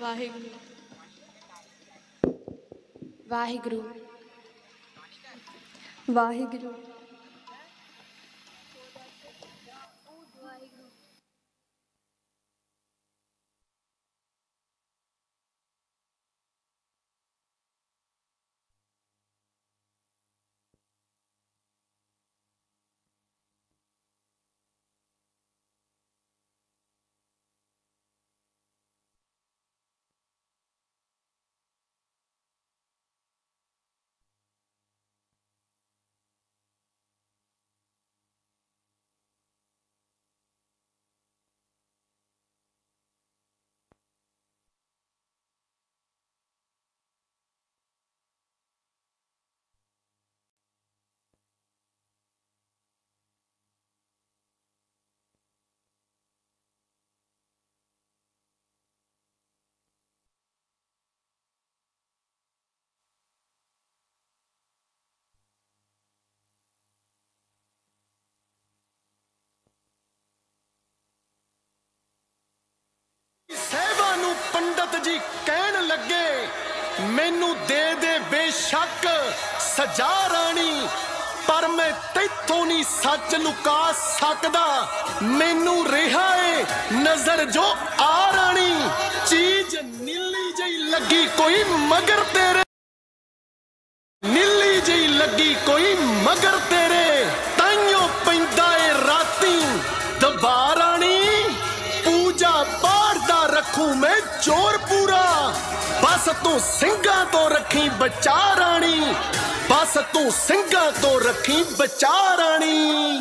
ਵਾਹਿਗੁਰੂ ਵਾਹਿਗੁਰੂ ਵਾਹਿਗੁਰੂ ਪੰਡਤ ਜੀ ਕਹਿਣ ਲੱਗੇ, ਮੈਨੂੰ ਦੇ ਦੇ ਬੇਸ਼ੱਕ ਸਜਾ ਰਾਣੀ, ਪਰ ਮੈਂ ਤੈਥੋਂ ਨਹੀਂ ਸੱਚ ਲੁਕਾ ਸਕਦਾ। ਮੈਨੂੰ ਰਿਹਾ ਏ ਨਜ਼ਰ ਜੋ ਆ ਰਾਣੀ, ਚੀਜ਼ ਨੀਲੀ ਜਿਹੀ ਲੱਗੀ ਕੋਈ ਮਗਰ ਤੇਰੇ। ਨੀਲੀ ਜਿਹੀ ਲੱਗੀ ਕੋਈ ਮਗਰ ਤੇਰੇ। ਚੋਰ ਪੂਰਾ। ਬਸ ਤੂੰ ਸਿੰਘਾਂ ਤੋਂ ਰੱਖੀ ਬਚਾ ਰਾਣੀ। ਬਸ ਤੂੰ ਸਿੰਘਾਂ ਤੋਂ ਰੱਖੀ ਬਚਾ ਰਾਣੀ।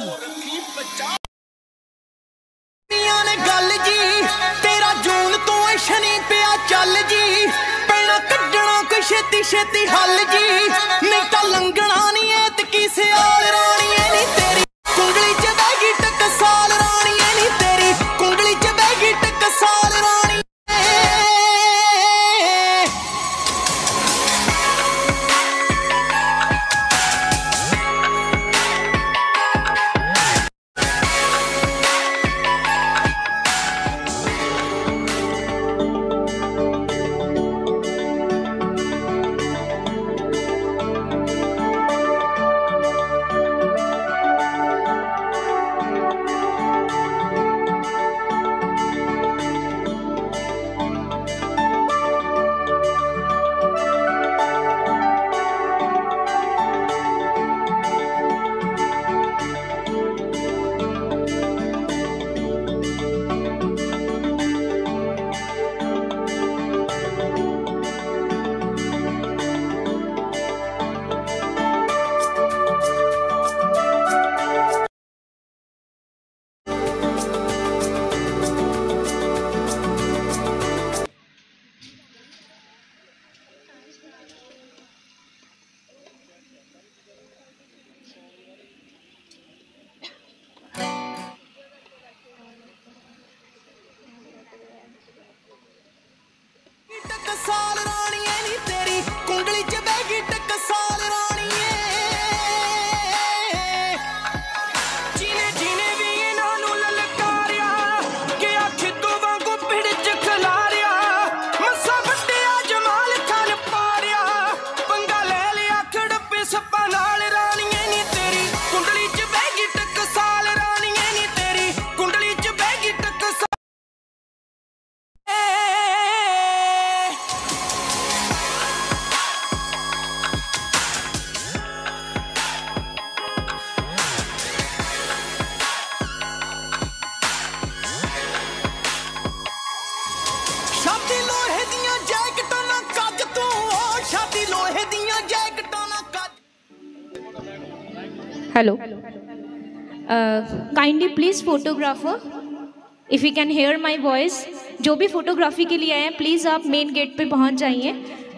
ਮੀਆਂ ਨੇ ਗੱਲ ਜੀ, ਤੇਰਾ ਜੂਨ ਤੋਂ ਐ ਸ਼ਨੀ ਪਿਆ ਚੱਲ ਜੀ। ਪੈਣਾ ਕੱਢਣਾ ਕੋਈ ਛੇਤੀ ਛੇਤੀ ਹੱਲ ਜੀ। ਨਹੀਂ ਤਾਂ ਲੰਘਣਾ ਨਹੀਂ ਐਤਕੀ ਸਿਆਲ ਰਾਣੀਏ ਨਹੀਂ ਤੇਰੀ। ਕੁੰਡਲੀ 'ਚ ਬਹਿ ਗਈ ਟਕਸਾਲ ਰਾਣੀਏ ਨਹੀਂ Kindly please photographer, if you can hear my voice, जो भी फोटोग्राफी के लिए आए हैं प्लीज़ आप मेन गेट पे पहुँच जाइए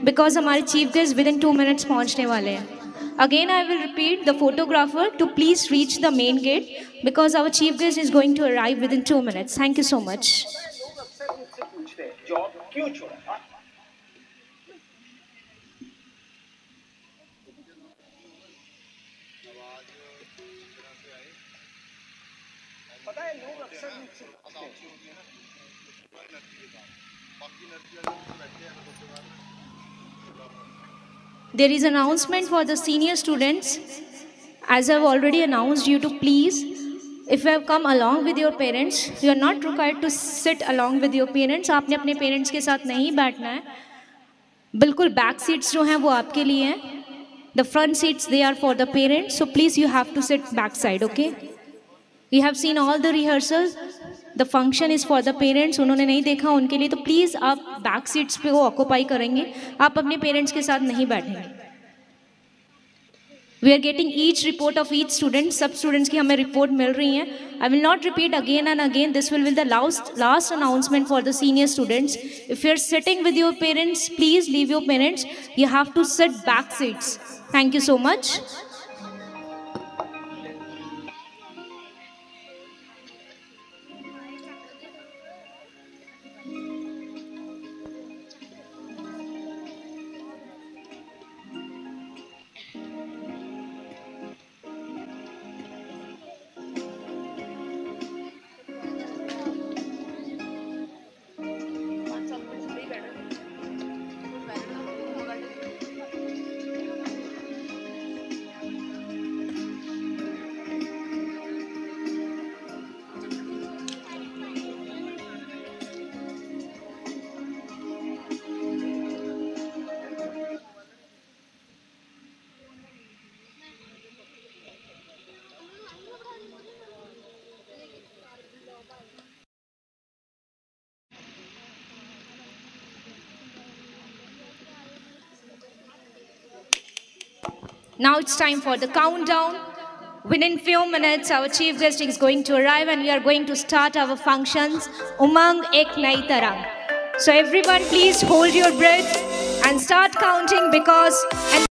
बिकॉज़ हमारे chief guest within two minutes पहुँचने वाले हैं। Again I will repeat the photographer to please reach the main gate because our chief guest is going to arrive within two minutes thank you so much There is announcement for the senior students. As I've already announced you to please, if you have come along with your parents, you are not required to sit along with your parents. आपने अपने parents के साथ नहीं बैठना है बिल्कुल back seats जो हैं वो आपके लिए हैं the front seats they are for the parents so please you have to sit back side okay you have seen all the rehearsal the function is for the parents उन्होंने नहीं देखा उनके लिए तो प्लीज़ आप बैक सीट्स पे वो occupy करेंगे। आप अपने पेरेंट्स के साथ नहीं बैठेंगे। We are getting each report of each student सब स्टूडेंट्स की हमें रिपोर्ट मिल रही हैं। I will not repeat again and again this will will the last last announcement for the senior students if you are sitting with your parents please leave your parents you have to sit back seats thank you so much Now it's time for the countdown. Within few minutes, our chief guest is going to arrive and we are going to start our functions, Umang Ek. So everyone please hold your breath and start counting because...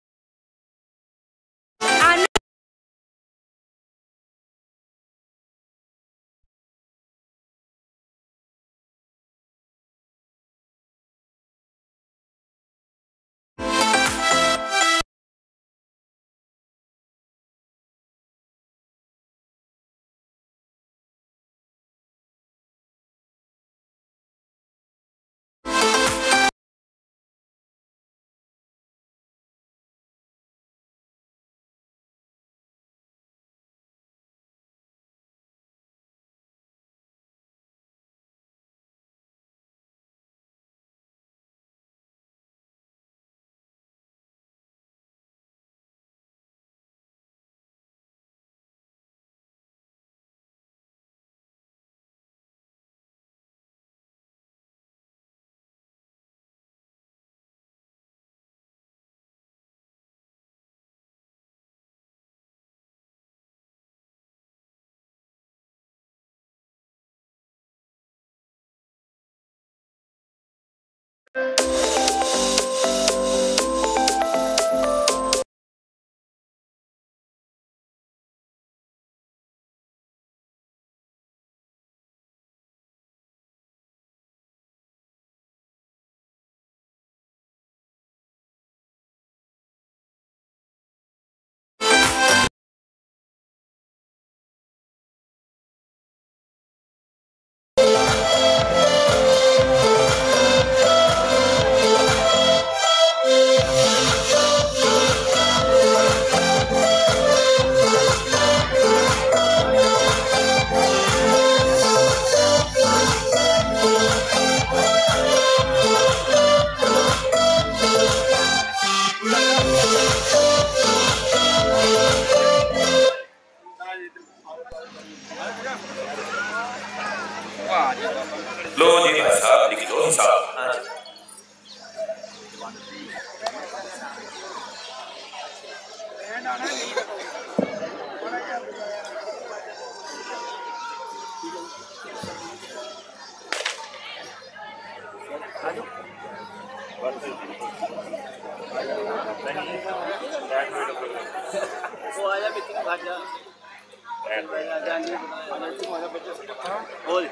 बोल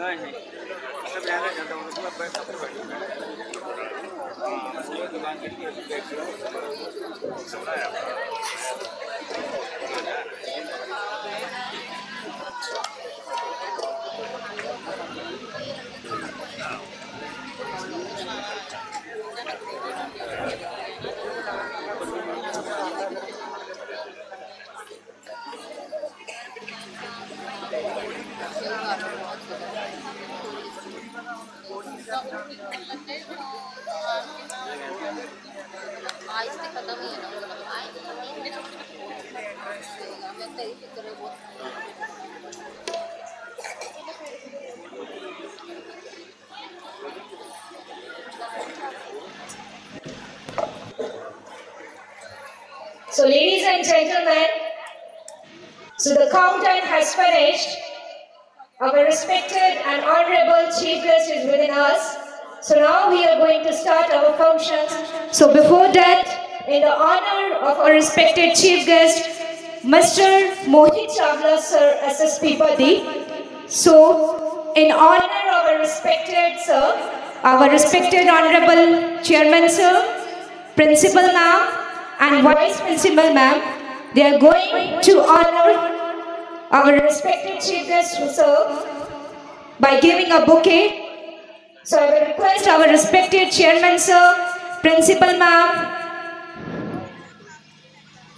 नहीं सब रहना चाहता हूँ। मतलब बैठ सब बैठ दुकान के लिए So, ladies and gentlemen, so the countdown has finished. Our respected and honorable chief guest is within us. So now we are going to start our functions. So before that, in the honor of our respected chief guest, Mr. Mohit Chavla sir, SSP Padi. So in honor of our respected sir, our respected honorable chairman sir, principal ma'am, and vice principal ma'am, they are going to honor our respected chief guest sir by giving a bouquet. So I will request our respected chairman sir, principal ma'am,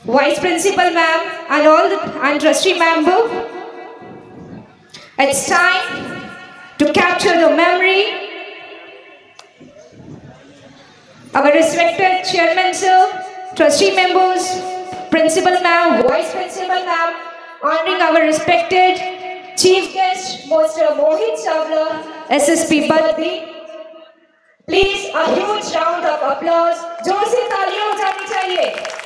Vice Principal Ma'am and all the and Trustee Member. It's time to capture the memory. Our respected Chairman Sir, Trustee Members, Principal Ma'am, Vice Principal Ma'am, honoring our respected Chief Guest, Mr. Mohit Savla, SSP Badri. Please, a huge round of applause. Josie Taliyon Jani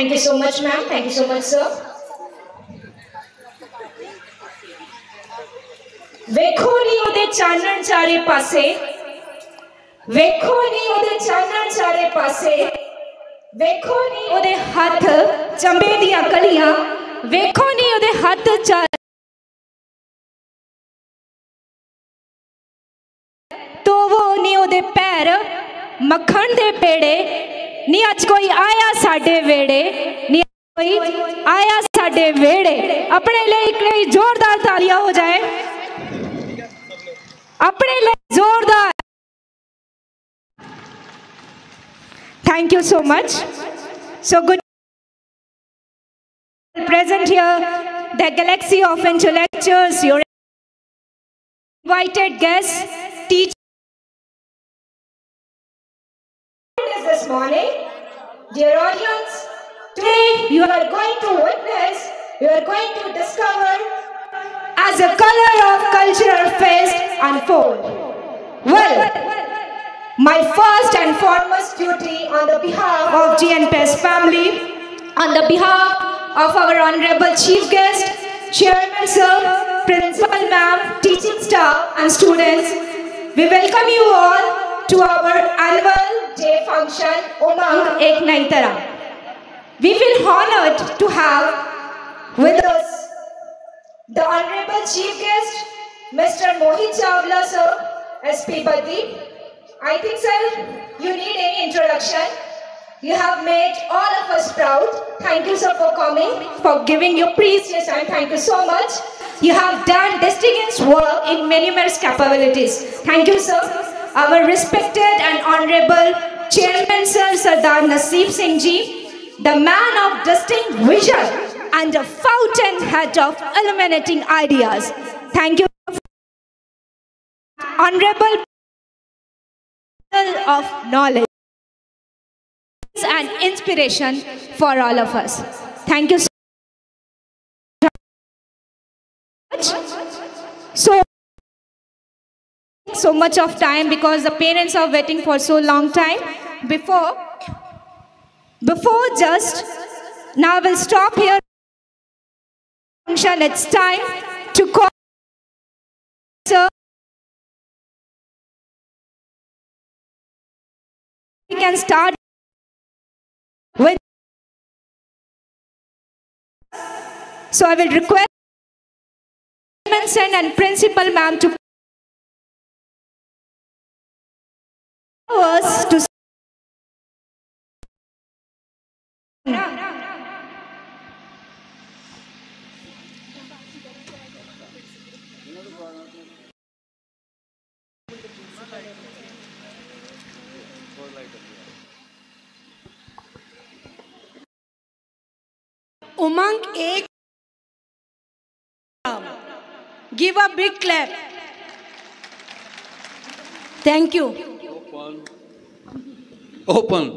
Thank you so much, ma'am. Thank you so much, sir. ਵੇਖੋ ਨੀ ਉਹਦੇ ਚਾਨਣ ਚਾਰੇ ਪਾਸੇ ਵੇਖੋ ਨੀ ਉਹਦੇ ਚਾਨਣ ਚਾਰੇ ਪਾਸੇ ਵੇਖੋ ਨੀ ਉਹਦੇ ਹੱਥ ਚੰਬੇ ਦੀਆਂ ਕਲੀਆਂ ਵੇਖੋ ਨੀ ਉਹਦੇ ਹੱਥ ਚਾਰੇ ਤੋਵੋ ਨੀ ਉਹਦੇ ਪੈਰ ਮੱਖਣ ਦੇ ਪੇੜੇ ਨੀ ਅੱਜ ਕੋਈ ਆਇਆ ਸਾਡੇ ਵੇੜੇ ਨੀ ਕੋਈ ਆਇਆ ਸਾਡੇ ਵੇੜੇ ਆਪਣੇ ਲਈ ਇੱਕ ਲਈ ਜ਼ੋਰਦਾਰ ਤਾਲੀਆਂ ਹੋ ਜਾਏ ਆਪਣੇ ਲਈ ਜ਼ੋਰਦਾਰ Thank you so much. So good. Present here, the galaxy of intellectuals, your invited guests, morning, dear audience, today you are going to witness, you are going to discover as a color of cultural fest unfold. Well, my first and foremost duty on the behalf of GNPS family, on the behalf of our honorable chief guest, chairman sir, principal ma'am, teaching staff and students, we welcome you all to our annual day function, Umang Ek Naitara. We feel honored to have with us the Honorable Chief Guest, Mr. Mohit Chawla, sir, SP Badi. I think, sir, you need any introduction. You have made all of us proud. Thank you, sir, for coming, for giving your precious time. Thank you so much. You have done distinguished work in many numerous capabilities. Thank you, sir. Our respected and honorable Chairman, sir, Sardar Naseeb Singh Ji, the man of distinct vision and a fountainhead of illuminating ideas. Thank you, honorable of knowledge. and inspiration for all of us. Thank you so so much of time because the parents are waiting for so long time. Before, before just, now we'll stop here. It's time to call. Sir. We can start with. So I will request and Principal Ma'am to us to उमंग एक give a big clap thank you Open.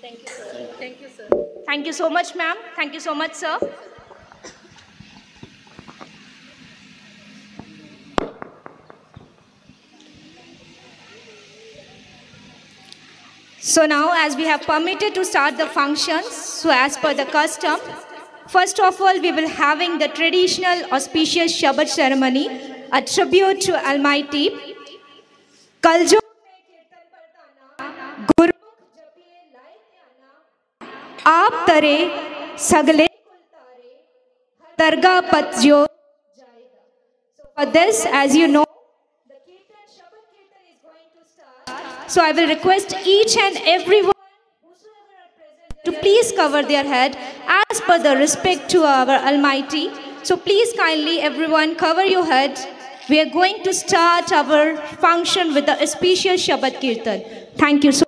Thank you. Thank you, sir. Thank you so much, ma'am. Thank you so much, sir. So now as we have permitted to start the functions, so as per the custom, first of all we will having the traditional auspicious Shabbat ceremony, a tribute to Almighty. Kaljo Guru Aap Tare Sagle Dargah Patjo For this, as you know, so i will request each and everyone to please cover their head as per the respect to our almighty. So please kindly everyone cover your head. We are going to start our function with the auspicious shabbat kirtan. Thank you so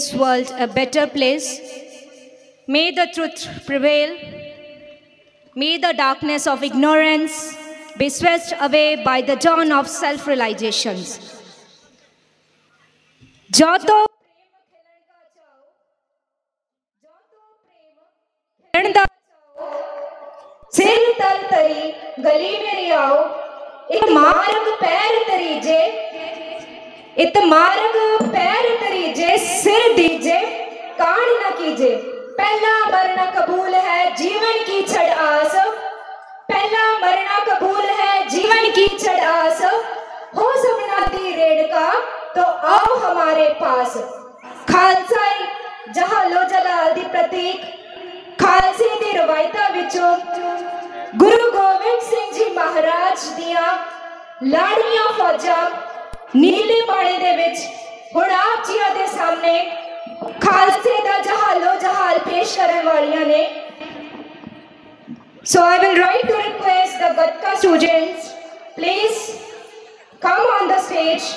this world a better place. May the truth prevail. May the darkness of ignorance be swept away by the dawn of self-realizations. जो सिर तन तरी गली मेरी आओ इत मार्ग पैर तरीजे इत मार्ग दीजे कान न कीजे पहला मरना कबूल है जीवन की छड़ आस पहला मरना कबूल है जीवन की छड़ आस हो सबना दी रेणका तो आओ हमारे पास खालसाई जहां लो जलाल दी प्रतीक खालसे दी रवायतां ਵਿੱਚੋਂ ਗੁਰੂ ਗੋਬਿੰਦ ਸਿੰਘ ਜੀ ਮਹਾਰਾਜ ਦੀਆਂ ਲਾੜੀਆਂ ਫੌਜਾਂ ਨੀਲੇ ਪਾਣੀ ਦੇ ਵਿੱਚ ਹੁਣ ਆਪ ਜੀਆਂ ਦੇ ਸਾਹਮਣੇ खालसे दा जहालो जहाल पेश करने वालिया ने so i will right to request the gatka students please come on the stage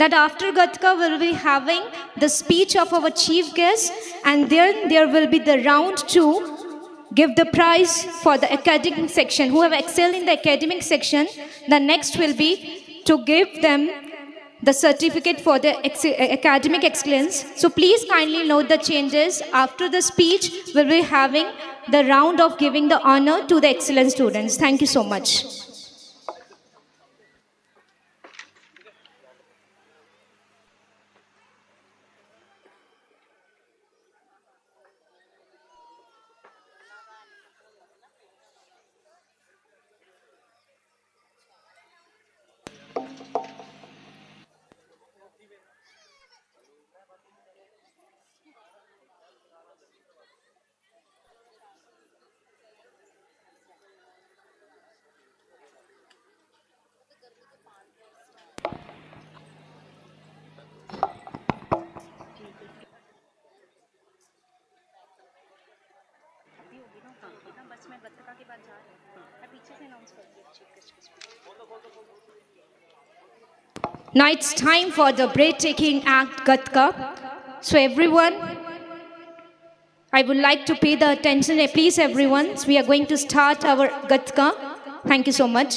that after Gatka we will be having the speech of our chief guest and then there will be the round two give the prize for the academic section. Who have excelled in the academic section the next will be to give them the certificate for the ex- academic excellence. So please kindly note the changes. After the speech we'll be having the round of giving the honor to the excellent students. Thank you so much Now it's time for the breathtaking act Gatka. So everyone, I would like to pay the attention. Please everyone, we are going to start our Gatka. Thank you so much.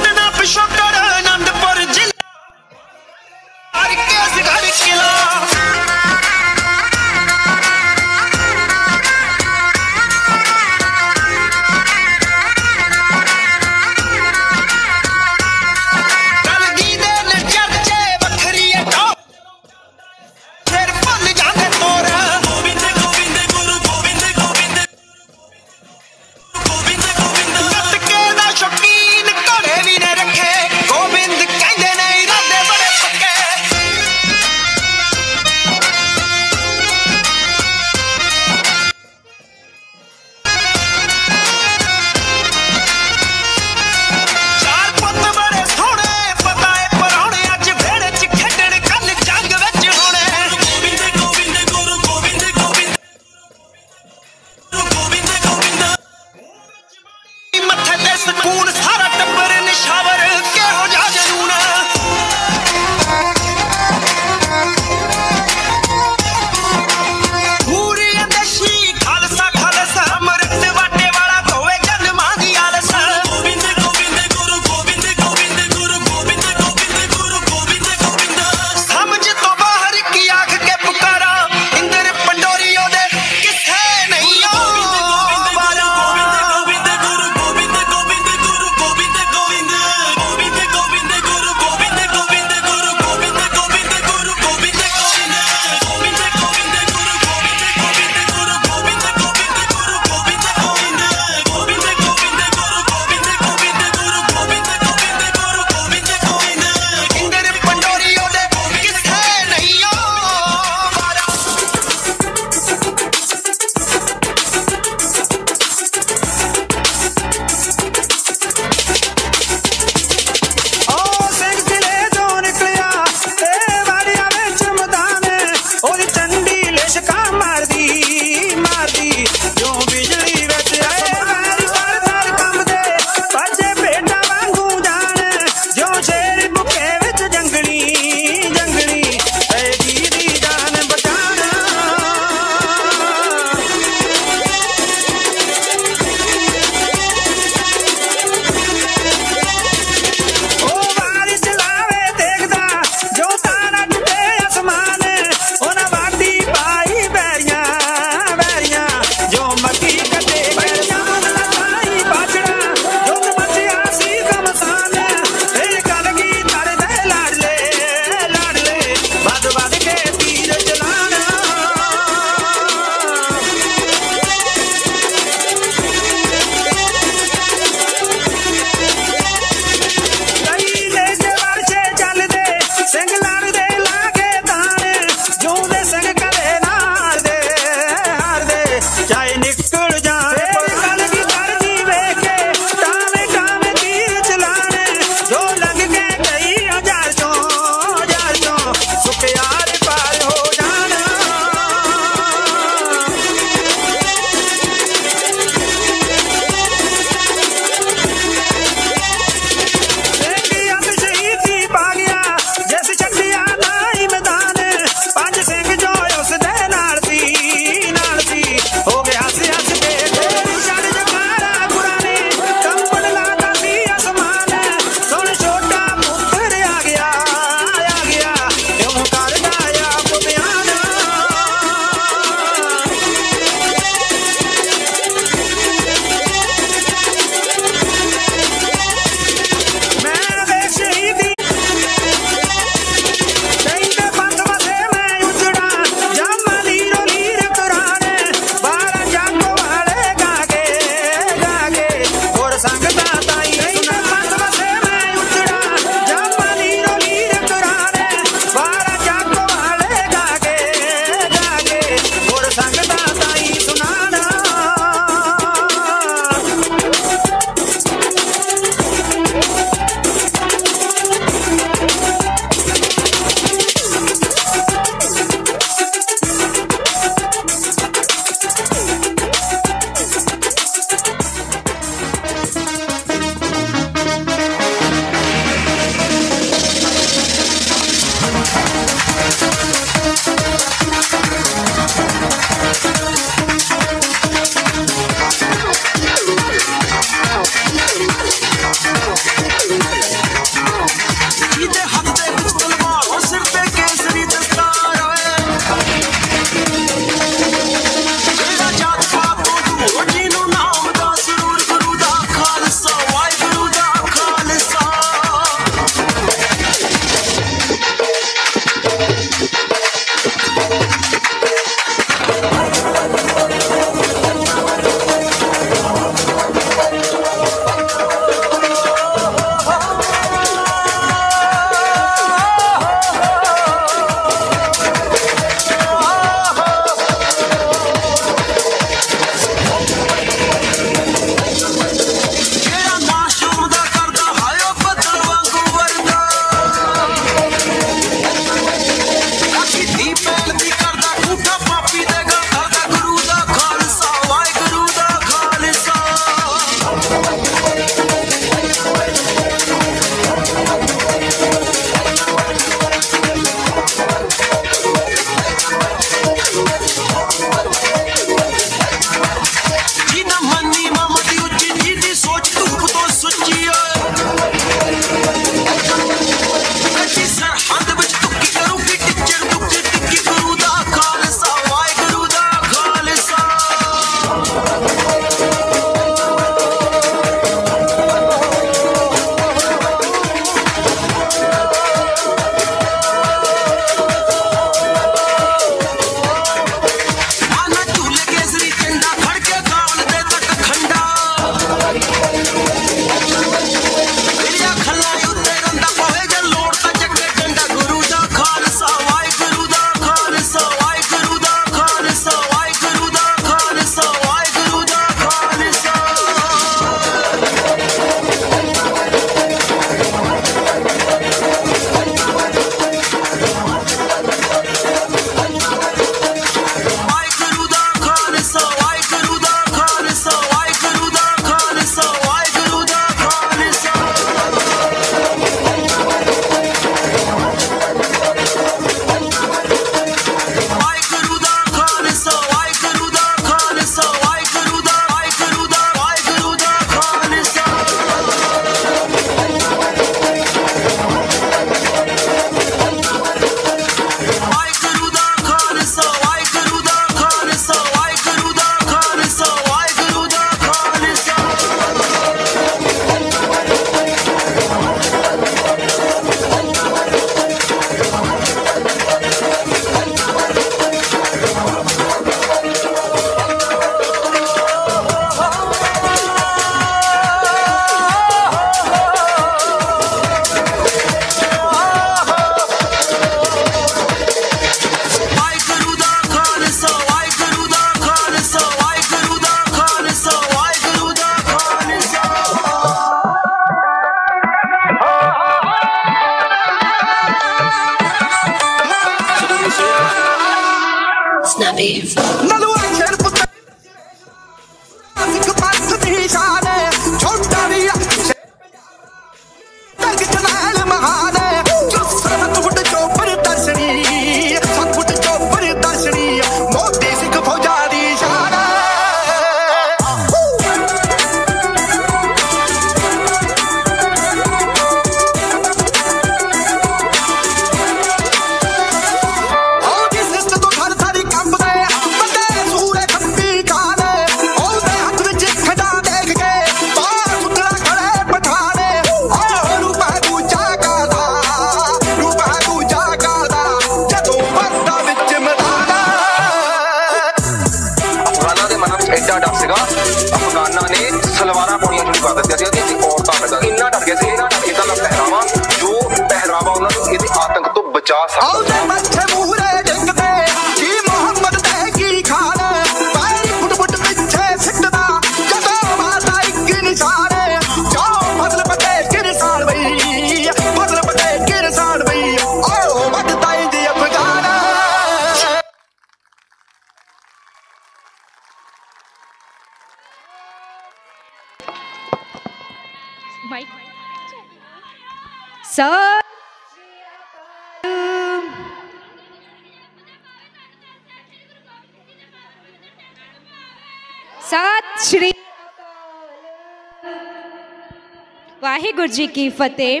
Waheguru ji ਕੀ ਫਤਿਹ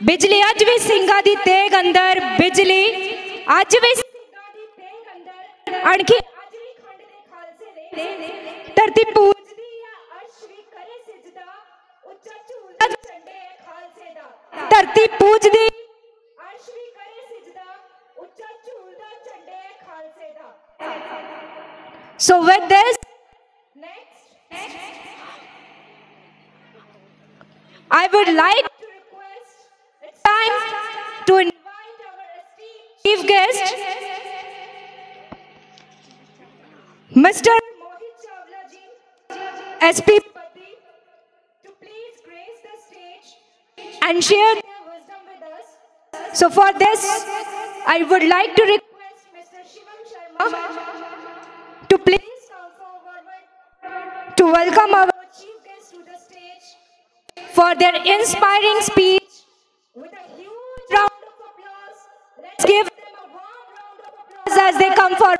ਬਿਜਲੀ ਅੱਜ ਵੀ ਸਿੰਘਾਂ ਦੀ ਤੇਗ ਅੰਦਰ ਬਿਜਲੀ ਅੱਜ ਵੀ ਸਿੰਘਾਂ ਦੀ ਤੇਗ ਅੰਦਰ ਅਣਖੀ ਅੱਜ ਵੀ ਖੰਡ ਦੇ ਖਾਲਸੇ ਦੇ ਧਰਤੀ ਪੂਜਦੀ ਆ ਅਰਸ਼ ਵੀ ਕਰੇ ਸਿਜਦਾ ਉੱਚਾ ਝੂਲਦਾ ਝੰਡੇ ਹੈ ਖਾਲਸੇ ਦਾ ਧਰਤੀ ਪੂਜਦੀ ਅਰਸ਼ ਵੀ ਕਰੇ ਸਿਜਦਾ ਉੱਚਾ ਝੂਲਦਾ ਝੰਡੇ ਹੈ ਖਾਲਸੇ ਦਾ So with this, I would like to request, it's time to invite our esteemed chief guest, Mr. Mohit Chawla ji, SP to please grace the stage and share their wisdom with us. So for this, I would like to request Mr. Shivam Sharma to please come forward to welcome our for their inspiring speech. With a huge round of applause, let's give them a warm round of applause as they come forward.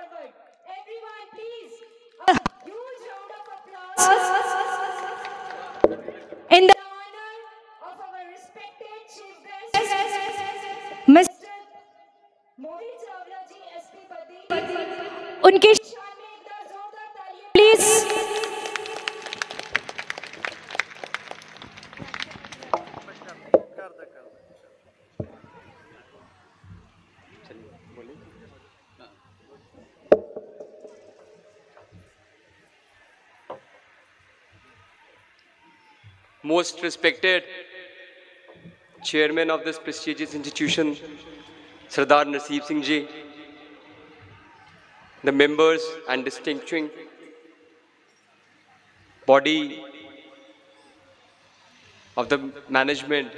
In the honor of our respected Chief Guest, Mr. Mohit Chawla ji, SP Most respected chairman of this prestigious institution, Sardar Naseeb Singh Ji, the members and distinguishing body of the management,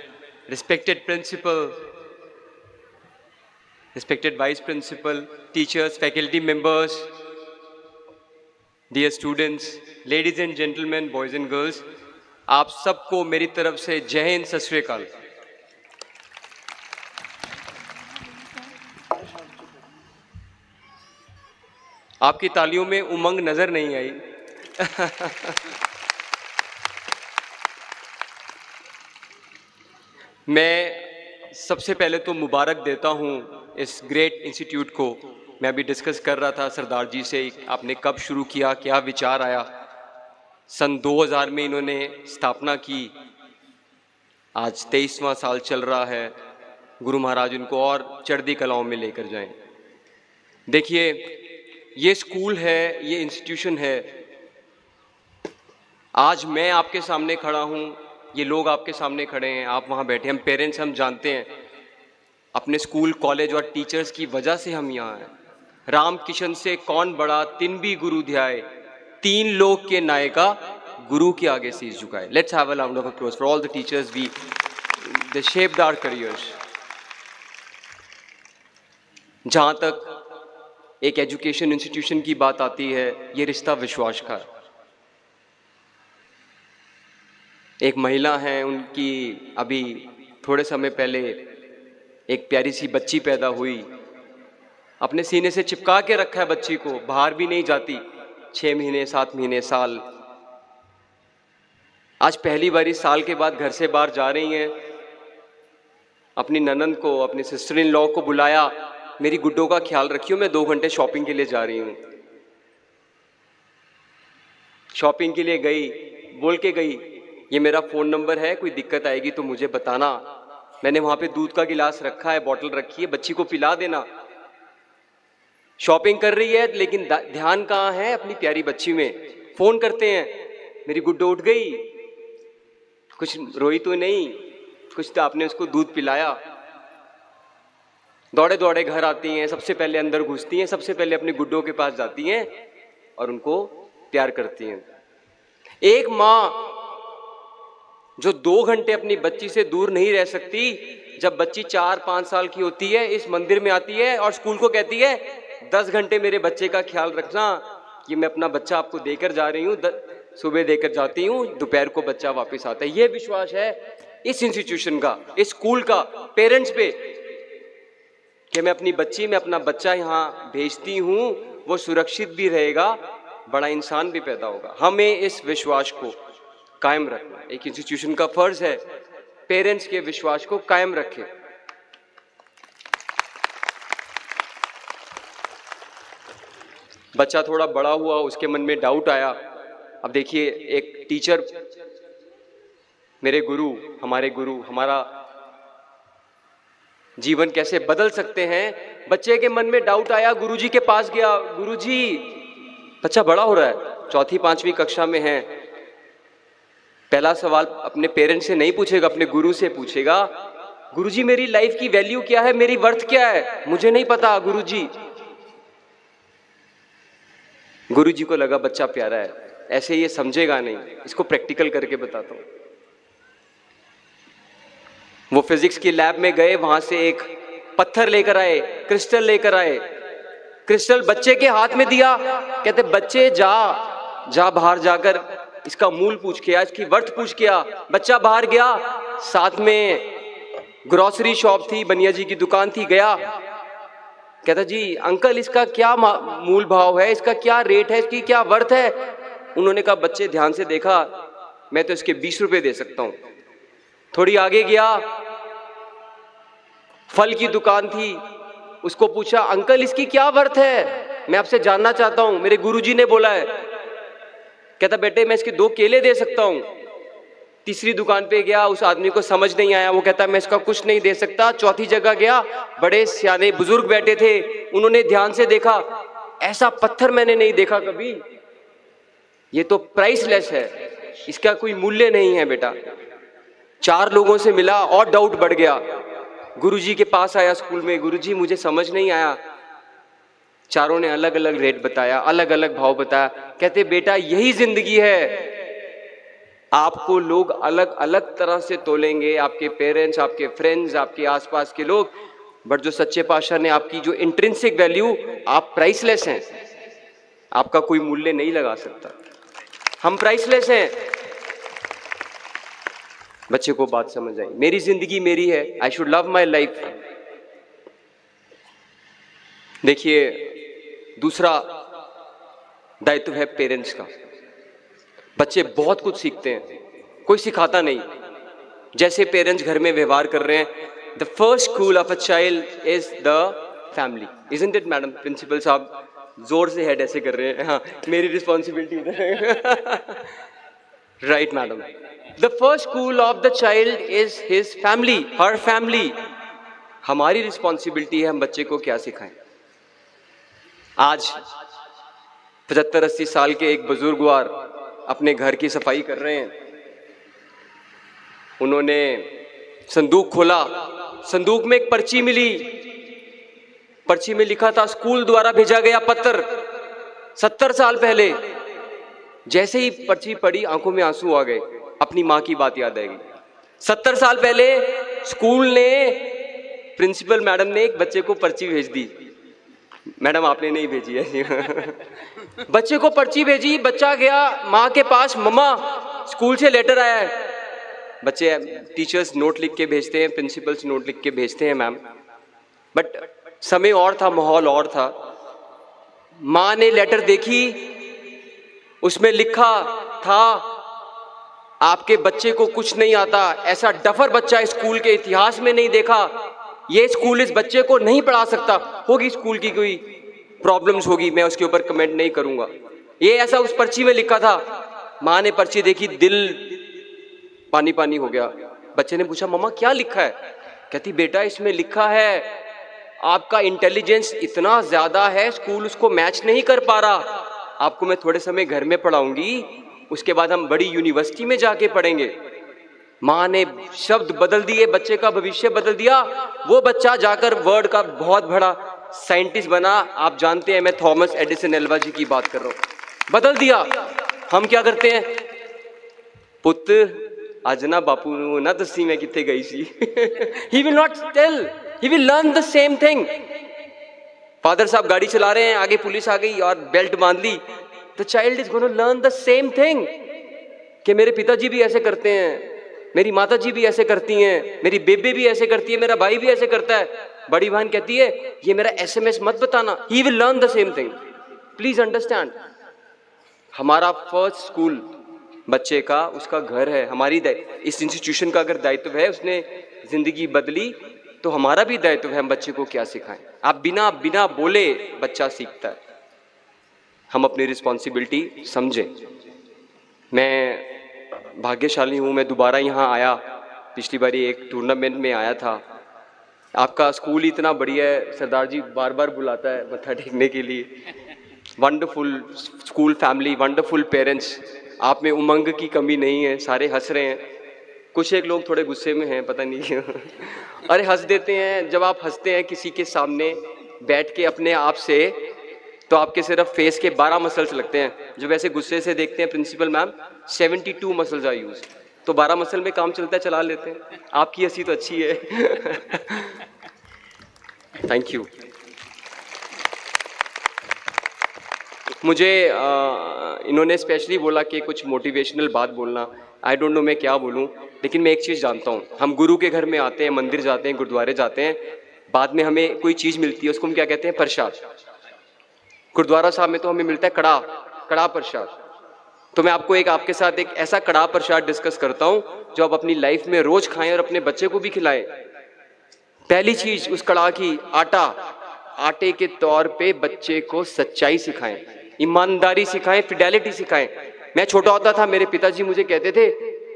respected principal, respected vice principal, teachers, faculty members, dear students, ladies and gentlemen, boys and girls, आप सबको मेरी तरफ़ से जय हिंद, सत श्री अकाल। आपकी तालियों में उमंग नज़र नहीं आई। मैं सबसे पहले तो मुबारक देता हूँ इस ग्रेट इंस्टीट्यूट को। मैं अभी डिस्कस कर रहा था सरदार जी से, आपने कब शुरू किया, क्या विचार आया? सन 2000 में इन्होंने स्थापना की। आज तेईसवां साल चल रहा है। गुरु महाराज उनको और चढ़दी कलाओं में लेकर जाएँ। देखिए, ये स्कूल है, ये इंस्टीट्यूशन है। आज मैं आपके सामने खड़ा हूँ, ये लोग आपके सामने खड़े हैं, आप वहाँ बैठे हम पेरेंट्स, हम जानते हैं, अपने स्कूल, कॉलेज और टीचर्स की वजह से हम यहाँ हैं। राम किशन से कौन बड़ा तिन भी गुरु ध्याय तीन लोग के नायका गुरु के आगे शीश झुकाए let's have a round of approach for all the teachers we the shaped careers जहाँ तक एक एजुकेशन इंस्टीट्यूशन की बात आती है, ये रिश्ता विश्वास का एक महिला हैं, उनकी अभी थोड़े समय पहले एक प्यारी सी बच्ची पैदा हुई। अपने सीने से चिपका के रखा है बच्ची को, बाहर भी नहीं जाती। छः महीने, सात महीने, साल। आज पहली बारी साल के बाद घर से बाहर जा रही हैं। अपनी ननंद को, अपनी सिस्टर इन लॉ को बुलाया। मेरी गुड्डों का ख्याल रखियो, मैं दो घंटे शॉपिंग के लिए जा रही हूँ। शॉपिंग के लिए गई, बोल के गई, ये मेरा फ़ोन नंबर है, कोई दिक्कत आएगी तो मुझे बताना। मैंने वहाँ पे दूध का गिलास रखा है बॉटल रखी है, बच्ची को पिला देना। शॉपिंग कर रही है, लेकिन ध्यान कहाँ है अपनी प्यारी बच्ची में? फ़ोन करते हैं, मेरी गुड्डो उठ गई। कुछ रोई तो नहीं, कुछ तो आपने उसको दूध पिलाया। दौड़े दौड़े घर आती हैं, सबसे पहले अंदर घुसती हैं, सबसे पहले अपने गुड्डों के पास जाती हैं और उनको प्यार करती हैं। एक माँ जो दो घंटे अपनी बच्ची से दूर नहीं रह सकती, जब बच्ची चार, पाँच साल की होती है, इस मंदिर में आती है और स्कूल को कहती है दस घंटे मेरे बच्चे का ख्याल रखना कि मैं अपना बच्चा आपको देकर जा रही हूँ सुबह देकर जाती हूँ, दोपहर को बच्चा वापस आता है। ये विश्वास है इस इंस्टीट्यूशन का, इस स्कूल का पेरेंट्स पे, कि मैं अपनी बच्ची, में अपना बच्चा यहाँ भेजती हूँ, वो सुरक्षित भी रहेगा, बड़ा इंसान भी पैदा होगा। हमें इस विश्वास को कायम रखना एक इंस्टीट्यूशन का फ़र्ज़ है पेरेंट्स के विश्वास को कायम रखें। बच्चा थोड़ा बड़ा हुआ, उसके मन में डाउट आया। अब देखिए, एक टीचर मेरे गुरु, हमारे गुरु, हमारा जीवन कैसे बदल सकते हैं? बच्चे के मन में डाउट आया, गुरुजी के पास गया, गुरुजी, बच्चा बड़ा हो रहा है, चौथी, पांचवी कक्षा में है। पहला सवाल अपने पेरेंट्स से नहीं पूछेगा, अपने गुरु से पूछेगा, गुरुजी, मेरी लाइफ की वैल्यू क्या है? मेरी वर्थ क्या है? मुझे नहीं पता, गुरुजी। गुरुजी को लगा, बच्चा प्यारा है, ऐसे ये समझेगा नहीं, इसको प्रैक्टिकल करके बताता हूँ. वो फिजिक्स की लैब में गए, वहाँ से एक पत्थर लेकर आए क्रिस्टल लेकर आए। क्रिस्टल बच्चे के हाथ में दिया, कहते, बच्चे, जा जा बाहर जाकर इसका मूल पूछ के आ, इसकी वर्थ पूछ के बच्चा बाहर गया, साथ में ग्रोसरी शॉप थी, बनिया जी की दुकान थी, गया कहता जी, अंकल, इसका क्या मूल भाव है? इसका क्या रेट है? इसकी क्या वर्थ है? उन्होंने कहा, बच्चे, ध्यान से देखा, मैं तो इसके बीस रुपए दे सकता हूँ। थोड़ी आगे गया, फल की दुकान थी, उसको पूछा, अंकल, इसकी क्या वर्थ है? मैं आपसे जानना चाहता हूँ, मेरे गुरुजी ने बोला है। कहता, बेटे, मैं इसके दो केले दे सकता हूँ। तीसरी दुकान पे गया, उस आदमी को समझ नहीं आया। वो कहता, मैं इसका कुछ नहीं दे सकता। चौथी जगह गया, बड़े सियाने बुज़ुर्ग बैठे थे। उन्होंने ध्यान से देखा, ऐसा पत्थर मैंने नहीं देखा कभी। ये तो प्राइसलेस है। इसका कोई मूल्य नहीं है बेटा। चार लोगों से मिला और डाउट बढ़ गया। गुरुजी के पास आया स्कूल में। गुरुजी, मुझे समझ नहीं आया। चारों ने अलग अलग रेट बताया अलग अलग भाव बताया। कहते, बेटा, यही ज़िंदगी है। आपको लोग अलग अलग तरह से तोलेंगे, आपके पेरेंट्स आपके फ्रेंड्स आपके आसपास के लोग। बट जो सच्चे पाशाह ने आपकी जो इंट्रेंसिक वैल्यू आप प्राइसलेस हैं। आपका कोई मूल्य नहीं लगा सकता। हम प्राइसलेस हैं। बच्चे को बात समझ आई। मेरी ज़िंदगी मेरी है। I should love my life देखिए, दूसरा दायित्व है पेरेंट्स का। बच्चे बहुत कुछ सीखते हैं। कोई सिखाता नहीं। जैसे पेरेंट्स घर में व्यवहार कर रहे हैं the first school of a child is the family isn't it madam principal साहब ज़ोर से हेड ऐसे कर रहे हैं। हाँ मेरी responsibility right madam the first school of the child is his family her family हमारी रिस्पॉन्सिबिलिटी है हम बच्चे को क्या सिखाएँ। आज पचहत्तर अस्सी साल के एक बुजुर्गवार अपने घर की सफ़ाई कर रहे हैं। उन्होंने संदूक खोला। संदूक में एक पर्ची मिली। पर्ची में लिखा था, स्कूल द्वारा भेजा गया पत्र। सत्तर साल पहले, जैसे ही पर्ची पड़ी, आँखों में आँसू आ गए। अपनी माँ की बात याद आएगी। सत्तर साल पहले, स्कूल ने, प्रिंसिपल मैडम ने एक बच्चे को पर्ची भेज दी। मैडम, आपने नहीं भेजी है। बच्चे को पर्ची भेजी, बच्चा गया, माँ के पास, मम्मा, स्कूल से लेटर आया है। बच्चे, टीचर्स नोट लिख के भेजते हैं, प्रिंसिपल्स नोट लिख के भेजते हैं, मैम। बट समय और था, माहौल और था। माँ ने लेटर देखी, उसमें लिखा था, आपके बच्चे को कुछ नहीं आता, ऐसा डफर बच्चा स्कूल के इतिहास में नहीं देखा। ये स्कूल इस बच्चे को नहीं पढ़ा सकता, होगी स्कूल की कोई प्रॉब्लम्स होगी, मैं उसके ऊपर कमेंट नहीं करूँगा। ये ऐसा उस पर्ची में लिखा था। माँ ने पर्ची देखी, दिल पानी पानी हो गया। बच्चे ने पूछा, मम्मा, क्या लिखा है? कहती, बेटा, इसमें लिखा है, आपका इंटेलिजेंस इतना ज़्यादा है स्कूल उसको मैच नहीं कर पा रहा। आपको मैं थोड़े समय घर में पढ़ाऊँगी, उसके बाद हम बड़ी यूनिवर्सिटी में जाके पढ़ेंगे। माँ ने शब्द बदल दिए, बच्चे का भविष्य बदल दिया। वो बच्चा जाकर वर्ड का बहुत बड़ा साइंटिस्ट बना, आप जानते हैं, मैं थॉमस एडिसन एल्वा जी की बात कर रहा हूँ। बदल दिया। हम क्या करते हैं? पुत आज ना बापू ना दसी मैं कितने गई सी। He will not tell he will learn the same thing father साहब गाड़ी चला रहे हैं, आगे पुलिस आ गई और बेल्ट बाँध ली। The child is gonna learn the same thing कि मेरे पिताजी भी ऐसे करते हैं, मेरी माता जी भी ऐसे करती हैं, मेरी बेबे भी ऐसे करती है, मेरा भाई भी ऐसे करता है। बड़ी बहन कहती है, ये मेरा एसएमएस मत बताना। He will learn the same thing please understand हमारा फ़र्स्ट स्कूल बच्चे का, उसका घर है, हमारी इस इंस्टीट्यूशन का अगर दायित्व है, उसने ज़िंदगी बदली तो हमारा भी दायित्व है हम बच्चे को क्या सिखाएँ। आप बिना बिना बोले बच्चा सीखता है। हम अपनी रिस्पॉन्सिबिलिटी समझें। मैं भाग्यशाली हूँ, मैं दोबारा यहाँ आया। पिछली बारी एक टूर्नामेंट में आया था। आपका स्कूल इतना बढ़िया है, सरदार जी बार बार बुलाता है मत्था टेकने के लिए। Wonderful school family wonderful parents आप में उमंग की कमी नहीं है, सारे हंस रहे हैं। कुछ एक लोग थोड़े गुस्से में हैं, पता नहीं क्यों। अरे हंस देते हैं, जब आप हँसते हैं किसी के सामने बैठ के अपने आप से तो आपके सिर्फ़ फेस के 12 मसल्स लगते हैं। जब ऐसे गुस्से से देखते हैं principal ma'am 72 muscles are use तो 12 मसल में काम चलता है चला लेते हैं। आपकी हँसी तो अच्छी है। थैंक यू मुझे आ, इन्होंने स्पेशली बोला कि कुछ मोटिवेशनल बात बोलना। आई डोंट नो मैं क्या बोलूँ लेकिन मैं एक चीज़ जानता हूँ। हम गुरु के घर में आते हैं मंदिर जाते हैं गुरुद्वारे जाते हैं। बाद में हमें कोई चीज़ मिलती है उसको हम क्या कहते हैं? प्रसाद। गुरुद्वारा साहब में तो हमें मिलता है कड़ा कड़ा प्रसाद। तो मैं आपको एक आपके साथ एक ऐसा कड़ा प्रसाद डिस्कस करता हूँ, जो आप अपनी लाइफ में रोज खाएँ और अपने बच्चे को भी खिलाएँ। पहली चीज़, उस कड़ा की आटा। आटे के तौर पे बच्चे को सच्चाई सिखाएँ, ईमानदारी सिखाएँ फिडेलिटी सिखाएँ। मैं छोटा होता था, मेरे पिताजी मुझे कहते थे,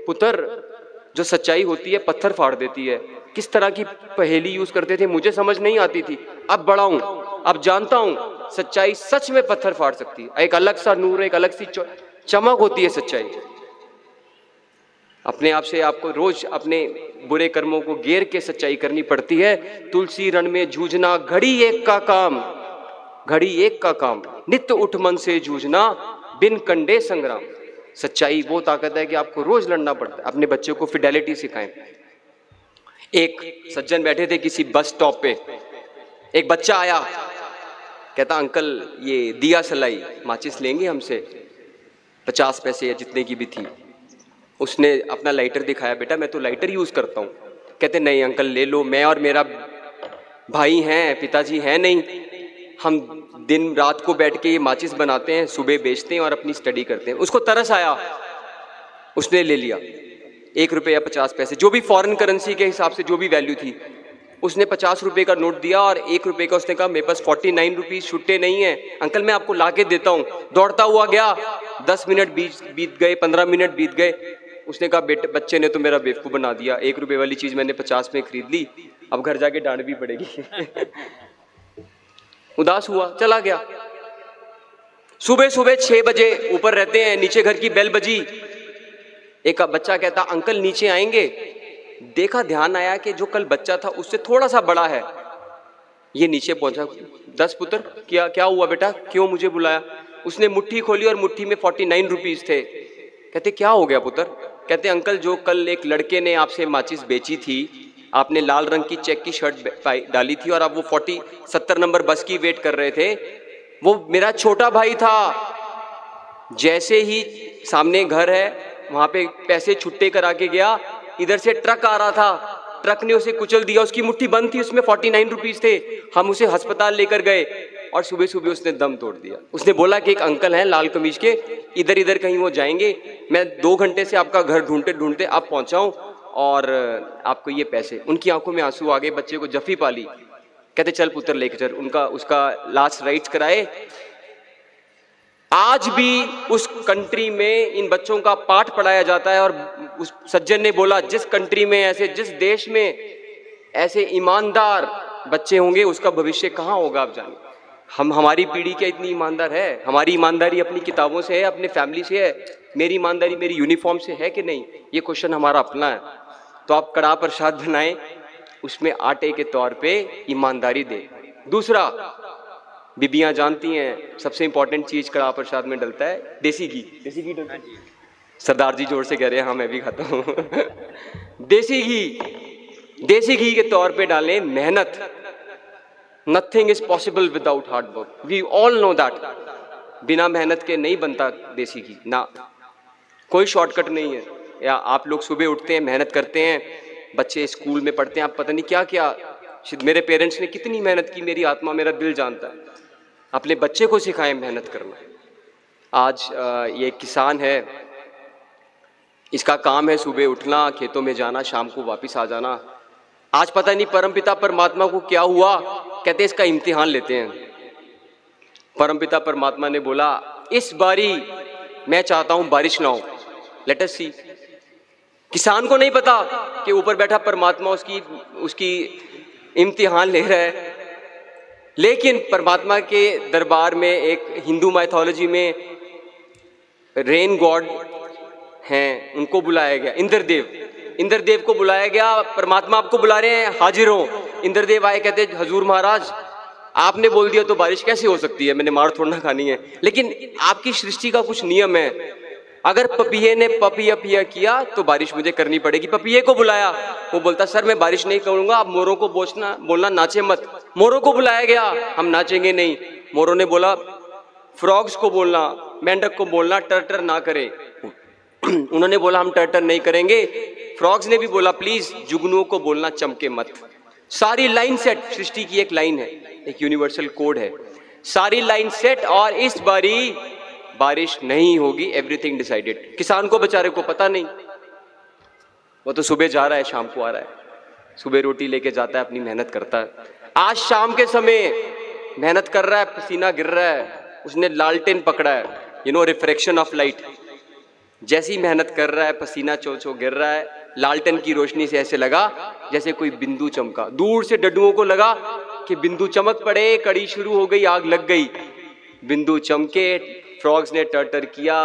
पुत्र, जो सच्चाई होती है, पत्थर फाड़ देती है। किस तरह की पहेली यूज़ करते थे, मुझे समझ नहीं आती थी। अब बड़ा हूँ, अब जानता हूँ, सच्चाई सच में पत्थर फाड़ सकती है। एक अलग सा नूर, एक अलग सी चमक होती है सच्चाई। अपने आप से आपको रोज अपने बुरे कर्मों को गेर के सच्चाई करनी पड़ती है। तुलसी रण में जूझना घड़ी एक का काम, घड़ी एक का काम। नित्य उठ मन से जूझना, बिन कंडे संग्राम। सच्चाई वो ताकत है कि आपको रोज लड़ना पड़ता है। अपने बच्चों को फिडेलिटी सिखाएँ। एक सज्जन बैठे थे किसी बस स्टॉप पे। एक बच्चा आया, कहता, अंकल, ये दिया सलाई, माचिस लेंगे हमसे? पचास पैसे या जितने की भी थी। उसने अपना लाइटर दिखाया, बेटा, मैं तो लाइटर यूज़ करता हूँ। कहते, नहीं अंकल ले लो, मैं और मेरा भाई हैं, पिताजी हैं नहीं। हम दिन रात को बैठ के ये माचिस बनाते हैं, सुबह बेचते हैं और अपनी स्टडी करते हैं। उसको तरस आया। उसने ले लिया। एक रुपये या पचास पैसे, जो भी फॉरेन करेंसी के हिसाब से, जो भी वैल्यू थी उसने पचास रुपए का नोट दिया और एक रुपए का उसने कहा, मेरे पास फोर्टी नाइन रुपीज़ छुट्टे नहीं है। अंकल, मैं आपको ला के देता हूँ। दौड़ता हुआ गया। दस मिनट बीत बीत गए, पंद्रह मिनट बीत गए। उसने कहा, बेटे, बच्चे ने तो मेरा बेवकूफ़ बना दिया। एक रुपए वाली चीज़ मैंने पचास में खरीद ली। अब घर जाके डांट भी पड़ेगी। उदास हुआ, चला गया। सुबह सुबह छह बजे ऊपर रहते हैं, नीचे घर की बेल बजी। एक बच्चा कहता, अंकल, नीचे आएँगे? देखा, ध्यान आया कि जो कल बच्चा था, उससे थोड़ा सा बड़ा है। ये नीचे पहुँचा। दस पुत्र, क्या क्या हुआ बेटा? क्यों मुझे बुलाया? उसने मुट्ठी खोली और मुट्ठी में फोर्टी नाइन रुपीज़ थे। कहते, क्या हो गया पुत्र? कहते, अंकल, जो कल एक लड़के ने आपसे माचिस बेची थी, आपने लाल रंग की चेक की शर्ट डाली थी और आप वो फोर्टी, सत्तर नंबर बस की वेट कर रहे थे। वो मेरा छोटा भाई था। जैसे ही सामने घर है, वहाँ पे पैसे छुट्टे करा के गया इधर से ट्रक आ रहा था। ट्रक ने उसे कुचल दिया। उसकी मुट्ठी बंद थी। उसमें फोर्टी नाइन रुपीज़ थे। हम उसे अस्पताल लेकर गए और सुबह सुबह उसने दम तोड़ दिया। उसने बोला कि एक अंकल हैं लाल कमीज के। इधर इधर कहीं वो जाएँगे। मैं दो घंटे से आपका घर ढूंढते ढूंढते आप पहुंचाऊं और आपको ये पैसे। उनकी आँखों में आँसू आ गए। बच्चे को जफी पाली। कहते, चल पुत्र लेकर चल। उनका, उसका लास्ट राइट्स कराए। आज भी उस कंट्री में इन बच्चों का पाठ पढ़ाया जाता है और उस सज्जन ने बोला, जिस कंट्री में ऐसे, जिस देश में ऐसे ईमानदार बच्चे होंगे, उसका भविष्य कहाँ होगा आप जानिए। हम, हमारी पीढ़ी क्या इतनी ईमानदार है? हमारी ईमानदारी अपनी किताबों से है, अपने फैमिली से है? मेरी ईमानदारी मेरी यूनिफॉर्म से है कि नहीं? ये क्वेश्चन हमारा अपना है। तो आप कड़ा प्रसाद बनाएँ, उसमें आटे के तौर पे ईमानदारी दें। दूसरा बीबियाँ जानती हैं सबसे इंपॉर्टेंट चीज़ कड़ा प्रसाद में डलता है देसी घी। देसी घी डलता है। सरदार जी ज़ोर से कह रहे हैं हाँ मैं भी खाता हूँ। देसी घी। देसी घी के तौर पे डालें मेहनत। Nothing is possible without hard work we all know that बिना मेहनत के नहीं बनता देसी घी। ना। कोई शॉर्टकट नहीं है। या आप लोग सुबह उठते हैं मेहनत करते हैं बच्चे स्कूल में पढ़ते हैं आप पता नहीं क्या क्या मेरे पेरेंट्स ने कितनी मेहनत की मेरी आत्मा मेरा दिल जानता है। अपने बच्चे को सिखाएँ मेहनत करना। आज ये किसान है। इसका काम है सुबह उठना, खेतों में जाना, शाम को वापस आ जाना। आज पता नहीं परमपिता परमात्मा को क्या हुआ, कहते इसका इम्तिहान लेते हैं। परमपिता परमात्मा ने बोला, इस बारी मैं चाहता हूँ बारिश ना हो। लेट अस सी किसान को नहीं पता कि ऊपर बैठा परमात्मा उसकी उसकी इम्तिहान ले रहा है। लेकिन परमात्मा के दरबार में एक हिंदू माइथोलॉजी में रेन गॉड हैं, उनको बुलाया गया। इंद्रदेव। इंद्रदेव को बुलाया गया। परमात्मा आपको बुला रहे हैं, हाजिर हो। इंद्रदेव आए, कहते हजूर महाराज, आपने बोल दिया तो बारिश कैसे हो सकती है? मैंने मार थोड़ा ना खानी है। लेकिन आपकी सृष्टि का कुछ नियम है। अगर पपिए ने पपिया पिया किया तो बारिश मुझे करनी पड़ेगी। पपिए को बुलाया। वो बोलता, सर, मैं बारिश नहीं करूँगा, आप मोरों को बोचना, बोलना नाचे मत। मोरों को बुलाया गया। हम नाचेंगे नहीं। मोरों ने बोला, फ्रॉग्स को बोलना, मेंढक को बोलना, टर्टर ना करें। उन्होंने बोला, हम टर्टर नहीं करेंगे। फ्रॉग्स ने भी बोला, प्लीज़, जुगनुओं को बोलना चमके मत। सारी लाइन सेट, सृष्टि की एक लाइन है, एक यूनिवर्सल कोड है। सारी लाइन सेट और इस बारी बारिश नहीं होगी एवरीथिंग डिसाइडेड किसान को, बेचारे को पता नहीं। वो तो सुबह जा रहा है, शाम को आ रहा है। सुबह रोटी लेके जाता है, अपनी मेहनत करता है। आज शाम के समय मेहनत कर रहा है, पसीना गिर रहा है। उसने लालटेन पकड़ा है। You know refraction of light जैसी मेहनत कर रहा है, पसीना चो चो गिर रहा है, लालटेन की रोशनी से ऐसे लगा जैसे कोई बिंदु चमका। दूर से डड्डुओं को लगा कि बिंदु चमक पड़े, कड़ी शुरू हो गई, आग लग गई। बिंदु चमके फ्रॉग्स ने टर्टर किया,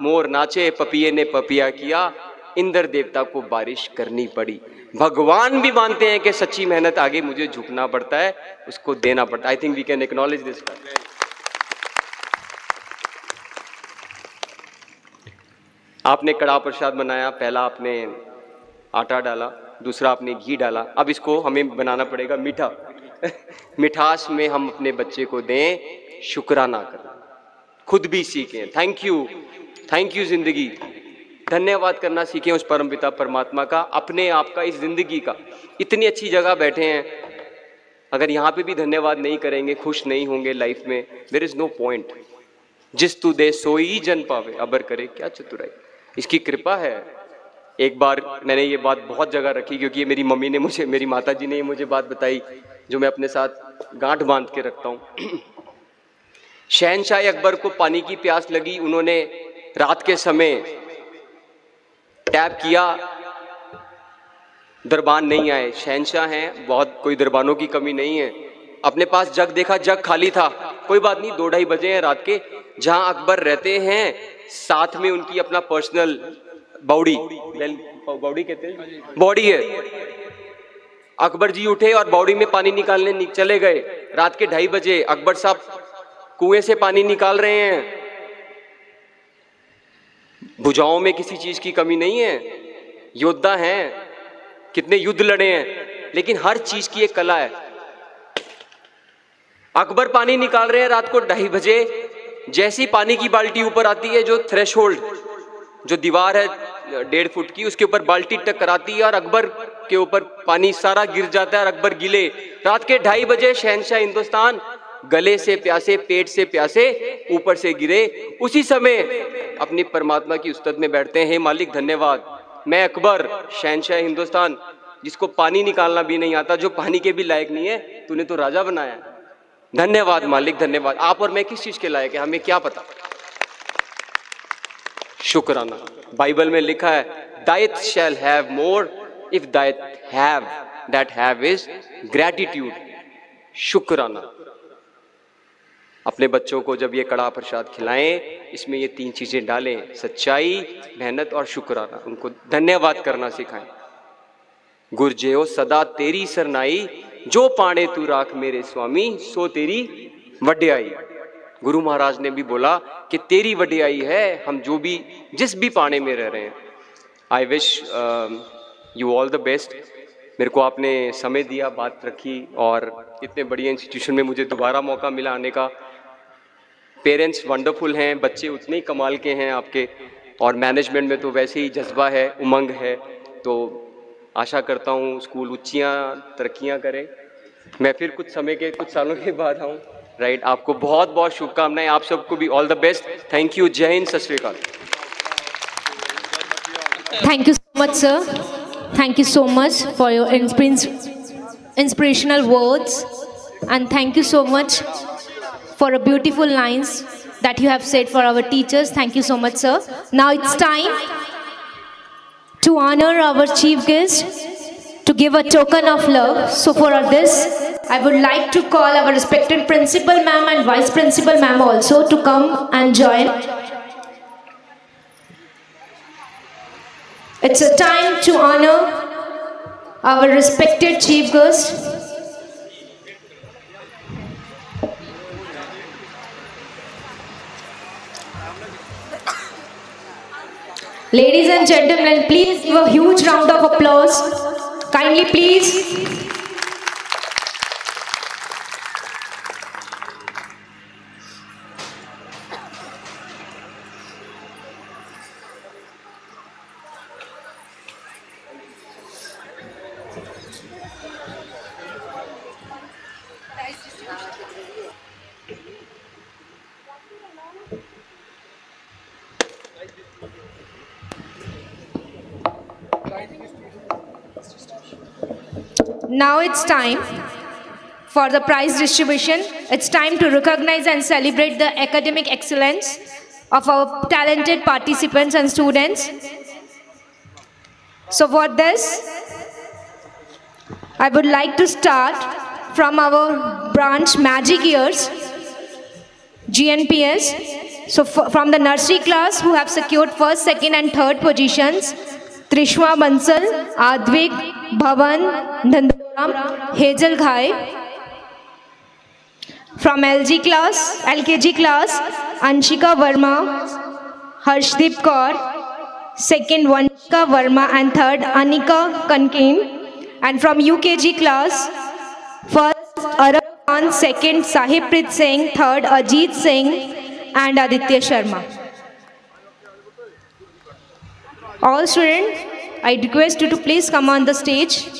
मोर नाचे, पपिए ने पपिया किया। इंद्र देवता को बारिश करनी पड़ी। भगवान भी मानते हैं कि सच्ची मेहनत आगे मुझे झुकना पड़ता है, उसको देना पड़ता है। I think we can acknowledge this आपने कड़ा प्रसाद बनाया, पहला आपने आटा डाला, दूसरा आपने घी डाला। अब इसको हमें बनाना पड़ेगा मीठा। मिठास में हम अपने बच्चे को दें, शुक्राना करना खुद भी सीखें थैंक यू थैंक यू ज़िंदगी। धन्यवाद करना सीखें उस परमपिता परमात्मा का, अपने आप का, इस ज़िंदगी का। इतनी अच्छी जगह बैठे हैं। अगर यहाँ पे भी धन्यवाद नहीं करेंगे, खुश नहीं होंगे लाइफ में देर इज़ नो पॉइंट जिस तू दे, सोई जन पावे, अबर करे, क्या चतुराई। इसकी कृपा है। एक बार मैंने ये बात बहुत जगह रखी, क्योंकि ये मेरी मम्मी ने मुझे, मेरी माता जी ने मुझे बात बताई, जो मैं अपने साथ गांठ बाँध के रखता हूँ। शहनशाह अकबर को पानी की प्यास लगी। उन्होंने रात के समय टैप किया दरबान नहीं आए। शहनशाह हैं, बहुत कोई दरबानों की कमी नहीं है। अपने पास जग देखा, जग खाली था। कोई बात नहीं, दो ढाई बजे हैं रात के। जहाँ अकबर रहते हैं, साथ में उनकी अपना पर्सनल बाउडी बाउडी कहते हैं बॉडी है। अकबर जी उठे और बाउडी में पानी निकालने चले गए। रात के ढाई बजे अकबर साहब कुएँ से पानी निकाल रहे हैं। भुजाओं में किसी चीज़ की कमी नहीं है। योद्धा हैं, कितने युद्ध लड़े हैं, लेकिन हर चीज़ की एक कला है। अकबर पानी निकाल रहे हैं, रात को ढाई बजे। जैसी पानी की बाल्टी ऊपर आती है, जो थ्रेश जो दीवार है, डेढ़ फुट की, उसके ऊपर बाल्टी टकराती है और अकबर के ऊपर पानी सारा गिर जाता है और अकबर गिले। रात के ढाई बजे शहनशाह हिंदुस्तान गले से प्यासे, पेट से प्यासे, ऊपर से गिरे। उसी समय अपनी परमात्मा की उस्तद में बैठते हैं। मालिक, धन्यवाद। मैं अकबर, शहनशाह हिंदुस्तान, जिसको पानी निकालना भी नहीं आता, जो पानी के भी लायक नहीं है, तूने तो राजा बनाया धन्यवाद, मालिक, धन्यवाद। आप और मैं किस चीज़ के लायक है? हमें क्या पता? शुक्राना। बाइबल में लिखा है they that shall have more if they that have that have is gratitude शुक्राना। अपने बच्चों को जब ये कड़ा प्रसाद खिलाएँ, इसमें ये तीन चीज़ें डालें, सच्चाई, मेहनत और शुक्राना। उनको धन्यवाद करना सिखाएँ। गुरजेओ सदा तेरी सरनाई, जो पाने तू राख मेरे स्वामी, सो तेरी वड्याई। गुरु महाराज ने भी बोला कि तेरी वड्याई है, हम जो भी, जिस भी पाने में रह रहे हैं। I wish you all the best मेरे को आपने समय दिया, बात रखी, और इतने बढ़िया इंस्टीट्यूशन में मुझे दोबारा मौका मिला आने का। पेरेंट्स वंडरफुल हैं बच्चे उतने ही कमाल के हैं आपके और मैनेजमेंट में तो वैसे ही जज्बा है उमंग है तो आशा करता हूँ स्कूल ऊंचियाँ तरक्याँ करें मैं फिर कुछ समय के कुछ सालों के बाद आऊँ राइट आपको बहुत बहुत शुभकामनाएँ आप सबको भी all the best thank you जय हिंद सत श्रीकाल you so much, sir. Thank you so much for your inspir- inspirational words. And thank you so much for a beautiful lines that you have said for our teachers. Thank you so much, sir. Now it's time to honor our chief guest, to give a token of love. So for this, I would like to call our respected principal ma'am and vice principal ma'am also to come and join. It's a time to honor our respected chief guest. Ladies and gentlemen, please give a huge round of applause. Kindly please. Now it's time for the prize distribution. It's time to recognize and celebrate the academic excellence of our talented participants and students. So for this, I would like to start from our branch Magic Years, GNPS. So from the nursery class who have secured first, second and third positions, Trishwa Bansal, Aadvik Bhavan Dhandoram Hazel Ghai from LG class LKG class Anshika Verma Harshdeep Kaur second Vanshika Verma and third Anika Kanken and from UKG class first Arab Khan second Sahibpreet Singh third Ajit Singh and Aditya Sharma All students, I request you to please come on the stage.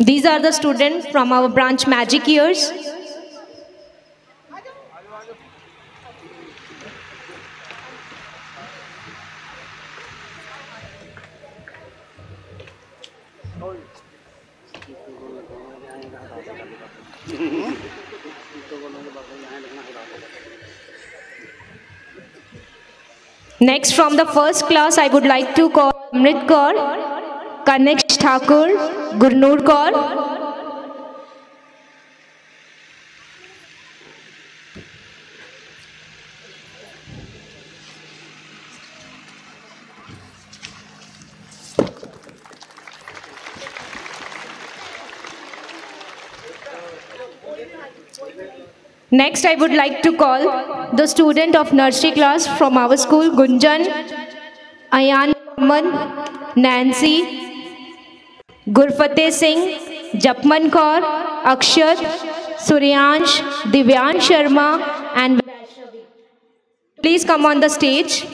These are the students from our branch Magic Years. Next, from the first class, I would like to call Amrit Kaur, Kanesh Thakur, Gurnur Kaur. Next, I would like to call the student of nursery class from our school, Gunjan, Ayan Muhammad, Nancy, Gurfateh Singh, Japman Kaur, Akshat, Suryansh, Divyan Sharma, and please come on the stage.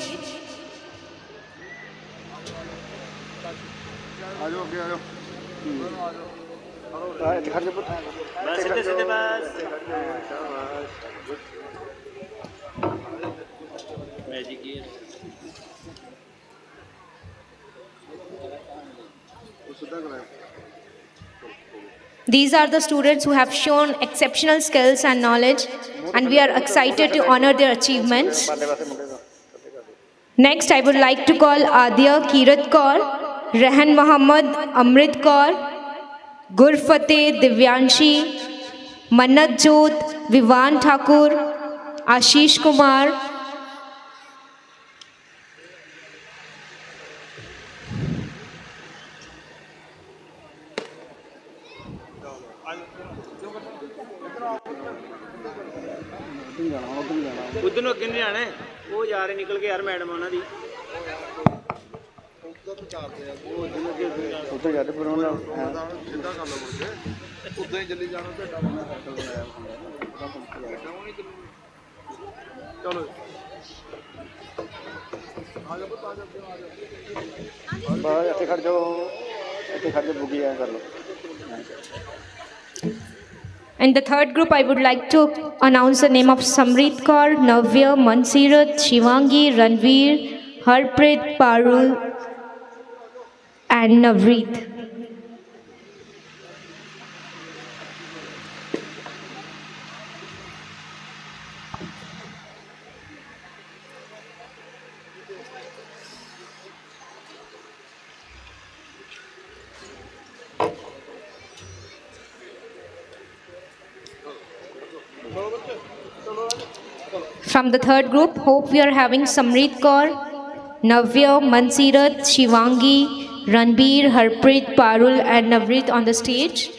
These are the students who have shown exceptional skills and knowledge, and we are excited to honor their achievements. Next, I would like to call Adia Kirat Kaur, Rehan Muhammad Amrit Kaur, Gurfateh Divyanshi, Mannat Jot, Vivan Thakur, Ashish Kumar, ਉਧਰ ਨੂੰ ਅੱਗੇ ਨਹੀਂ ਜਾਣਾ ਉਹ ਜਾ ਰਹੇ ਨਿਕਲ ਕੇ ਯਾਰ ਮੈਡਮ ਉਹਨਾਂ ਦੀ। ਉੱਥੇ ਜਾ ਕੇ ਫਿਰ ਉਹਨਾਂ ਸਿੱਧਾ ਕਰ ਲਓ ਮੁੜ ਕੇ ਉਦਾਂ ਹੀ ਚੱਲੀ। ਜਾਣਾ ਤੇ ਚਲੋ ਆ ਜਾ ਪੁੱਤ ਆ ਜਾ ਆ ਜਾ ਬਾਹਰ ਇੱਥੇ ਖੜ ਜਾਓ ਇੱਥੇ ਖੜ ਜਾ ਬੁਗੀ ਐ ਕਰ ਲਓ। In the third group, I would like to announce the name of Samrit Kaur, Navya, Mansirat, Shivangi, Ranveer, Harpreet, Parul, and Navreet. From the third group, hope we are having Samrit Kaur, Navya, Mansirat, Shivangi, Ranbir, Harpreet, Parul and Navrit on the stage.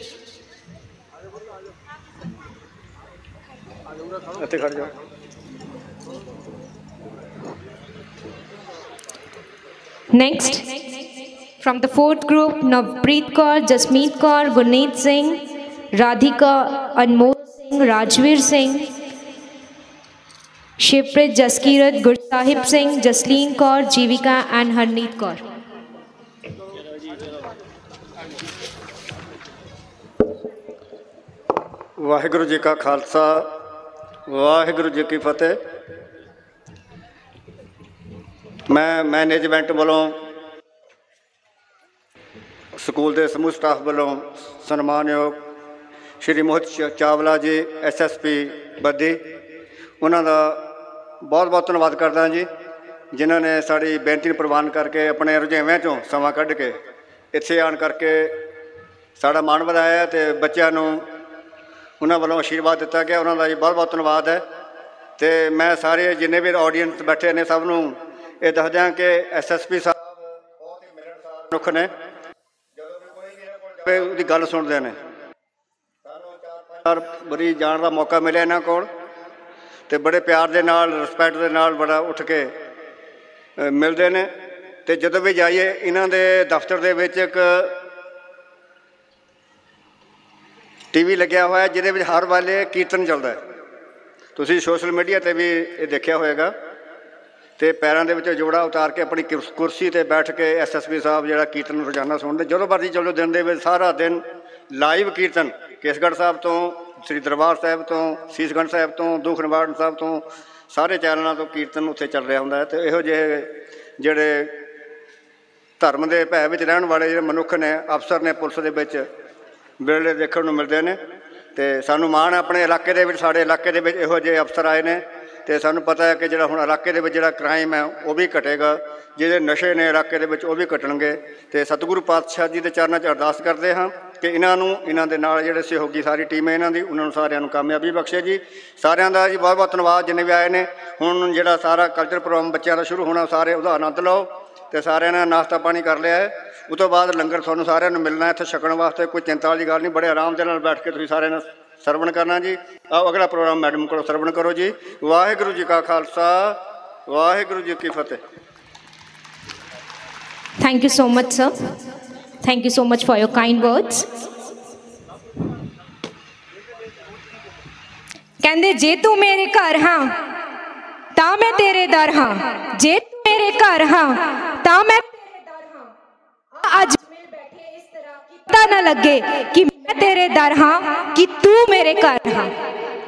Next, from the fourth group, Navpreet Kaur, Jasmeet Kaur, Gurneet Singh, Radhika, Anmol Singh, Rajveer Singh, Shiprit Jaskirat, Gursahib Singh, Jasleen Kaur, Jivika, and Harneet Kaur. Waheguru ji ਕਾ ਖਾਲਸਾ ਵਾਹਿਗੁਰੂ ਜੀ ਕੀ ਫਤਿਹ ਮੈਂ management ਵੱਲੋਂ school ਦੇ ਸਮੂਹ staff ਵੱਲੋਂ ਸਨਮਾਨਯੋਗ ਸ਼੍ਰੀ ਮੋਹਿਤ ਚ- ਚਾਵਲਾ ਜੀ SSP ਬੱਦੀ ਉਹਨਾਂ ਦਾ ਬਹੁਤ ਬਹੁਤ ਧੰਨਵਾਦ ਕਰਦਾ ਜੀ, ਜਿਨ੍ਹਾਂ ਨੇ ਸਾਡੀ ਬੇਨਤੀ ਨੂੰ ਪ੍ਰਵਾਨ ਕਰਕੇ ਆਪਣੇ ਰੁਝੇਵਿਆਂ ਚੋਂ ਸਮਾਂ ਕੱਢ ਕੇ ਇੱਥੇ ਆਣ ਕਰਕੇ ਸਾਡਾ ਮਾਣ ਵਧਾਇਆ ਤੇ ਬੱਚਿਆਂ ਨੂੰ ਉਹਨਾਂ ਵੱਲੋਂ ਆਸ਼ੀਰਵਾਦ ਦਿੱਤਾ ਗਿਆ। ਉਹਨਾਂ ਦਾ ਜੀ ਬਹੁਤ ਬਹੁਤ ਧੰਨਵਾਦ ਹੈ ਤੇ ਮੈਂ ਸਾਰੇ ਜਿੰਨੇ ਵੀ ਆਡੀਅנס ਬੈਠੇ ਨੇ ਸਭ ਨੂੰ ਇਹ ਦੱਸ ਦਿਆਂ ਕਿ ਐਸਐਸਪੀ ਸਾਹਿਬ ਬਹੁਤ ਹੀ ਮਿਲਣਸਾਰ ਮਨੁੱਖ ਨੇ। ਜਦੋਂ ਵੀ ਕੋਈ ਵੀ ਕੋਲ ਜਾਵੇ, ਉਹਦੀ ਗੱਲ ਸੁਣਦੇ ਨੇ। ਸਾਨੂੰ ਚਾਰ ਪੰਜ ਵਾਰੀ ਜਾਣ ਦਾ ਮੌਕਾ ਮਿਲਿਆ ਇਹਨਾਂ ਕੋਲ। ਤੇ ਬੜੇ ਪਿਆਰ ਦੇ ਨਾਲ ਰਿਸਪੈਕਟ ਦੇ ਨਾਲ ਬੜਾ ਉੱਠ ਕੇ ਮਿਲਦੇ ਨੇ। ਤੇ ਜਦੋਂ ਵੀ ਜਾਈਏ, ਇਹਨਾਂ ਦੇ ਦਫ਼ਤਰ ਦੇ ਵਿੱਚ ਇੱਕ ਟੀਵੀ ਲੱਗਿਆ ਹੋਇਆ, ਜਿਹਦੇ ਵਿੱਚ ਹਰ ਵੇਲੇ ਕੀਰਤਨ ਚੱਲਦਾ ਹੈ। ਤੁਸੀਂ ਸੋਸ਼ਲ ਮੀਡੀਆ ਤੇ ਵੀ ਇਹ ਦੇਖਿਆ ਹੋਵੇਗਾ। ਤੇ ਪੈਰਾਂ ਦੇ ਵਿੱਚ ਜੋੜਾ ਉਤਾਰ ਕੇ ਆਪਣੀ ਕੁਰਸ- ਕੁਰਸੀ ਤੇ ਬੈਠ ਕੇ ਐਸਐਸਪੀ ਸਾਹਿਬ ਜਿਹੜਾ ਕੀਰਤਨ ਰੋਜ਼ਾਨਾ ਸੁਣਦੇ, ਜਦੋਂ ਮਰਜ਼ੀ ਚਲੋ, ਦਿਨ ਦੇ ਵਿੱਚ ਸਾਰਾ ਦਿਨ ਲਾਈਵ ਕੀਰਤਨ। ਕੇਸਗੜ੍ਹ ਸਾਹਿਬ ਤੋਂ ਸ੍ਰੀ ਦਰਬਾਰ ਸਾਹਿਬ ਤੋਂ ਸੀਸਗੰਜ ਸਾਹਿਬ ਤੋਂ ਦੂਖਨਵਾੜ ਸਾਹਿਬ ਤੋਂ, ਸਾਰੇ ਚੈਨਲਾਂ ਤੋਂ ਕੀਰਤਨ ਉੱਥੇ ਚੱਲ ਰਿਹਾ ਹੁੰਦਾ ਹੈ ਤੇ ਇਹੋ ਜਿਹੇ ਜਿਹੜੇ ਧਰਮ ਦੇ ਭੈ ਵਿੱਚ ਰਹਿਣ ਵਾਲੇ ਜਿਹੜੇ ਮਨੁੱਖ ਨੇ, ਅਫਸਰ ਨੇ ਪੁਲਿਸ ਦੇ ਵਿੱਚ ਵੇਲੇ ਦੇਖਣ ਨੂੰ ਮਿਲਦੇ ਨੇ ਤੇ ਸਾਨੂੰ ਮਾਣ ਹੈ ਆਪਣੇ ਇਲਾਕੇ ਦੇ ਵਿੱਚ, ਸਾਡੇ ਇਲਾਕੇ ਦੇ ਵਿੱਚ ਇਹੋ ਜਿਹੇ ਅਫਸਰ ਆਏ ਨੇ ਤੇ ਸਾਨੂੰ ਪਤਾ ਹੈ ਕਿ ਜਿਹੜਾ ਹੁਣ ਇਲਾਕੇ ਦੇ ਵਿੱਚ ਜਿਹੜਾ ਕ੍ਰਾਈਮ ਹੈ, ਉਹ ਵੀ ਘਟੇਗਾ ਜਿਹੜੇ ਨਸ਼ੇ ਨੇ ਇਲਾਕੇ ਦੇ ਵਿੱਚ ਉਹ ਵੀ ਘਟਣਗੇ ਤੇ ਸਤਿਗੁਰੂ ਪਾਤਸ਼ਾਹ ਜੀ ਦੇ ਚਰਨਾਂ 'ਚ ਅਰਦਾਸ ਕਰਦੇ ਹਾਂ। ਕਿ ਇਹਨਾਂ ਨੂੰ ਇਹਨਾਂ ਦੇ ਨਾਲ ਜਿਹੜੇ ਸਹਿਯੋਗੀ ਸਾਰੀ ਟੀਮ ਹੈ ਇਹਨਾਂ ਦੀ ਉਹਨਾਂ ਨੂੰ ਸਾਰਿਆਂ ਨੂੰ ਕਾਮਯਾਬੀ ਬਖਸ਼ੇ ਜੀ। ਸਾਰਿਆਂ ਦਾ ਜੀ ਬਹੁਤ ਬਹੁਤ ਧੰਨਵਾਦ ਜਿੰਨੇ ਵੀ ਆਏ ਨੇ। ਹੁਣ ਜਿਹੜਾ ਸਾਰਾ ਕਲਚਰ ਪ੍ਰੋਗਰਾਮ ਬੱਚਿਆਂ ਦਾ ਸ਼ੁਰੂ ਹੋਣਾ ਸਾਰੇ ਉਹਦਾ ਆਨੰਦ ਲਓ ਤੇ ਸਾਰਿਆਂ ਨੇ ਨਾਸ਼ਤਾ ਪਾਣੀ ਕਰ ਲਿਆ ਹੈ। ਉਹ ਤੋਂ ਬਾਅਦ ਲੰਗਰ ਤੁਹਾਨੂੰ ਸਾਰਿਆਂ ਨੂੰ ਮਿਲਣਾ ਇੱਥੇ ਛਕਣ ਵਾਸਤੇ ਕੋਈ ਚਿੰਤਾ ਵਾਲੀ ਗੱਲ ਨਹੀਂ ਬੜੇ ਆਰਾਮ ਦੇ ਨਾਲ ਬੈਠ ਕੇ ਤੁਸੀਂ ਸਾਰਿਆਂ ਨੇ ਸਰਵਣ ਕਰਨਾ ਜੀ। ਆਓ ਅਗਲਾ ਪ੍ਰੋਗਰਾਮ ਮੈਡਮ ਕੋਲੋਂ ਸਰਵਣ ਕਰੋ ਜੀ। ਵਾਹਿਗੁਰੂ ਜੀ ਕਾ ਖਾਲਸਾ ਵਾਹਿਗੁਰੂ ਜੀ ਕੀ ਫਤਿਹ। Thank you so much, sir Thank you so much for your kind words. ਕਹਿੰਦੇ je tu mere ghar ha ta main tere dar ha je tu mere ghar ha ta main tere dar ha aaj ਮੇਲ ਬੈਠੇ ਇਸ ਤਰ੍ਹਾਂ ਕਿ ਪਤਾ ਨਾ ਲੱਗੇ ਕਿ मैं तेरे दर हाँ कि तू मेरे कर हाँ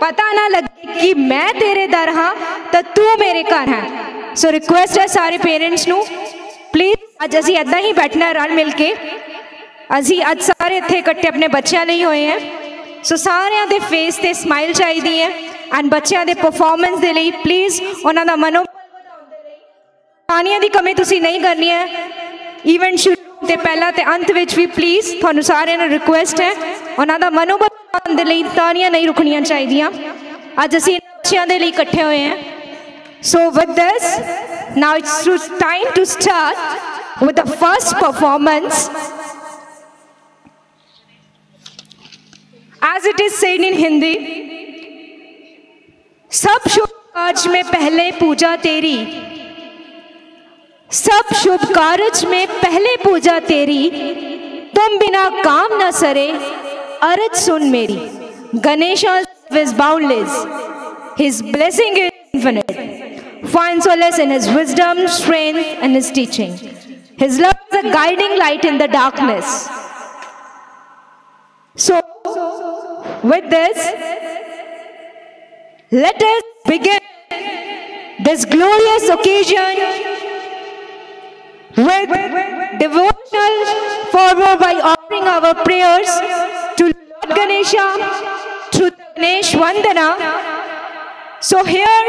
पता ना लगे कि मैं तेरे दर हाँ तो तू मेरे घर है सो रिक्वेस्ट है सारे पेरेंट्स न प्लीज़ अज असी इदा ही बैठना रल मिल के ਅਸੀਂ ਅੱਜ ਸਾਰੇ ਇੱਥੇ ਇਕੱਠੇ ਆਪਣੇ ਬੱਚਿਆਂ ਲਈ ਹੋਏ ਹਾਂ। ਸੋ ਸਾਰਿਆਂ ਦੇ ਫੇਸ ਤੇ ਸਮਾਈਲ ਚਾਹੀਦੀ ਹੈ। ਐਂਡ ਬੱਚਿਆਂ ਦੇ ਪਰਫਾਰਮੈਂਸ ਦੇ ਲਈ ਪਲੀਜ਼ ਉਹਨਾਂ ਦਾ ਮਨੋਬਲ ਵਧਾਉਣ ਤਾਨੀਆਂ ਦੀ ਕਮੀ ਤੁਸੀਂ ਨਹੀਂ ਕਰਨੀ ਹੈ। ਇਵੈਂਟ ਸ਼ੁਰੂ ਤੇ ਪਹਿਲਾਂ ਤੇ ਅੰਤ ਵਿੱਚ ਵੀ ਪਲੀਜ਼ ਤੁਹਾਨੂੰ ਸਾਰਿਆਂ ਨੂੰ ਰਿਕੁਐਸਟ ਹੈ। ਉਹਨਾਂ ਦਾ ਮਨੋਬਲ ਵਧਾਉਣ ਦੇ ਲਈ ਤਾਨੀਆਂ ਨਹੀਂ ਰੁਕਣੀਆਂ ਚਾਹੀਦੀਆਂ। ਅੱਜ ਅਸੀਂ ਬੱਚਿਆਂ ਦੇ ਲਈ ਇਕੱਠੇ ਹੋਏ ਹਾਂ। So with this, now it's time to start with the first performance. As it is said in Hindi सब शुभ कार्य में पहले पूजा तेरी। सब शुभ कार्य में पहले पूजा तेरी। तुम बिना काम न सरे, अरज सुन मेरी। गणेश विज बाउलिज his blessing is infinite fine solace in his wisdom strength and his teaching his love is a guiding light in the darkness so. With this, let us begin this glorious occasion with devotional fervor by offering our prayers to Lord Ganesha through Ganesh Vandana. So here,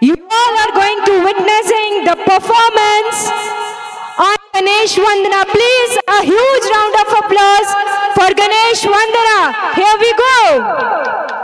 you all are going to witnessing the performance Ganesh Vandana. Please, a huge round of applause for Ganesh Vandana. Here we go.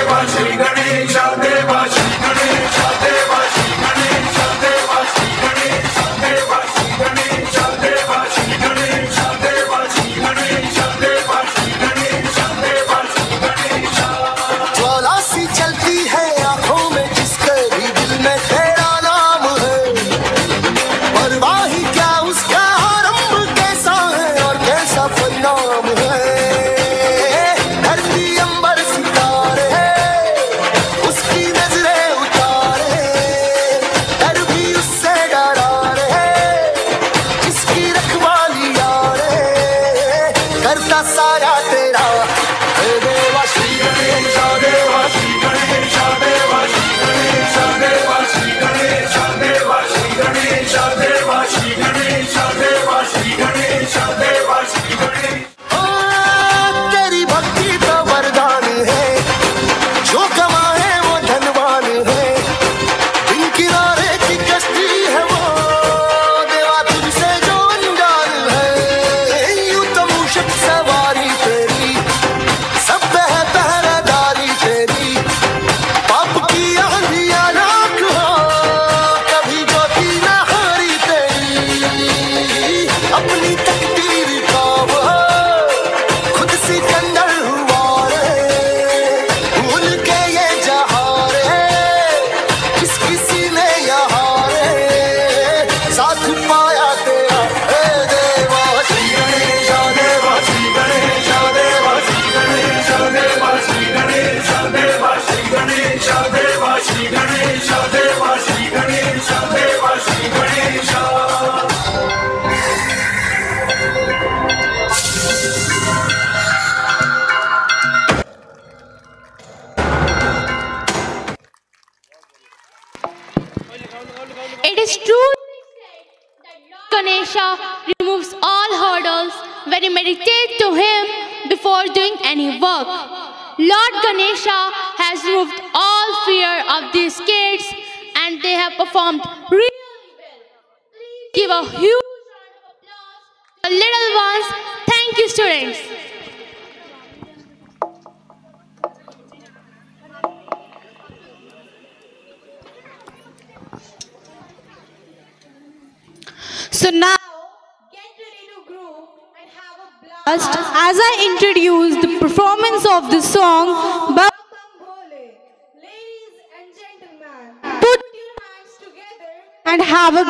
and have a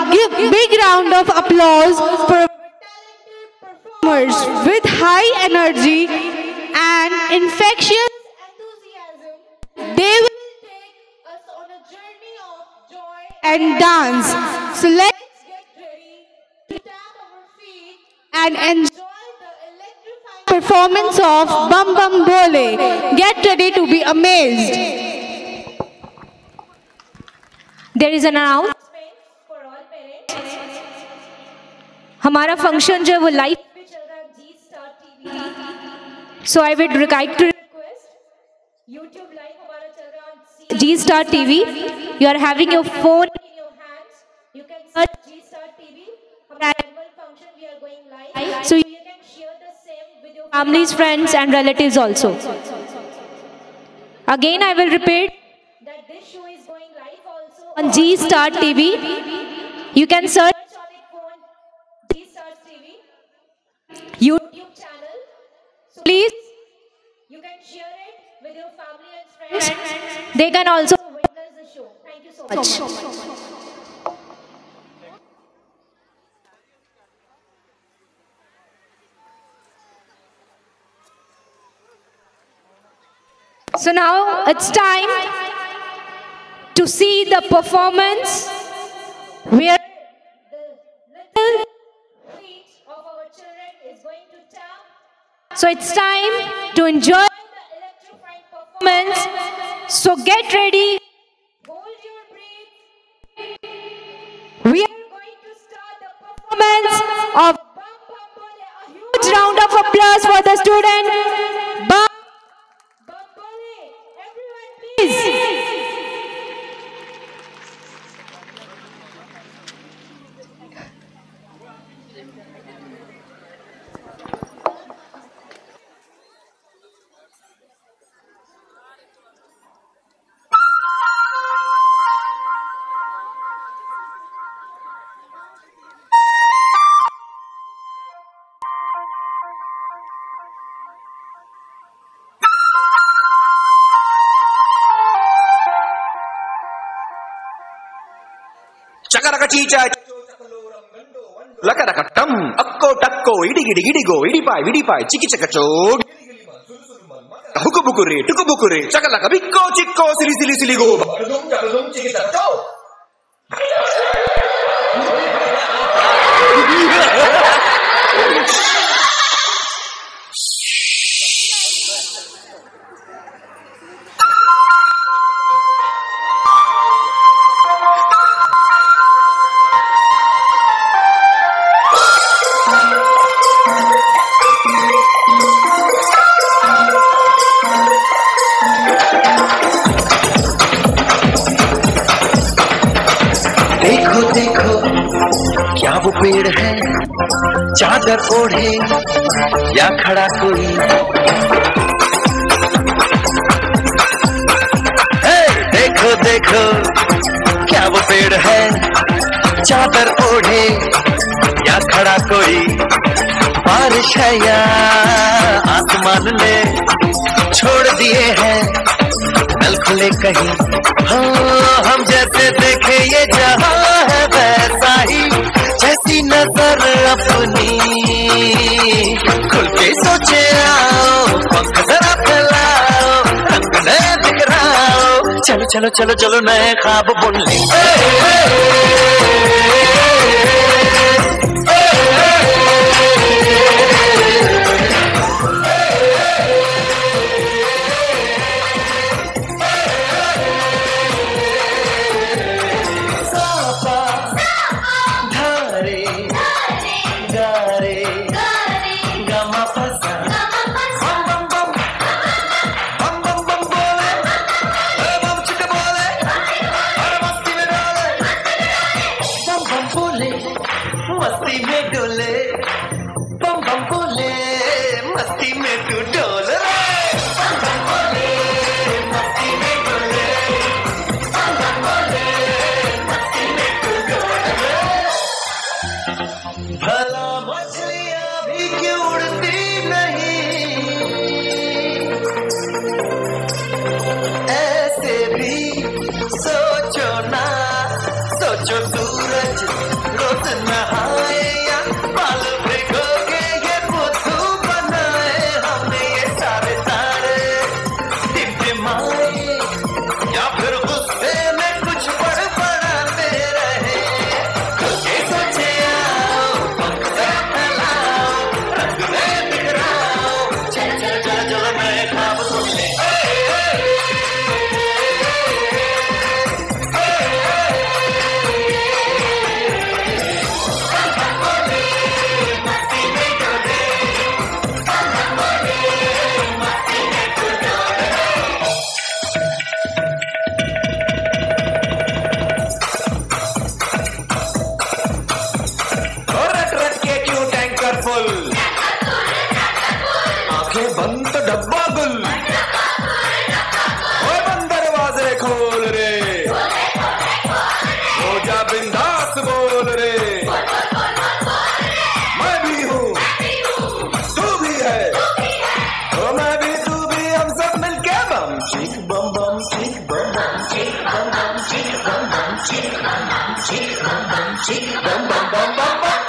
big round of applause for performers with high energy and infectious enthusiasm. They will take us on a journey of joy and dance. So let's get ready to tap our feet and enjoy the electrifying performance of Bum Bum Bole. Get ready to be amazed. There is an announcement हमारा function जो है वो live पे चल रहा है G star TV so I would like to YouTube live हमारा चल रहा है G star TV you are having your phone in your hands you can search G star TV हमारा annual function we are going live so you can share the same with your families friends and relatives also again i will repeat that this show is going live also on G Star TV you can search YouTube channel. So please. you can share it with your family and friends. They can also witness the show. Thank you so much. So now it's time to see the performance where the little feet of our children is going to tap. So it's time to enjoy the electrifying performance. So get ready. Hold your breath. We are going to start the performance of. A huge round of applause for the student. Bum Bole. Everyone please. ಚಕ ಚೀಚ ಲಕ ಡಕ ಟಂ ಅಕ್ಕೋ ಟಕ್ಕೋ ಇಡಿಗಿಡಿ ಇಡಿಗೋ ಇಡಿಪಾಯ್ ಇಡಿಪಾಯ್ ಚಿಕಿ ಚಕ ಚೋಡ್ ಹುಕು ಬುಕುರಿ ಟುಕು ಬುಕುರಿ ಚಕಲಕ ಬಿಕ್ಕೋ ಚಿಕ್ಕೋ ಸಿಲಿ ಸಿಲಿ ಸಿಲಿಗೋ चलो चलो नए ख्वाब बुन ले। Shake, bum, bum, bum, bum, bum.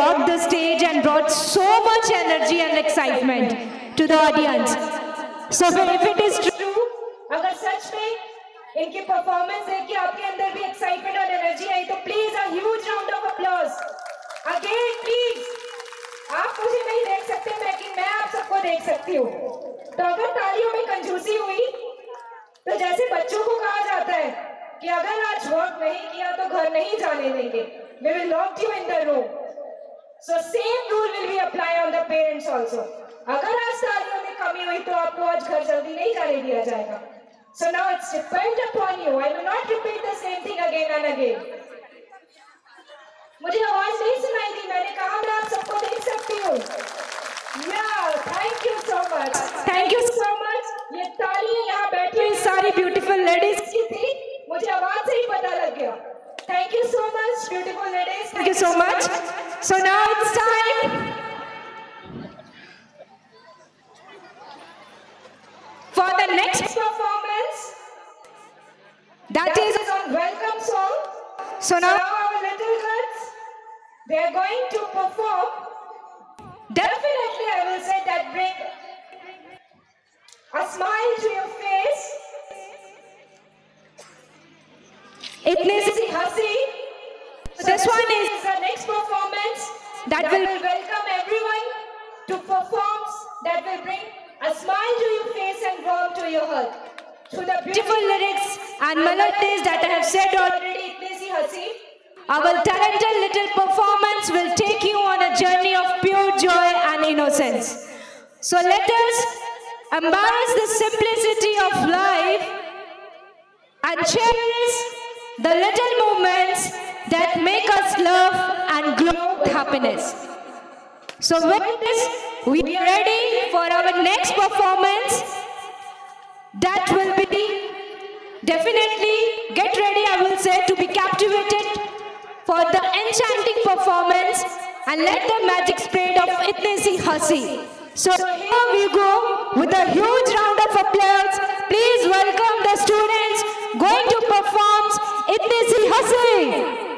Rocked the stage and brought so much energy and excitement to the audience. So if it is true, अगर सच में इनकी परफॉर्मेंस देख के आपके अंदर भी एक्साइटमेंट और एनर्जी आई तो please a huge round of applause again please आप मुझे नहीं देख सकते लेकिन मैं आप सबको देख सकती हूँ। तो अगर तालियों में कंजूसी हुई तो जैसे बच्चों को कहा जाता है कि अगर आज वर्क नहीं किया तो घर नहीं जाने देंगे। We will lock you in the room so same rule will be apply on the parents also अगर आज तालियों में कमी हुई तो आपको आज घर जल्दी नहीं जाने दिया जाएगा। So now it's depend upon you I will not repeat the same thing again and again मुझे आवाज़ नहीं सुनाई दी। मैंने कहा मैं आप सबको देख सकती हूँ। Thank you so much thank you so much ये तालियाँ यहाँ बैठी हुई सारी ब्यूटीफुल लेडीज़ की थी। मुझे आवाज़ से ही पता लग गया। Thank you so much, beautiful ladies. Thank you so much. So now it's time for the next performance. That is a welcome song. So now our little girls, they are going to perform. Definitely, I will say that bring a smile to your face. It is Hasi. So this one is the next performance that, that will, will welcome everyone to perform that will bring a smile to your face and warmth to your heart. Through the beautiful lyrics and melodies that I have said already, Itnesi Hasi, our talented little performance will take you on a journey of pure joy and innocence. So let us embrace the simplicity of life and cherish the little moments that make us love and grow with happiness. So with this, we are ready for our next performance. That will be definitely, get ready I will say, to be captivated for the enchanting performance and let the magic spread of Itnasi Hasi. So here we go with a huge round of applause. Please welcome the students going to perform इतनी सी हँसी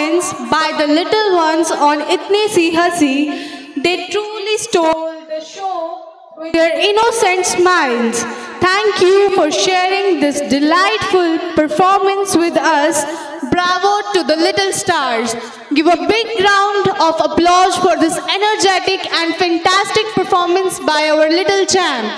performance by the little ones on Itne Si Hasi. They truly stole the show with their innocent smiles. Thank you for sharing this delightful performance with us. Bravo to the little stars. Give a big round of applause for this energetic and fantastic performance by our little champ.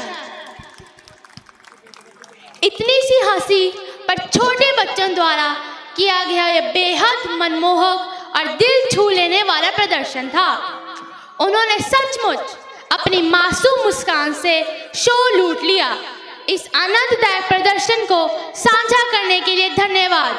इतनी सी हंसी पर छोटे बच्चों द्वारा किया गया यह बेहद मनमोहक और दिल छू लेने वाला प्रदर्शन था। उन्होंने सचमुच अपनी मासूम मुस्कान से शो लूट लिया। इस आनंददायक प्रदर्शन को साझा करने के लिए धन्यवाद।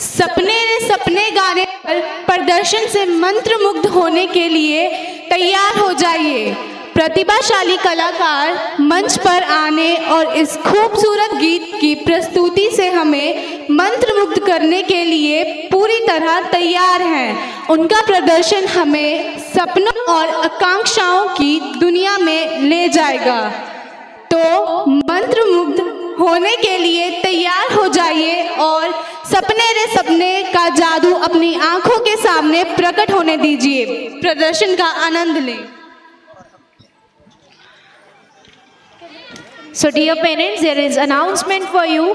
सपने रे सपने गाने पर प्रदर्शन से मंत्रमुग्ध होने के लिए तैयार हो जाइए। प्रतिभाशाली कलाकार मंच पर आने और इस खूबसूरत गीत की प्रस्तुति से हमें मंत्रमुग्ध करने के लिए पूरी तरह तैयार हैं। उनका प्रदर्शन हमें सपनों और आकांक्षाओं की दुनिया में ले जाएगा। तो मंत्रमुग्ध होने के लिए तैयार हो जाइए और सपने रे सपने का जादू अपनी आँखों के सामने प्रकट होने दीजिए। प्रदर्शन का आनंद लें। So dear parents, there is announcement for you.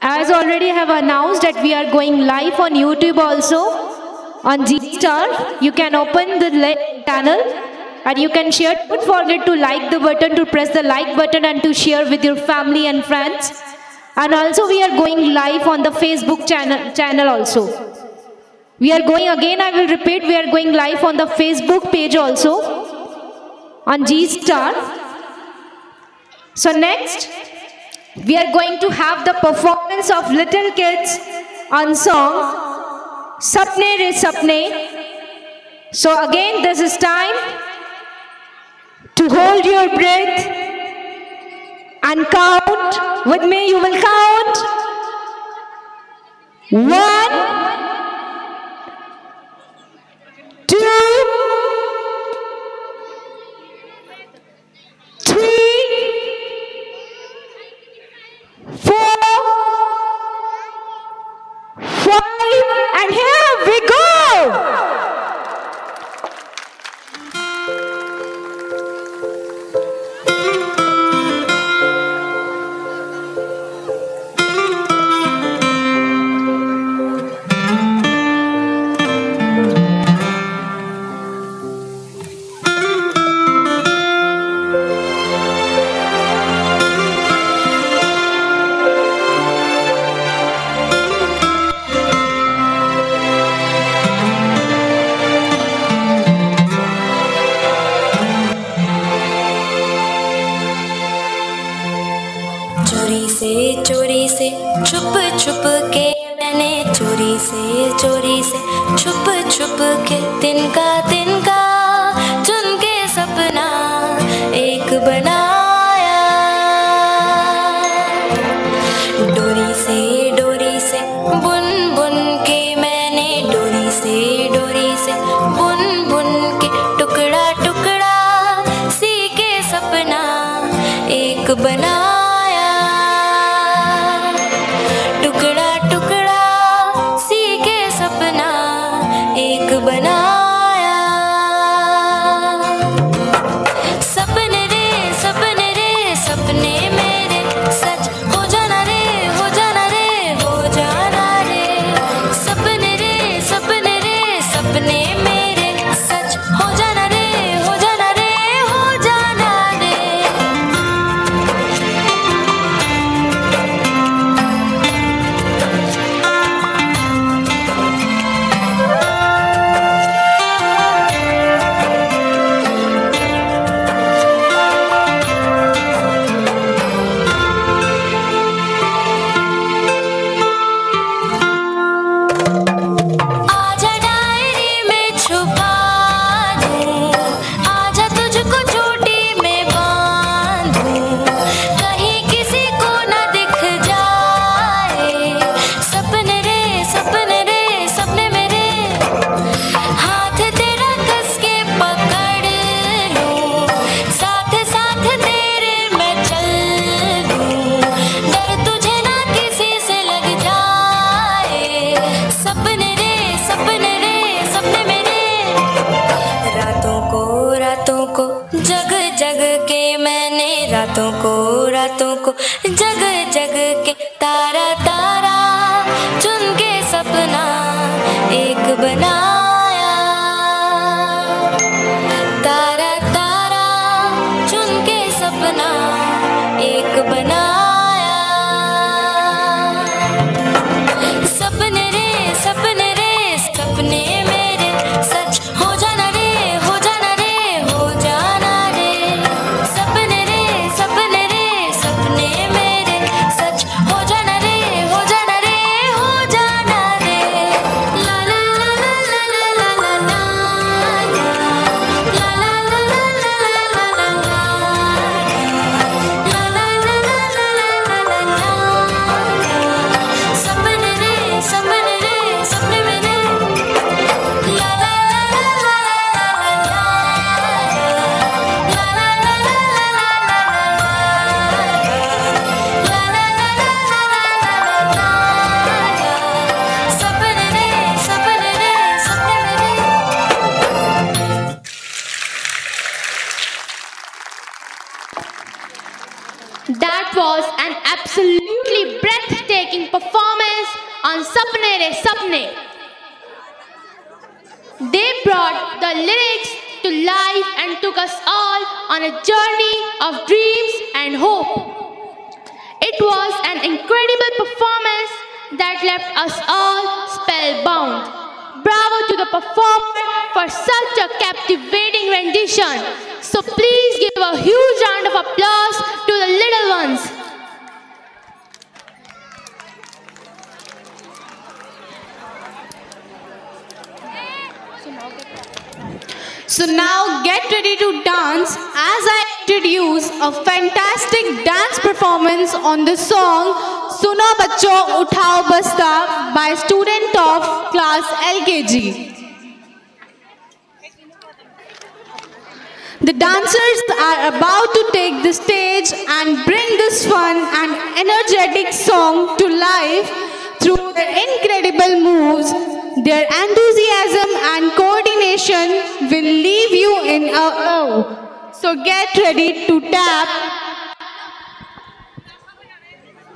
As already have announced that we are going live on YouTube also on G Star. You can open the channel and you can share. Don't forget to like the button, to press the like button and to share with your family and friends. And also we are going live on the Facebook channel, channel also. We are going again, I will repeat, we are going live on the Facebook page also on G Star. So next, we are going to have the performance of little kids on song Sapne Re Sapne. So again, this is time to hold your breath and count. With me, you will count. One, two,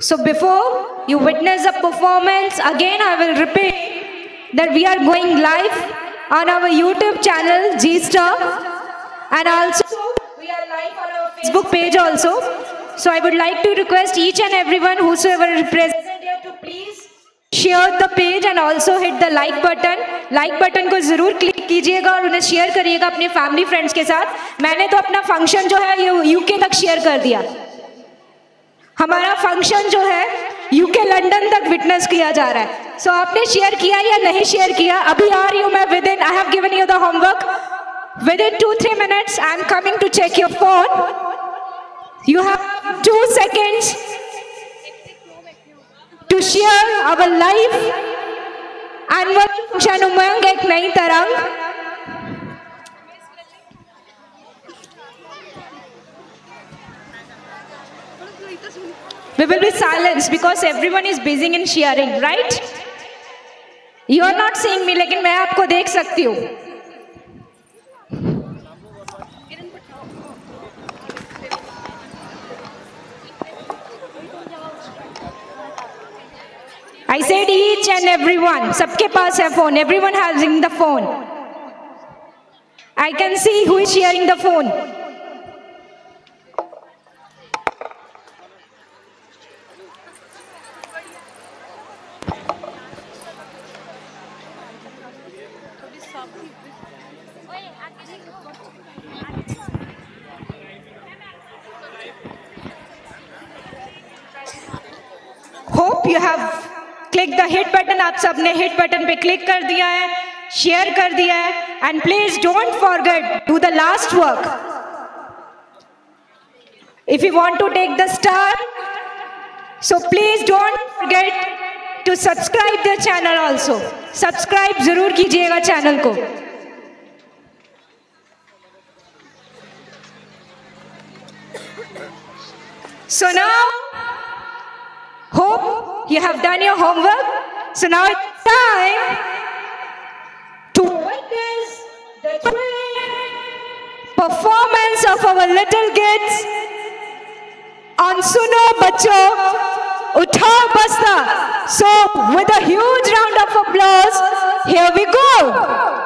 So before you witness the performance, again I will repeat that we are going live on our YouTube channel G-Star and also we are live on our Facebook page also. So I would like to request each and everyone whosoever is present here to please share the page and also hit the like button. like button को जरूर click कीजिएगा और उन्हें share करिएगा अपने family friends के साथ मैंने तो अपना फंक्शन जो है ये यूके तक शेयर कर दिया हमारा फ़ंक्शन जो है यूके लंदन तक विटनेस किया जा रहा है। सो so, आपने शेयर किया या नहीं शेयर किया अभी आर यू मैं within I have you the homework within two three minutes I am coming to check your phone you have two seconds to share our life and function उमंग एक नई तरंग। We will be silenced because everyone is busy in sharing, right? You are not seeing me, लेकिन मैं आपको देख सकती हूँ I said each and everyone. सबके पास है phone. Everyone having the phone. I can see who is sharing the phone. Button hit button पे click कर दिया है शेयर कर दिया है and please don't forget do the last work if you want to take the star so please don't forget to subscribe the channel also subscribe ज़रूर कीजिएगा channel को. So now, hope you have done your homework. So now time to witness the twin performance of our little kids on Suno Bacho Uthao Basta. So, with a huge round of applause, here we go.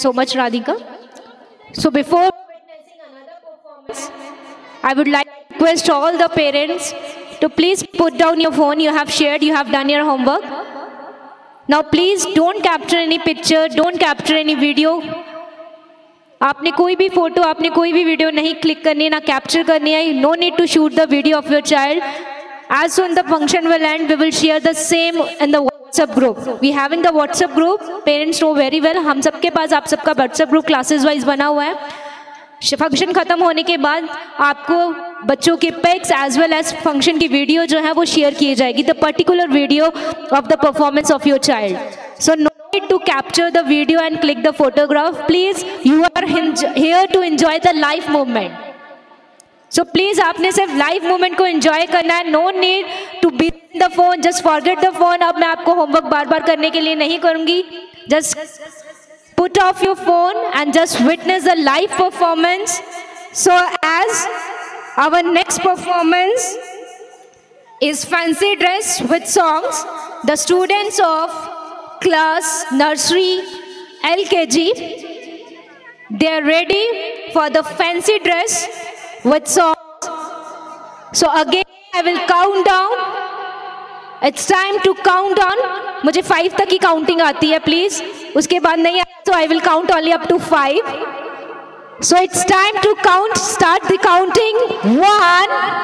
so much, Radhika. So before I would like to request all the parents to please put down your phone. You have shared, you have done your homework. Now please don't capture any picture, don't capture any video. आपने कोई भी photo आपने कोई भी video नहीं click करनी है ना कैप्चर करनी है no need to shoot the video of your child as soon the function will end we will share the same in the whatsapp group. We having the whatsapp group parents know very well हम सबके पास, आप सबका whatsapp group classes wise बना हुआ है। Function खत्म होने के बाद आपको बच्चों के pics as well as function की वीडियो जो है वो शेयर की जाएगी। The particular video of the performance of your child so no need to capture the video and click the photograph please you are here to enjoy the life movement so please आपने सिर्फ़ live movement को enjoy करना है। No need to be the phone just forget the phone अब मैं आपको homework बार बार करने के लिए नहीं करूँगी। Just put off your phone and just witness the live performance so as our next performance is fancy dress with songs the students of class nursery L K G they are ready for the fancy dress with songs. So again, I will count down. It's time to count down. मुझे five तक ही counting आती है please उसके बाद नहीं so I will count only up to five. So it's time to count. Start the counting. One, two,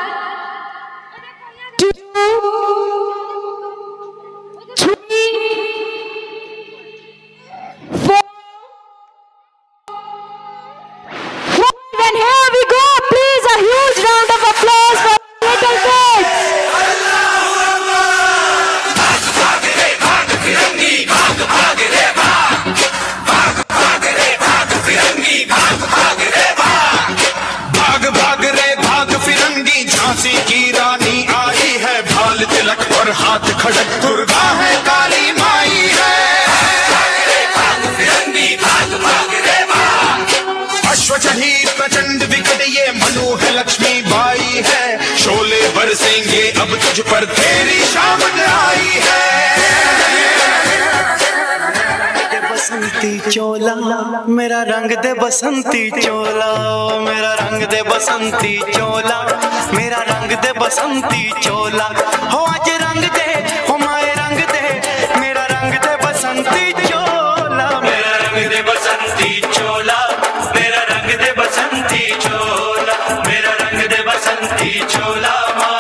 और हाथ खड़क। दुर्गा है काली माई है। अश्व चढ़ी प्रचंड विकट ये मनु है, लक्ष्मी बाई है। शोले बरसेंगे अब तुझ पर, तेरी शाम आई है। बसंती चोला, मेरा रंग दे बसंती चोला, मेरा रंग दे बसंती चोला, मेरा रंग दे बसंती चोला। हो आज chola ma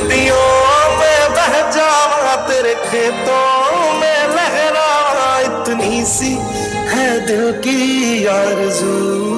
नदियों में बह जावा तेरे खेतों में लहरा इतनी सी है दिल की आरज़ू।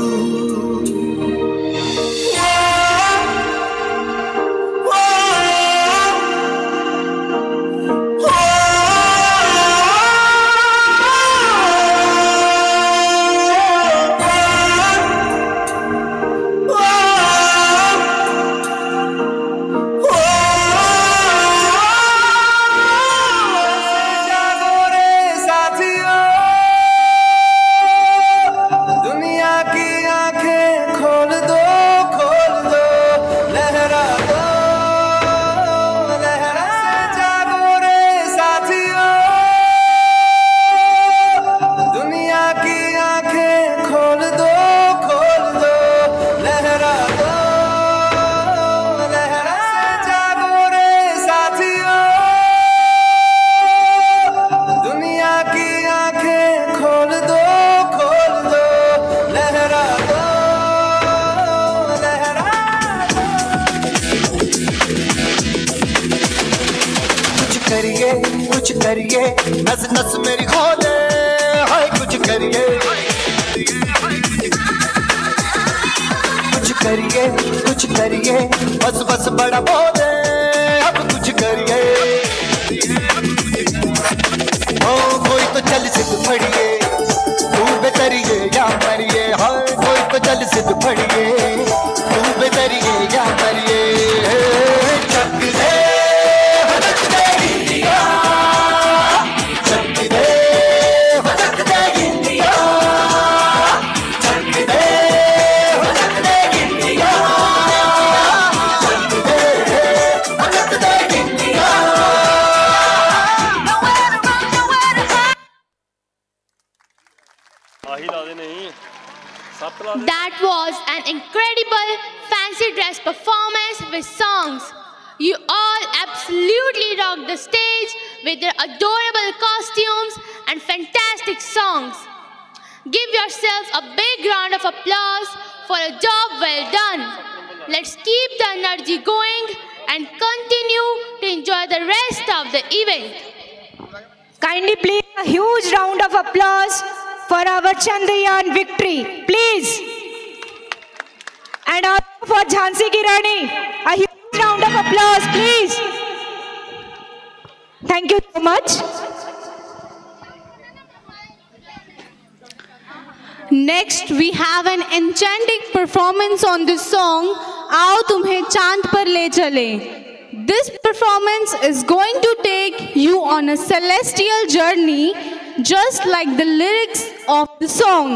Chale. This performance is going to take you on a celestial journey just like the lyrics of the song.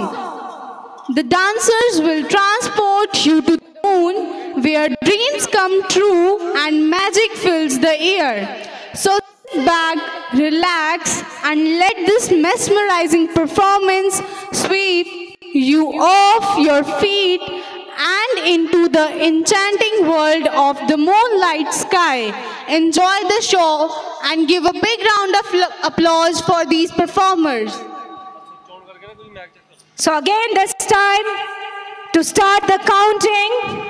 The dancers will transport you to the moon where dreams come true and magic fills the air. So sit back, relax and let this mesmerizing performance sweep you off your feet and into the enchanting world of sky. Enjoy the show and give a big round of applause for these performers. So again, this time to start the counting.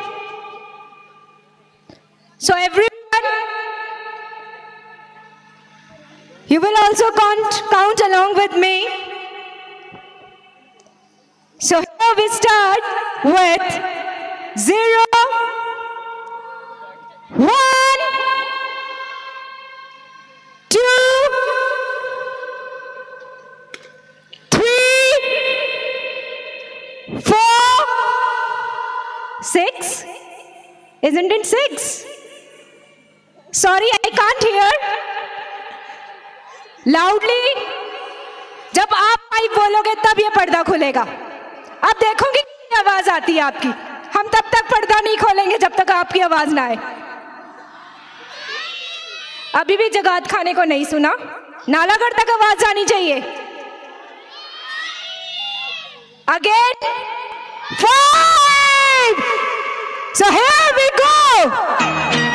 आपकी। हम तब तक पर्दा नहीं खोलेंगे जब तक आपकी आवाज़ ना आए। अभी भी जगात खाने को नहीं सुना। नालागढ़ तक आवाज़ जानी चाहिए। Again five so here we go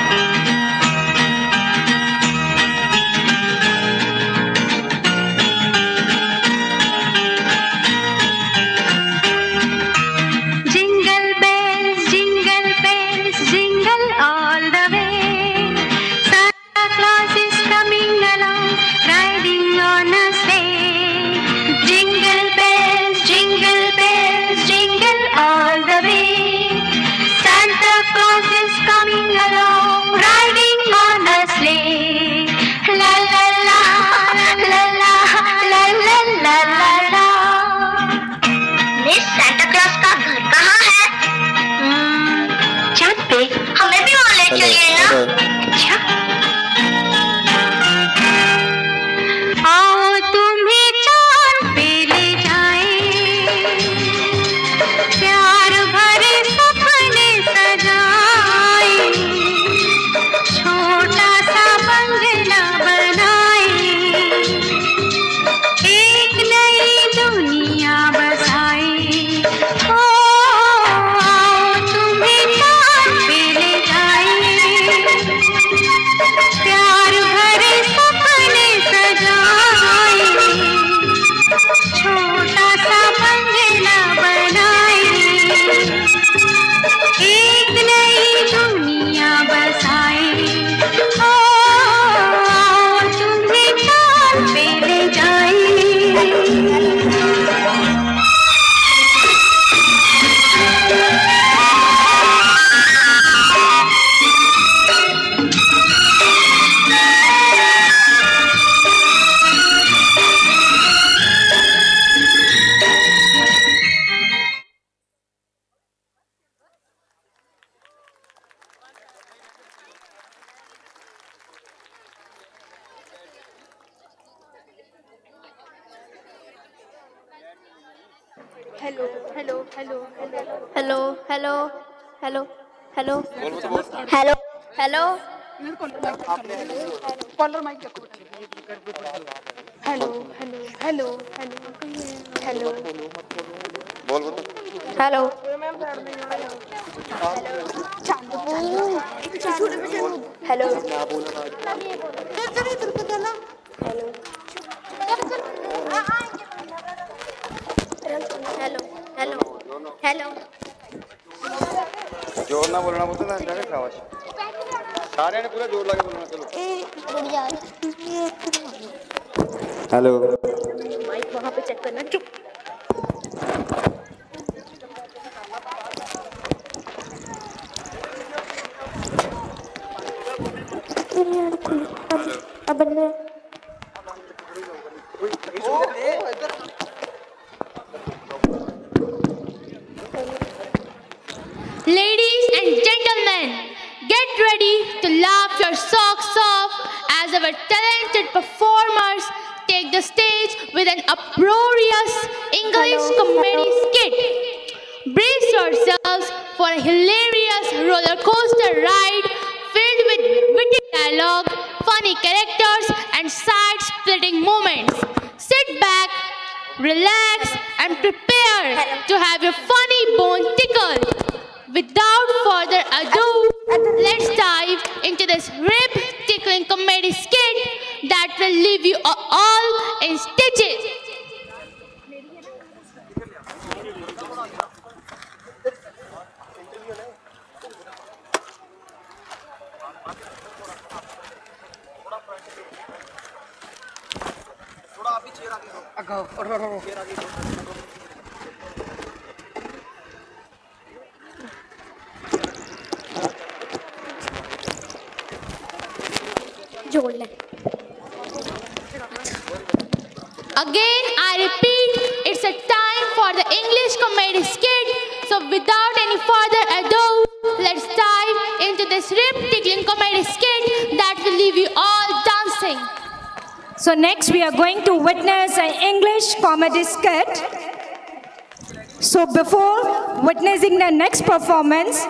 collar mic रखो Next, we are going to witness an English comedy skit. So before witnessing the next performance,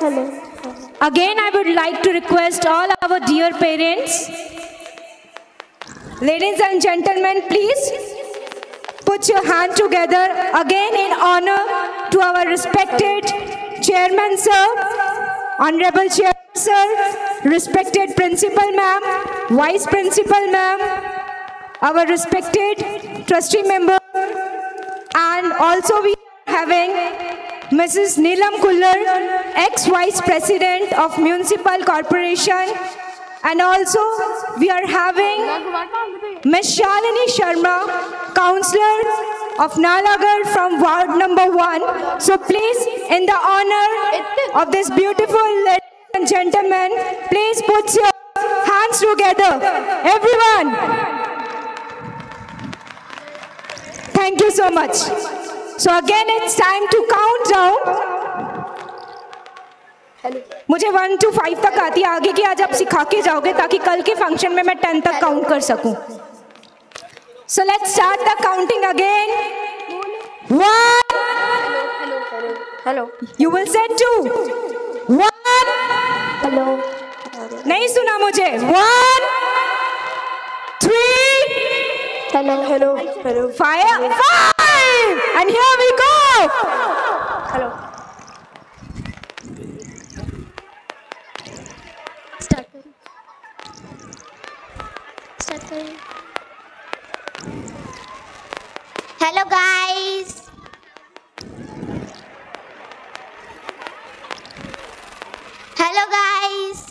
again I would like to request all our dear parents, ladies and gentlemen, please put your hand together again in honor to our respected chairman sir, honorable chair, sir, respected principal ma'am, vice principal ma'am, our respected trustee member and also we are having Mrs. Neelam Kullar, ex-vice president of municipal corporation and also we are having Ms. Shalini Sharma, counselor of Nalagar from ward number 1. So please in the honor of this beautiful ladies and gentlemen, please put your hands together. Everyone. Thank you so much. So again, it's time to count down. मुझे one two five तक आती है आगे की आज आप सिखा के जाओगे ताकि कल के फ़ंक्शन में मैं टेन तक काउंट कर सकूँ। So let's start the counting again. One. Hello. You will say two. One. Hello. नहीं सुना मुझे. One. Three. Hello. Hello. Hello. Fire. Five. And here we go. Hello. Start. Start. Hello, guys. Hello, guys.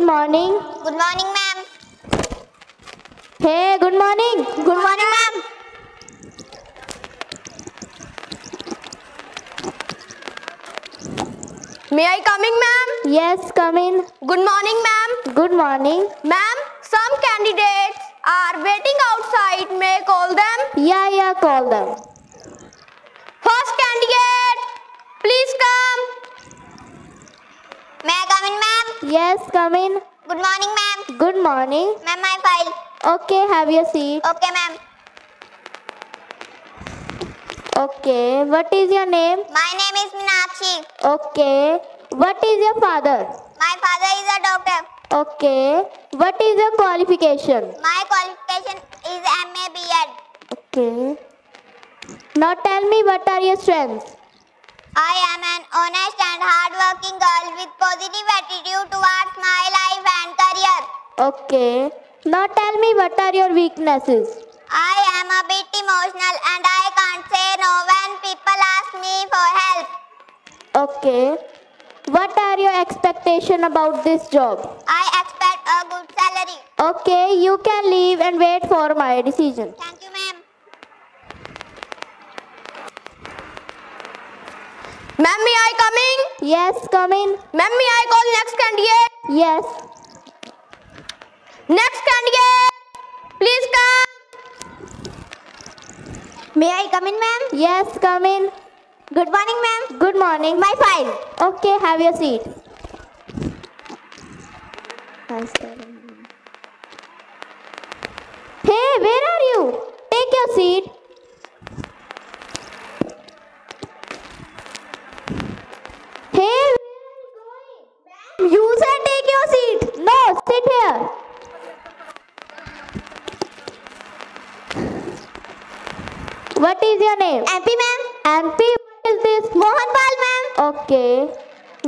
Good morning. Good morning, ma'am. Hey, good morning. Good morning, ma'am. May I coming, ma'am? Yes, come in. Good morning, ma'am. Good morning. Ma'am, some candidates are waiting outside. May I call them? Yeah, yeah, call them. First candidate, please come. May I come in, ma'am? Yes, come in. Good morning, ma'am. Good morning. Ma'am, my file. Okay, have your seat. Okay, ma'am. Okay, what is your name? My name is Minakshi. Okay, what is your father? My father is a doctor. Okay, what is your qualification? My qualification is MA B.Ed. Okay. Now tell me what are your strengths? I am an honest and hardworking girl with positive attitude towards my life and career. Okay. Now tell me what are your weaknesses? I am a bit emotional and I can't say no when people ask me for help. Okay. What are your expectations about this job? I expect a good salary. Okay, you can leave and wait for my decision. Thank you, ma'am. Ma'am, may I coming? Yes, come in. Ma'am, may I call next candidate? Yes. Next candidate, please come. May I come in, ma'am? Yes, come in. Good morning, ma'am. Good morning. My file. Okay, have your seat. Hey, where are you? Take your seat. Hey, said take your seat. No, sit here. What is your name? MP, ma'am. MP, what is this? Mohan Pal, ma'am. Okay.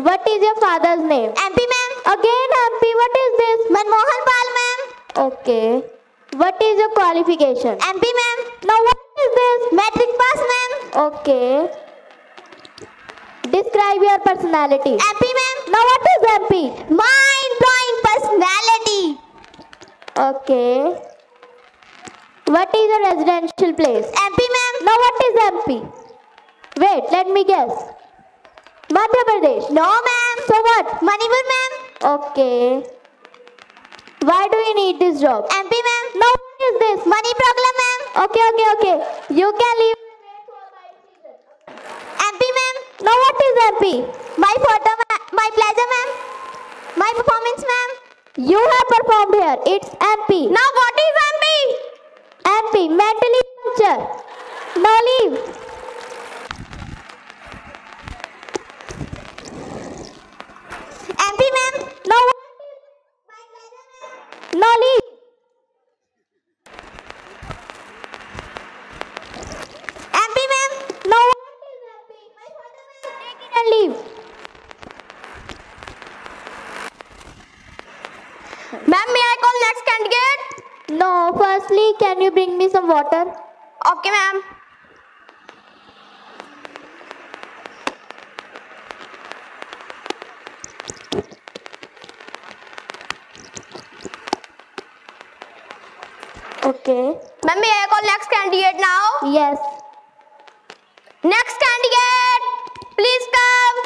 What is your father's name? MP, ma'am. Again, MP, what is this? Manmohan Pal, ma'am. Okay. What is your qualification? MP, ma'am. Now, what is this? Matric pass, ma'am. Okay. Describe your personality. MP, ma'am. Now, what is MP? Mind-blowing personality. Okay. What is your residential place? MP, ma'am. Now, what is MP? Wait, let me guess. Madhya Pradesh. No, ma'am. So what? Manipur, ma'am. Okay. Why do you need this job? MP, ma'am. Now, what is this? Money problem, ma'am. Okay, okay, okay. You can leave. MP, ma'am. Now, what is MP? My photo, my pleasure, ma'am. My performance, ma'am. You have performed here. It's MP. Now, what is MP? MP, mentally puncture. No leave. MP, ma'am. No. No leave. of water. Okay, ma'am. Okay. Ma'am, may I call next candidate now? Yes. Next candidate, please come.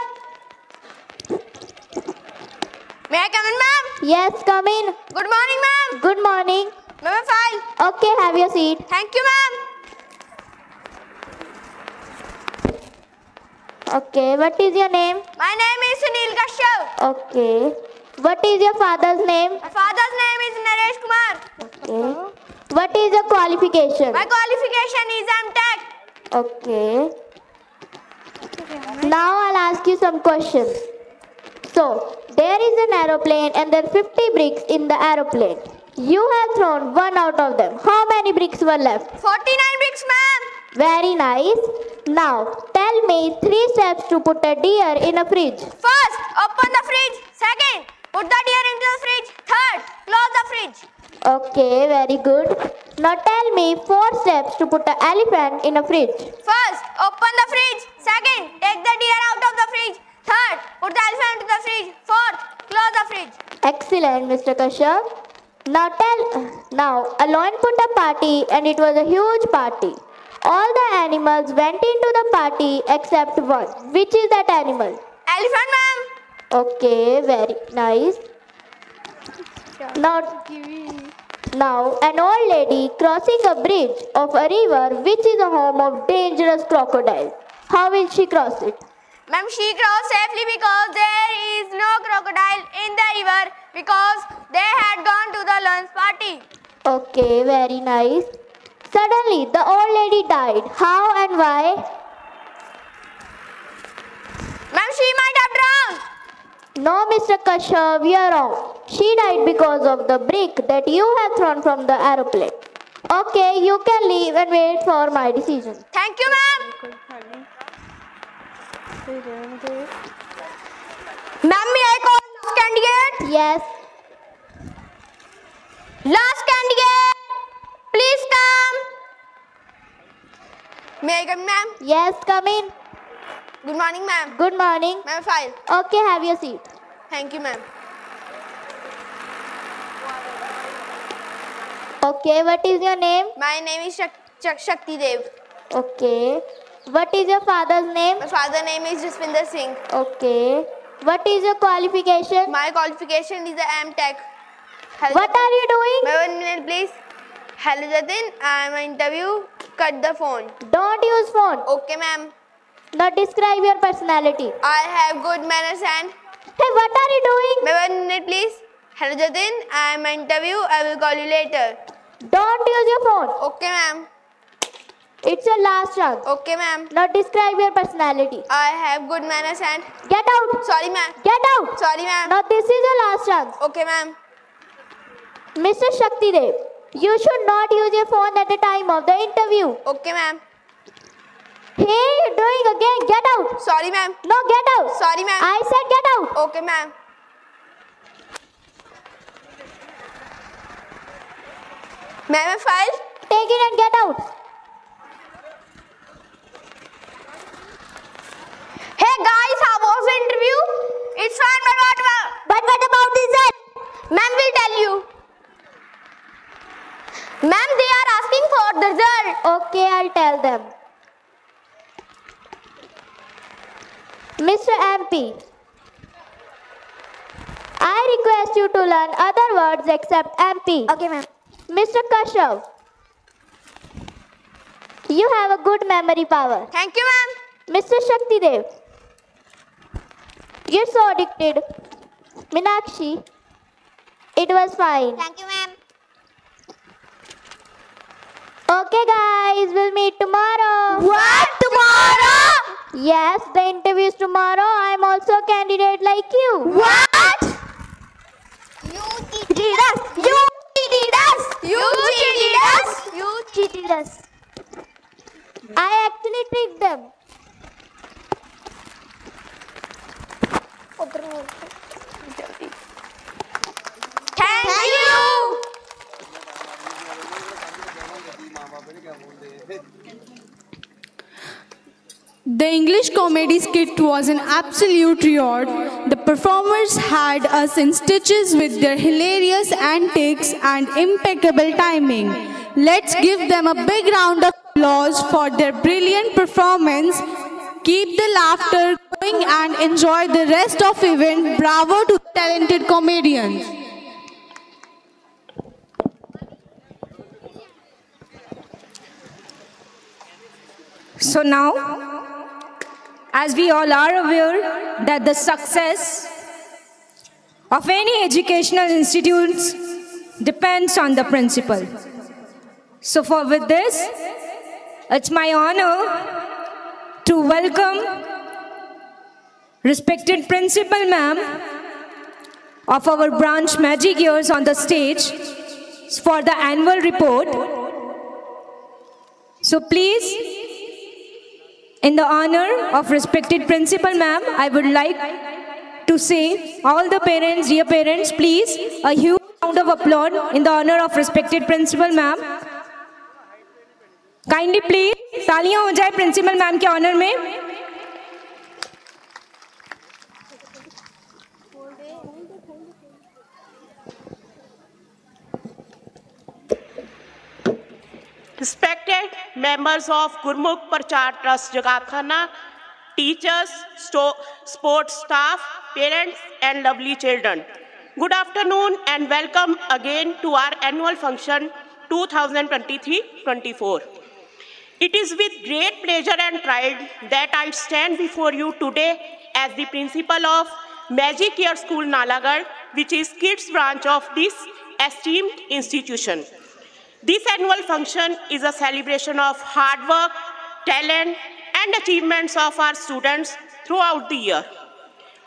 May I come in, ma'am? Yes, come in. Good morning, ma'am. Good morning. Ma'am, file. Okay, have your seat. Thank you, ma'am. Okay, what is your name? My name is Sunil Kashyap. Okay. What is your father's name? My father's name is Naresh Kumar. Okay. What is your qualification? My qualification is MTech. Okay. Now I'll ask you some questions. So, there is an aeroplane and there are 50 bricks in the aeroplane. You have thrown one out of them. How many bricks were left? 49 bricks, ma'am. Very nice. Now, tell me three steps to put a deer in a fridge. First, open the fridge. Second, put the deer into the fridge. Third, close the fridge. Okay, very good. Now tell me four steps to put an elephant in a fridge. First, open the fridge. Second, take the deer out of the fridge. Third, put the elephant into the fridge. Fourth, close the fridge. Excellent, Mr. Kashyap. Now tell now a lion put a party and it was a huge party. All the animals went into the party except one. Which is that animal? Elephant, ma'am. Okay, very nice. Now, now an old lady crossing a bridge of a river which is a home of dangerous crocodiles. How will she cross it? Ma'am, she crossed safely because there is no crocodile in the river because they had gone to the lunch party. Okay, very nice. Suddenly, the old lady died. How and why? Ma'am, she might have drowned. No, Mr. Kashyap, you are wrong. She died because of the brick that you have thrown from the aeroplane. Okay, you can leave and wait for my decision. Thank you, ma'am. Ma'am, may I call last candidate? Yes. Last candidate, please come. May I come, ma'am? Yes, come in. Good morning, ma'am. Good morning. Ma'am, file. Okay, have your seat. Thank you, ma'am. Okay, what is your name? My name is Shak- Shak- Shakti Dev. Okay. What is your father's name? My father name is Jaswinder Singh. Okay. What is your qualification? My qualification is the M Tech. What are you doing? My one minute, please. Hello, Jatin. I am an interview. Cut the phone. Don't use phone. Okay, ma'am. Now describe your personality. I have good manners and. Hey, what are you doing? My one minute, please. Hello, Jatin. I am an interview. I will call you later. Don't use your phone. Okay, ma'am. It's your last chance. Okay, ma'am. Now describe your personality. I have good manners and. Get out. Sorry, ma'am. Get out. Sorry, ma'am. Now this is your last chance. Okay, ma'am. Mr. Shakti Dev, you should not use your phone at the time of the interview. Okay, ma'am. Hey, you're doing again. Get out. Sorry, ma'am. No, get out. Sorry, ma'am. I said get out. Okay, ma'am. Ma'am, a file? Take it and get out. Hey guys, how was the interview? It's fine, but what about? But what about the result? Ma'am will tell you. Ma'am, they are asking for the result. Okay, I'll tell them. Mr. MP, I request you to learn other words except MP. Okay, ma'am. Mr. Kashav, you have a good memory power. Thank you, ma'am. Mr. Shakti Dev, you're so addicted. Minakshi, it was fine. Thank you, ma'am. Okay, guys, we'll meet tomorrow. What? Tomorrow? Yes, the interview is tomorrow. I'm also a candidate like you. What? You cheated us. You cheated us. You cheated us. You cheated us. I actually tricked them. Thank you. The English comedy skit was an absolute riot. The performers had us in stitches with their hilarious antics and impeccable timing. Let's give them a big round of applause for their brilliant performance. Keep the laughter going and enjoy the rest of event. Bravo to talented comedians. So now, as we all are aware that the success of any educational institutes depends on the principal. So for with this, it's my honor to welcome respected principal ma'am of our branch Magic Years on the stage for the annual report. So please in the honor of respected principal ma'am, I would like to say all the parents, dear parents, please a huge round of applause in the honor of respected principal ma'am. Kindly please तालियाँ हो जाए principal ma'am के honour में respected members of Gurmukh Prachar trust जगाखाना teachers sports staff parents and lovely children good afternoon and welcome again to our annual function 2023-24. Thousand twenty three twenty four It is with great pleasure and pride that I stand before you today as the principal of Magic Year School Nalagarh, which is kids branch of this esteemed institution. This annual function is a celebration of hard work, talent, and achievements of our students throughout the year.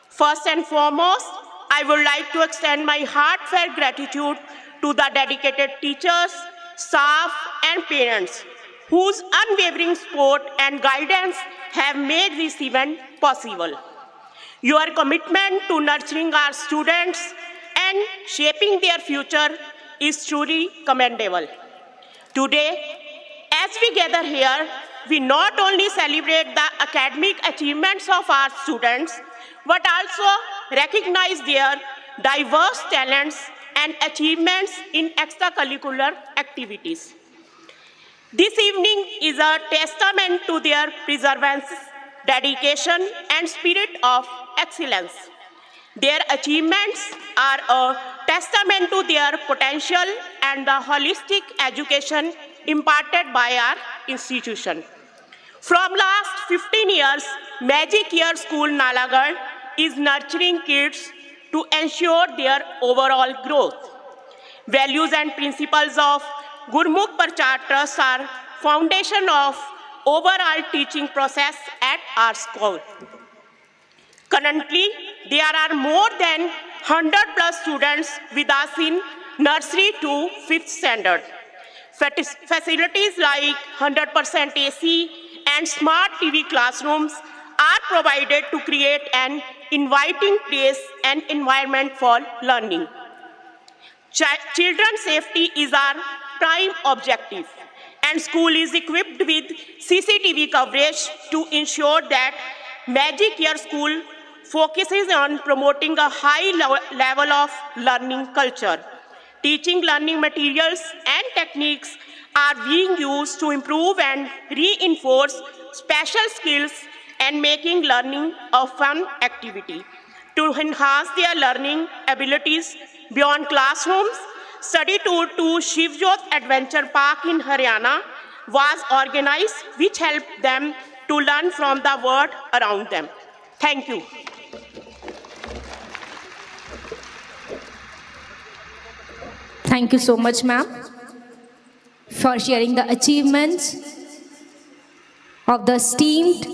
First and foremost, I would like to extend my heartfelt gratitude to the dedicated teachers, staff, and parents whose unwavering support and guidance have made this event possible. Your commitment to nurturing our students and shaping their future is truly commendable. Today, as we gather here, we not only celebrate the academic achievements of our students, but also recognize their diverse talents and achievements in extracurricular activities. This evening is a testament to their perseverance, dedication, and spirit of excellence. Their achievements are a testament to their potential and the holistic education imparted by our institution. From last 15 years, Magic Year School Nalagarh is nurturing kids to ensure their overall growth. Values and principles of Gurmukh Prachar Trust are foundation of overall teaching process at our school. Currently, there are more than 100 plus students with us in nursery to 5th standard. Facilities like 100% AC and smart TV classrooms are provided to create an inviting place and environment for learning. Chi- children's safety is our prime objective, and school is equipped with CCTV coverage to ensure that Magic Year School focuses on promoting a high level of learning culture. Teaching learning materials and techniques are being used to improve and reinforce special skills and making learning a fun activity. To enhance their learning abilities beyond classrooms, study tour to Shivjot Adventure Park in Haryana was organized, which helped them to learn from the world around them. Thank you. Thank you so much, ma'am, for sharing the achievements of the esteemed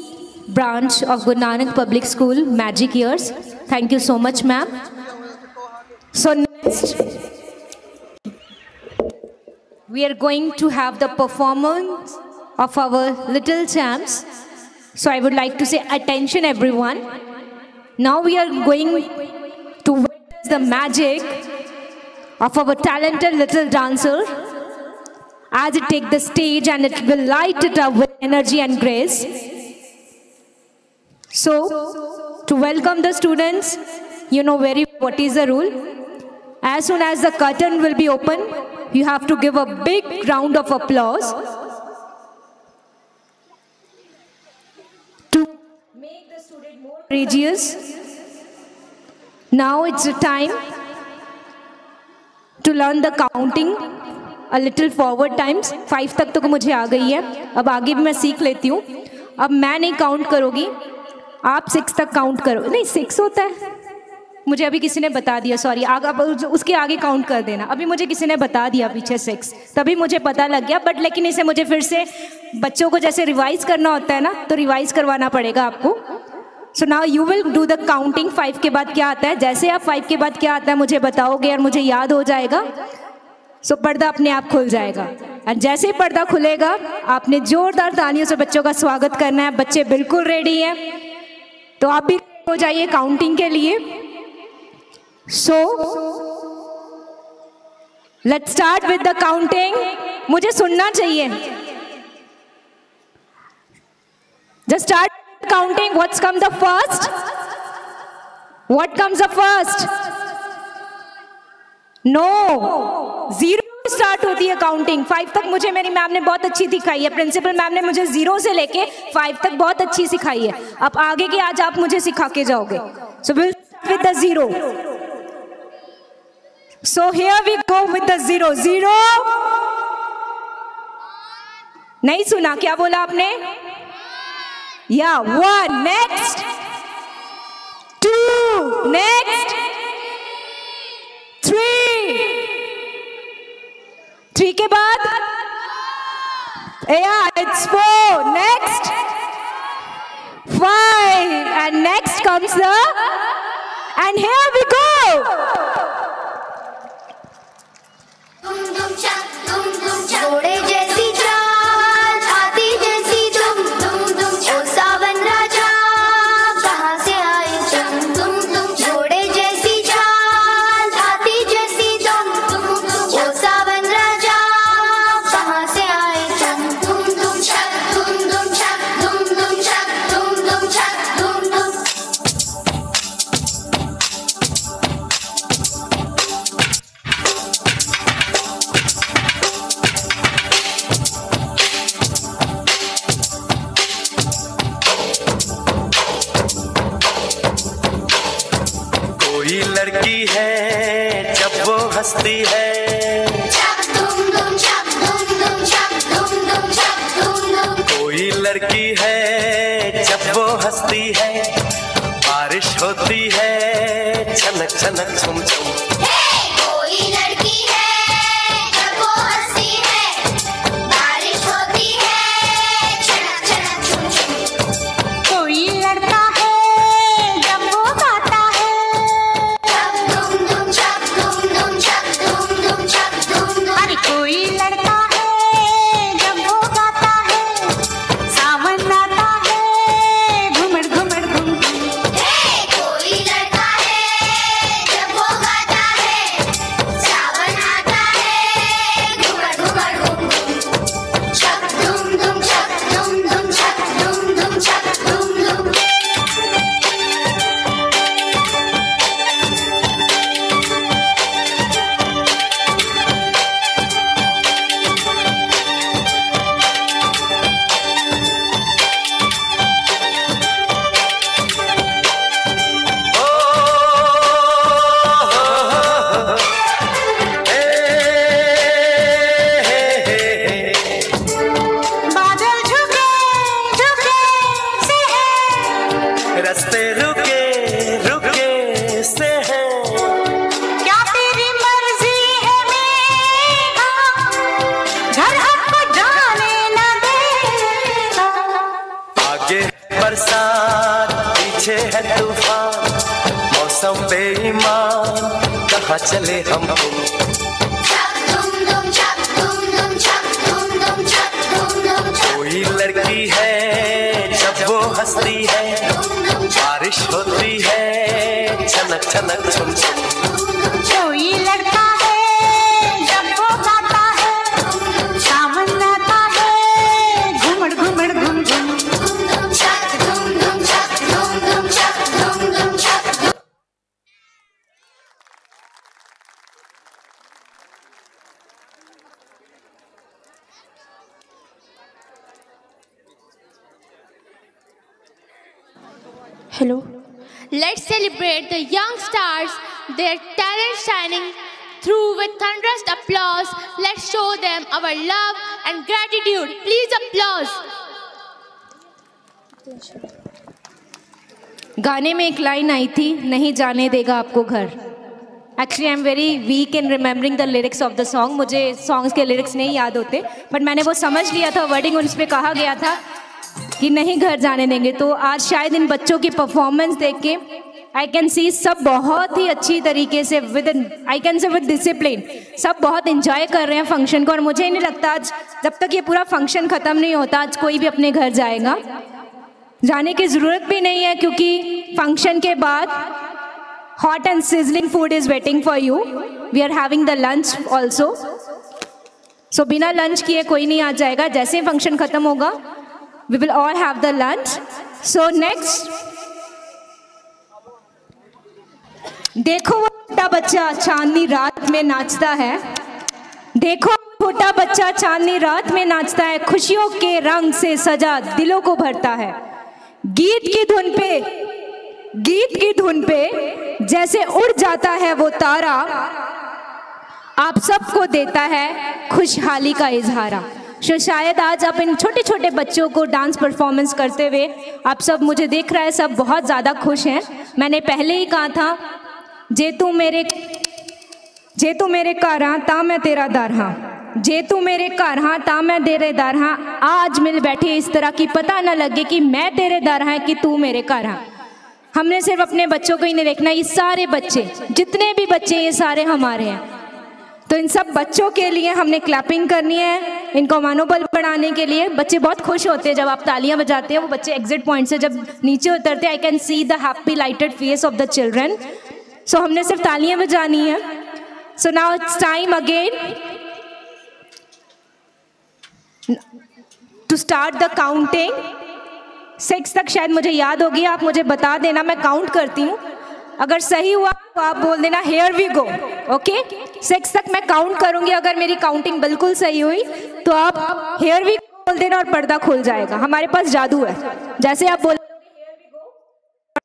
branch of Guru Nanak Public School, Magic Years. Thank you so much, ma'am. So next, we are going to have the performance of our little champs. So I would like to say attention everyone. Now we are going to witness the magic of our talented little dancer as it take the stage and it will light it up with energy and grace. So, to welcome the students, you know very what is the rule. As soon as the curtain will be open, You have to give a big round of applause. To make the student more courageous. Now it's the time to learn the counting a little forward times. Five तक तो मुझे आ गई है अब आगे भी मैं सीख लेती हूँ अब मैं नहीं काउंट करोगी आप सिक्स तक काउंट करो नहीं सिक्स होता है मुझे अभी किसी ने बता दिया सॉरी आगे उसके आगे काउंट कर देना। अभी मुझे किसी ने बता दिया पीछे सिक्स तभी मुझे पता लग गया बट लेकिन इसे मुझे फिर से बच्चों को जैसे रिवाइज करना होता है ना तो रिवाइज करवाना पड़ेगा आपको। So now you will do the counting five के बाद क्या आता है? जैसे आप फाइव के बाद क्या आता है मुझे बताओगे और मुझे याद हो जाएगा। सो so, पर्दा अपने आप खुल जाएगा। और जैसे ही पर्दा खुलेगा आपने जोरदार तालियों से बच्चों का स्वागत करना है। बच्चे बिल्कुल रेडी हैं। तो आप भी हो जाइए काउंटिंग के लिए। So let start with the counting मुझे सुनना चाहिए। Just start counting what's come the first what comes the first no zero start होती है काउंटिंग फाइव तक मुझे मेरी मैम ने बहुत अच्छी सिखाई है। प्रिंसिपल मैम ने मुझे ज़ीरो से लेके फाइव तक बहुत अच्छी सिखाई है। अब आगे की आज आप मुझे सिखा के जाओगे। So will with the zero so here we go with the zero zero नहीं सुना क्या बोला आपने या one next two next three three के बाद yeah it's four next five and next Comes the and here we go घोड़े जैसी चाल वो है। कोई लड़की है जब वो हंसती है बारिश होती है छनक छनक छुम छुम। And gratitude. Please applause. गाने में एक लाइन आई थी, नहीं जाने देगा आपको घर actually I am very weak in remembering the lyrics of the song मुझे सॉन्ग्स के लिरिक्स नहीं याद होते बट मैंने वो समझ लिया था वर्डिंग उस पर कहा गया था कि नहीं घर जाने देंगे तो आज शायद इन बच्चों की परफॉर्मेंस देख के आई कैन सी सब बहुत ही अच्छी तरीके से with I can say with discipline सब बहुत इंजॉय कर रहे हैं फ़ंक्शन को और मुझे नहीं लगता आज, जब तक ये पूरा फ़ंक्शन ख़त्म नहीं होता, आज कोई भी अपने घर जाएगा। जाने की ज़रूरत भी नहीं है क्योंकि फ़ंक्शन के बाद hot and sizzling food is waiting for you we are having the lunch also so बिना लंच किए कोई नहीं आ जाएगा। जैसे ही फ़ंक्शन ख़त्म होगा we will all have the lunch so next देखो वो छोटा बच्चा चांदनी रात में नाचता है। देखो छोटा बच्चा चांदनी रात में नाचता है, खुशियों के रंग से सजा दिलों को भरता है। गीत की धुन पे, गीत की धुन पे जैसे उड़ जाता है वो तारा, आप सबको देता है खुशहाली का इजहारा। तो शायद आज आप इन छोटे छोटे बच्चों को डांस परफॉर्मेंस करते हुए आप सब मुझे देख रहा है, सब बहुत ज़्यादा खुश हैं। मैंने पहले ही कहा था जे तू मेरे, जे तू मेरे घर हाँ ता मैं तेरा दर हाँ। जे तू मेरे घर हाँ ता मैं तेरे दर हाँ। आज मिल बैठे इस तरह की पता ना लगे कि मैं तेरे दर हाँ कि तू मेरे घर हाँ। हमने सिर्फ़ अपने बच्चों को ही नहीं देखना, ये सारे बच्चे, जितने भी बच्चे, ये सारे हमारे हैं। तो इन सब बच्चों के लिए हमने क्लैपिंग करनी है, इनको मनोबल बढ़ाने के लिए। बच्चे बहुत खुश होते हैं जब आप तालियाँ बजाते हैं, वो बच्चे एग्जिट पॉइंट से जब नीचे उतरते हैं I can see the happy lighted face of the children so so, हमने सिर्फ़ तालियाँ बजानी है। So now it's time again to start the counting six तक शायद मुझे याद होगी आप मुझे बता देना मैं काउंट करती हूँ। अगर सही हुआ तो आप बोल देना here we go okay six तक मैं काउंट करूँगी अगर मेरी काउंटिंग बिल्कुल सही हुई तो आप हेयर वी गो बोल देना और पर्दा खुल जाएगा। हमारे पास जादू है। जैसे आप बोल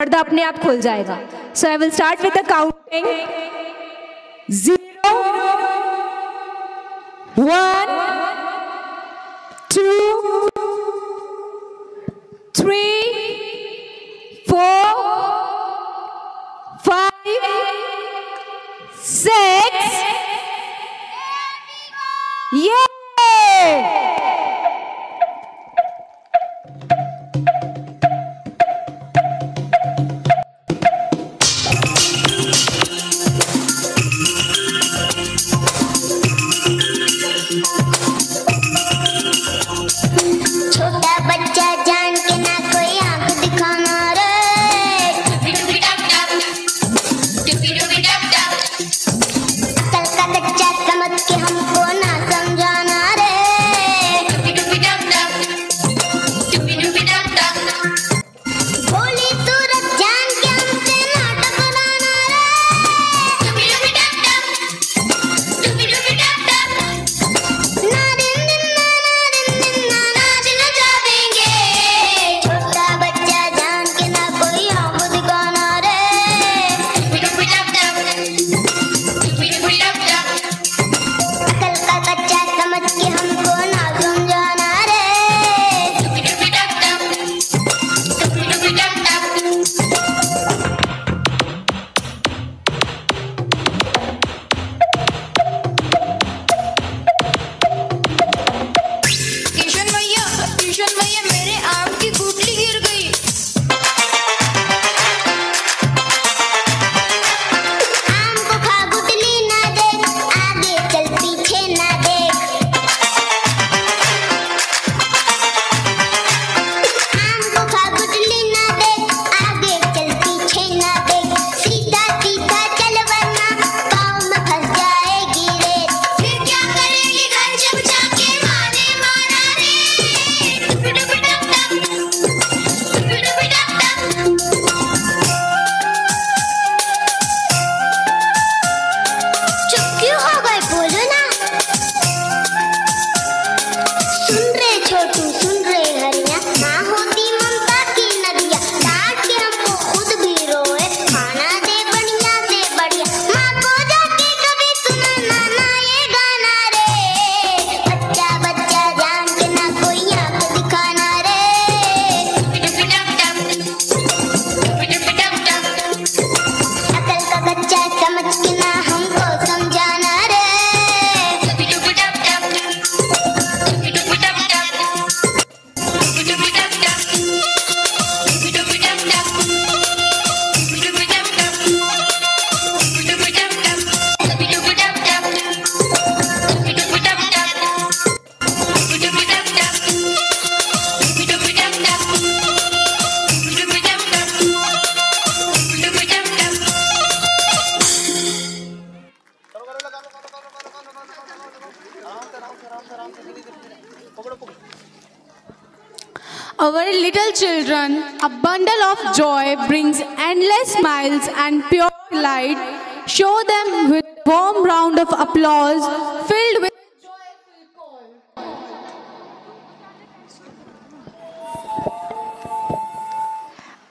पर्दा अपने आप खुल जाएगा। So I will start with the counting zero one two three four five, six. Yeah!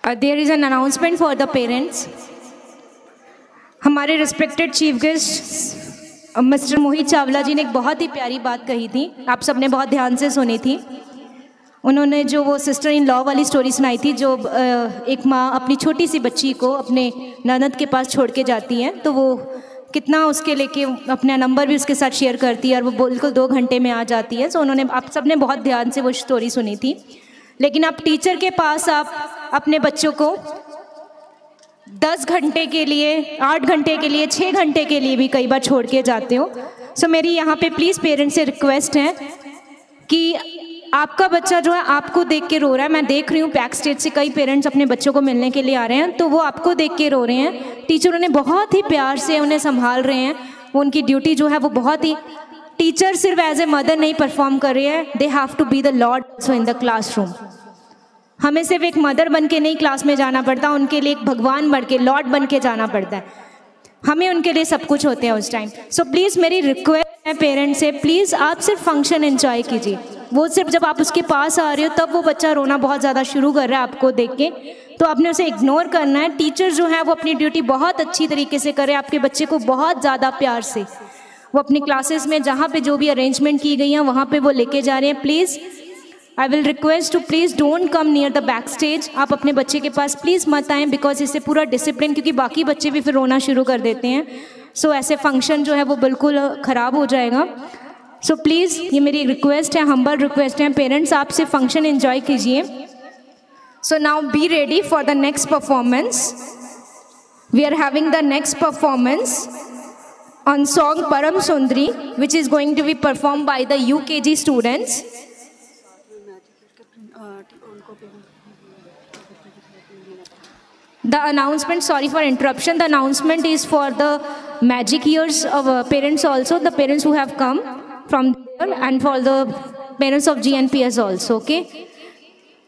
Uh, is an announcement for the parents हमारे respected chief guest mister Mohit Chawla ji ने एक बहुत ही प्यारी बात कही थी। आप सबने बहुत ध्यान से सुनी थी। उन्होंने जो वो सिस्टर इन लॉ वाली स्टोरी सुनाई थी जो एक माँ अपनी छोटी सी बच्ची को अपने ननद के पास छोड़ के जाती है तो वो कितना उसके लेके अपना नंबर भी उसके साथ शेयर करती है और वो बिल्कुल दो घंटे में आ जाती है। सो उन्होंने आप सबने बहुत ध्यान से वो स्टोरी सुनी थी। लेकिन आप टीचर के पास आप अपने बच्चों को दस घंटे के लिए आठ घंटे के लिए छः घंटे के लिए भी कई बार छोड़ के जाते हो। सो so, मेरी यहाँ पे प्लीज़ पेरेंट्स से रिक्वेस्ट है कि आपका बच्चा जो है आपको देख के रो रहा है। मैं देख रही हूँ बैक स्टेज से कई पेरेंट्स अपने बच्चों को मिलने के लिए आ रहे हैं तो वो आपको देख के रो रहे हैं। टीचर उन्हें बहुत ही प्यार से उन्हें संभाल रहे हैं। उनकी ड्यूटी जो है वो बहुत ही टीचर सिर्फ़ एज ए मदर नहीं परफॉर्म कर रहे हैं they have to be the lord so in the classroom हमें सिर्फ़ एक मदर बन के नहीं क्लास में जाना पड़ता, उनके लिए एक भगवान बन के लॉर्ड बन के जाना पड़ता है। हमें उनके लिए सब कुछ होते हैं उस टाइम सो प्लीज़ मेरी रिक्वेस्ट है पेरेंट्स से प्लीज़ आप सिर्फ़ फ़ंक्शन एंजॉय कीजिए। वो सिर्फ़ जब आप उसके पास आ रहे हो, तब वो बच्चा रोना बहुत ज़्यादा शुरू कर रहा है आपको देख के। तो आपने उसे इग्नोर करना है। टीचर जो है, वो अपनी ड्यूटी बहुत अच्छी तरीके से करे, आपके बच्चे को बहुत ज़्यादा प्यार से। वो अपनी क्लासेस में जहाँ पे जो भी अरेंजमेंट की गई हैं वहाँ पे वो लेके जा रहे हैं। Please I will request to please don't come near the back stage आप अपने बच्चे के पास प्लीज़ मत आएँ बिकॉज़ इससे पूरा डिसिप्लिन क्योंकि बाकी बच्चे भी फिर रोना शुरू कर देते हैं। सो so, ऐसे फ़ंक्शन जो है वो बिल्कुल ख़राब हो जाएगा। सो so, प्लीज़ ये मेरी रिक्वेस्ट है हम्बल रिक्वेस्ट है। पेरेंट्स आपसे फ़ंक्शन एंजॉय कीजिए। So now be ready for the next performance we are having the next performance on song Param Sundri, which is going to be performed by the UKG students. The announcement, sorry for interruption, the announcement is for the magic years of uh, parents also, the parents who have come from there and for the parents of GNPS also, okay?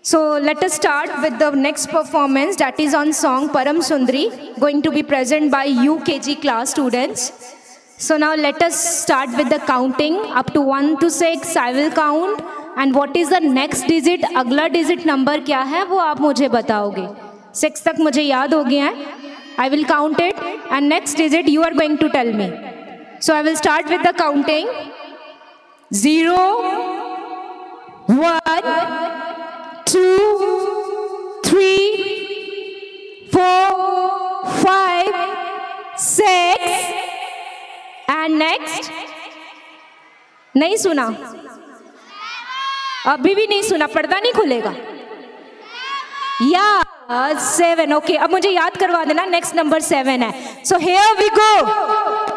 So let us start with the next performance that is on song Param Sundri, going to be present by UKG class students. So now let us start with the counting up to 1 to 6 I will count and what is the next digit अगला digit number क्या है वो आप मुझे बताओगे 6 तक मुझे याद हो गया है I will count it and next digit you are going to tell me so I will start with the counting 0 1 2 3 4 5 6 and next नहीं सुना। अभी भी नहीं सुना, पर्दा नहीं खुलेगा। या सेवन ओके अब मुझे याद करवा देना नेक्स्ट नंबर सेवन है। सो हेयर वी गो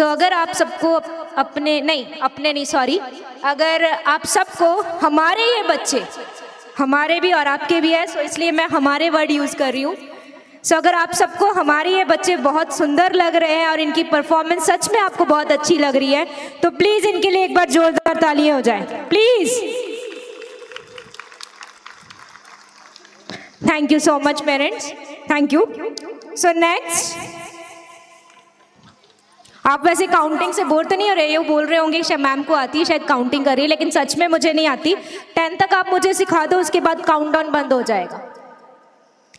सो अगर आप सबको अपने, नहीं अपने नहीं सॉरी अगर आप सबको, हमारे ये बच्चे, हमारे भी और आपके भी है सो इसलिए मैं हमारे वर्ड यूज़ कर रही हूँ. सो अगर आप सबको, हमारे ये बच्चे बहुत सुंदर लग रहे हैं और इनकी परफॉर्मेंस सच में आपको बहुत अच्छी लग रही है तो प्लीज़ इनके लिए एक बार जोरदार तालियाँ हो जाए. Please thank you so much parents thank you so next आप वैसे काउंटिंग से बोर तो नहीं हो रहे? हो बोल रहे होंगे शायद मैम को आती है, शायद काउंटिंग कर रही है, लेकिन सच में मुझे नहीं आती। टेन तक आप मुझे सिखा दो, उसके बाद काउंट डाउन बंद हो जाएगा।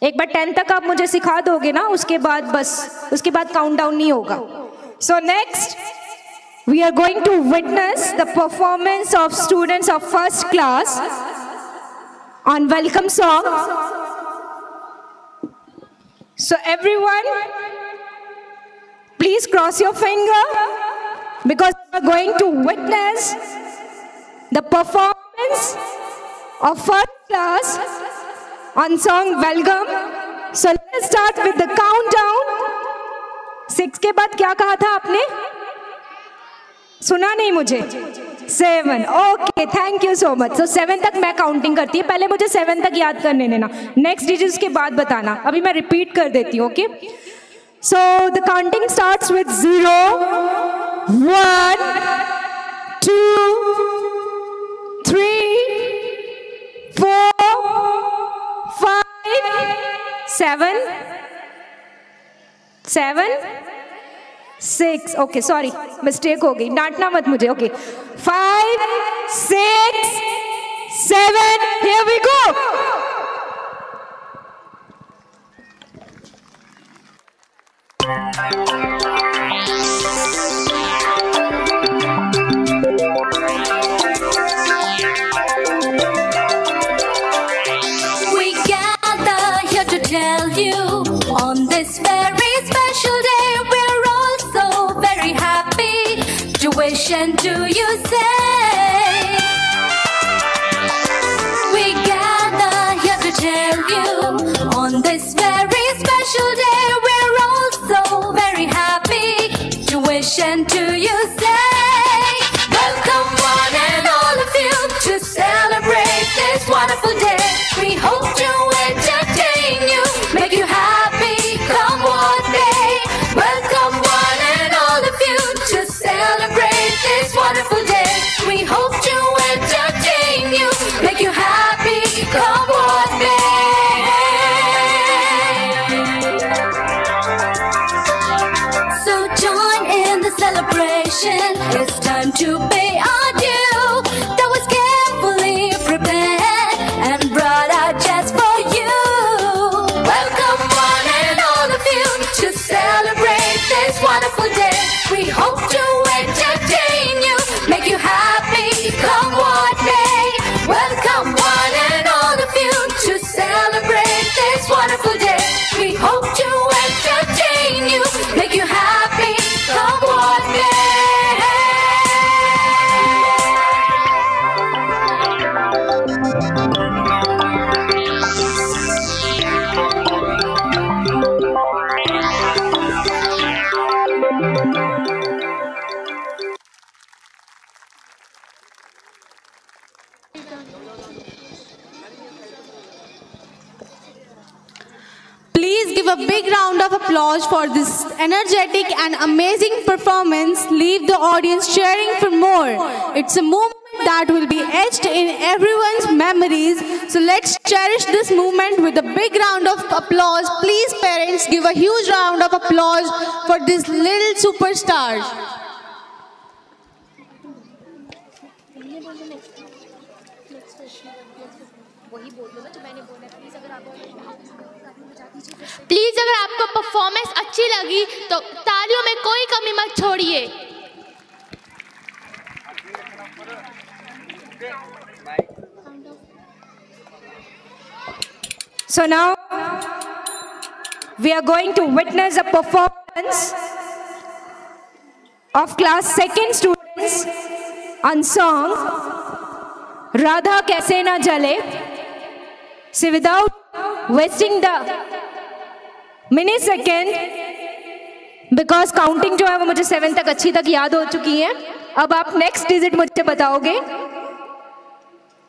एक बार टेन तक आप मुझे सिखा दोगे ना, उसके बाद बस, उसके बाद काउंट डाउन नहीं होगा। So next we are going to witness the performance of students of first class on welcome song. So everyone cross your finger because we are going to witness the performance of first class on song welcome so let's start with the countdown six के बाद क्या कहा था आपने सुना नहीं मुझे seven okay thank you so much so seven तक मैं काउंटिंग करती है पहले मुझे सेवन तक याद करने देना नेक्स्ट डिजिट उसके बाद बताना अभी मैं रिपीट कर देती हूँ okay so So the counting starts with 0, 1, 2, 3, 4, 5, 7, 7, 6. Okay, sorry, mistake Okay, not now, mat mujhe. Okay. 5, 6, 7. Here we go. And do energetic and amazing performance. Leave the audience cheering for more. It's a moment that will be etched in everyone's memories. So let's cherish this moment with a big round of applause. Please, parents, give a huge round of applause for these little superstars. Please अगर please अगर आपको performance अच्छी लगी तो तालियों में कोई कमी मत छोड़िए so now we are going to witness a performance of class second students on song Radha कैसे ना जले सी without wasting the. Mini second because counting जो है वो मुझे सेवन तक अच्छी तक याद हो चुकी है। अब आप नेक्स्ट डिजिट मुझे बताओगे।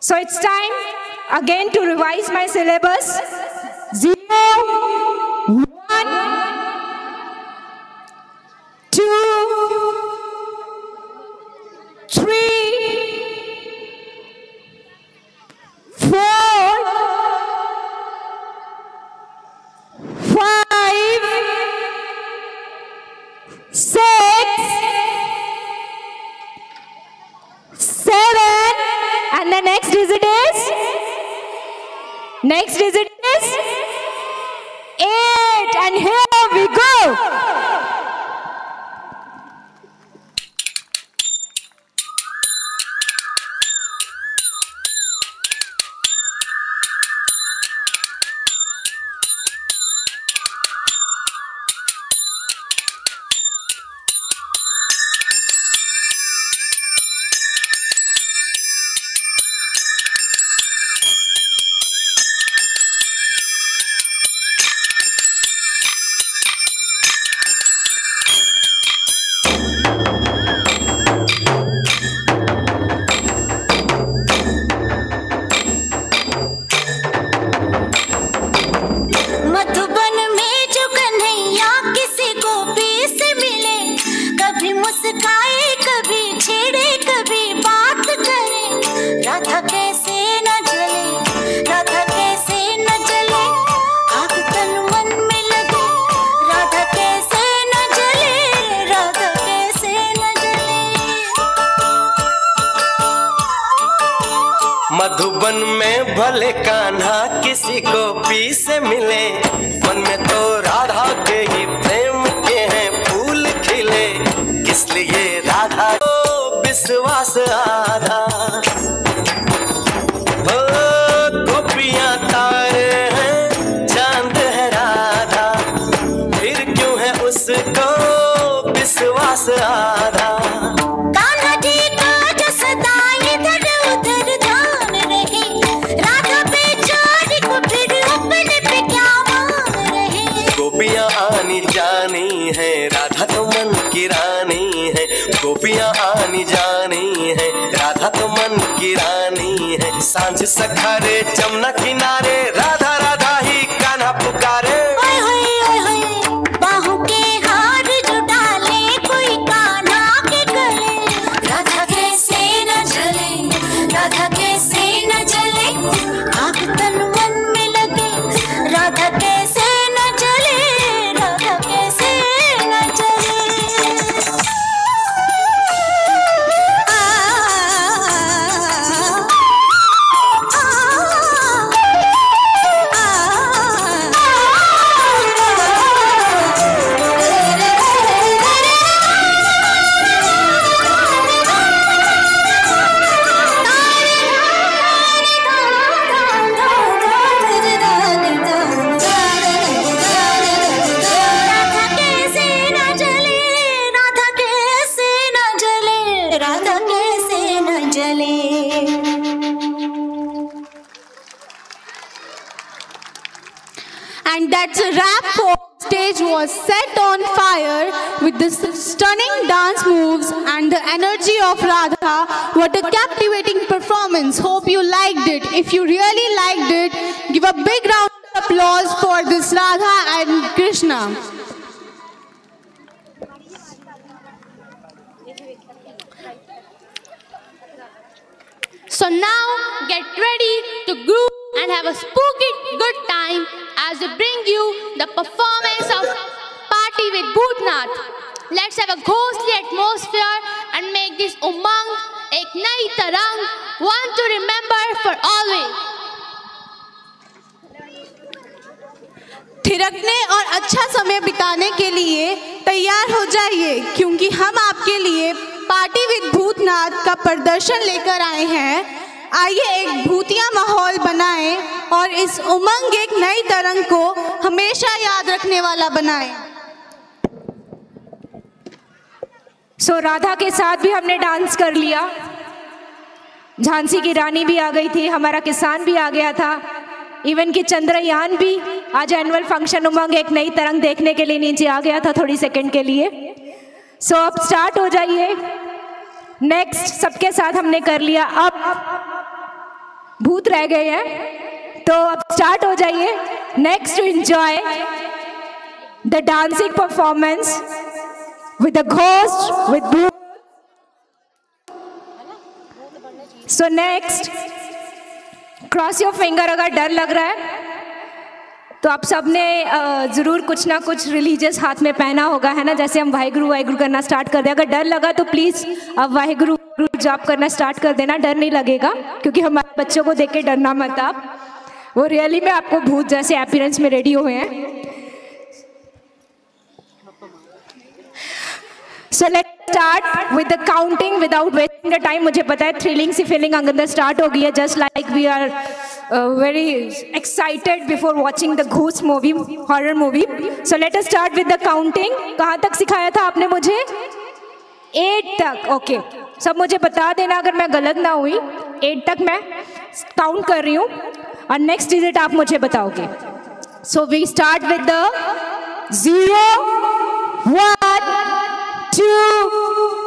So it's time again to revise my syllabus zero थिरकने और अच्छा समय बिताने के लिए तैयार हो जाइए क्योंकि हम आपके लिए पार्टी विद भूतनाथ का प्रदर्शन लेकर आए हैं। आइए एक भूतिया माहौल बनाएँ और इस उमंग एक नई तरंग को हमेशा याद रखने वाला बनाएँ। सो so, राधा के साथ भी हमने डांस कर लिया। झांसी की रानी भी आ गई थी हमारा किसान भी आ गया था। इवन कि चंद्रयान भी आज एनुअल फ़ंक्शन उमंग एक नई तरंग देखने के लिए नीचे आ गया था थोड़ी सेकंड के लिए। सो so, अब स्टार्ट हो जाइए। नेक्स्ट सबके साथ हमने कर लिया। अब भूत रह गए हैं। तो अब स्टार्ट हो जाइए। Next to enjoy the dancing performance with the ghost. So next, cross your finger अगर डर लग रहा है तो आप सबने ज़रूर कुछ ना कुछ रिलीजियस हाथ में पहना होगा, है ना? जैसे हम वाहिगुरु वाहिगुरु करना स्टार्ट कर दें। अगर डर लगा तो प्लीज़ आप वाहिगुरु जाप करना स्टार्ट कर देना। डर नहीं लगेगा, क्योंकि हमारे बच्चों को देख के डरना मत आप। वो रियली में आपको भूत जैसे अपीयरेंस में रेडी हुए हैं। So let start with the counting without wasting the time मुझे पता है थ्रिलिंग सी फीलिंग अंदर स्टार्ट हो गई है just like we are very excited before watching the घूस movie horror movie so let start with the counting कहाँ तक सिखाया था आपने मुझे? एट तक ओके सब मुझे बता देना अगर मैं गलत ना हुई. एट तक मैं काउंट कर रही हूँ. और नेक्स्ट डिजिट आप मुझे बताओगे. So we start with the zero one to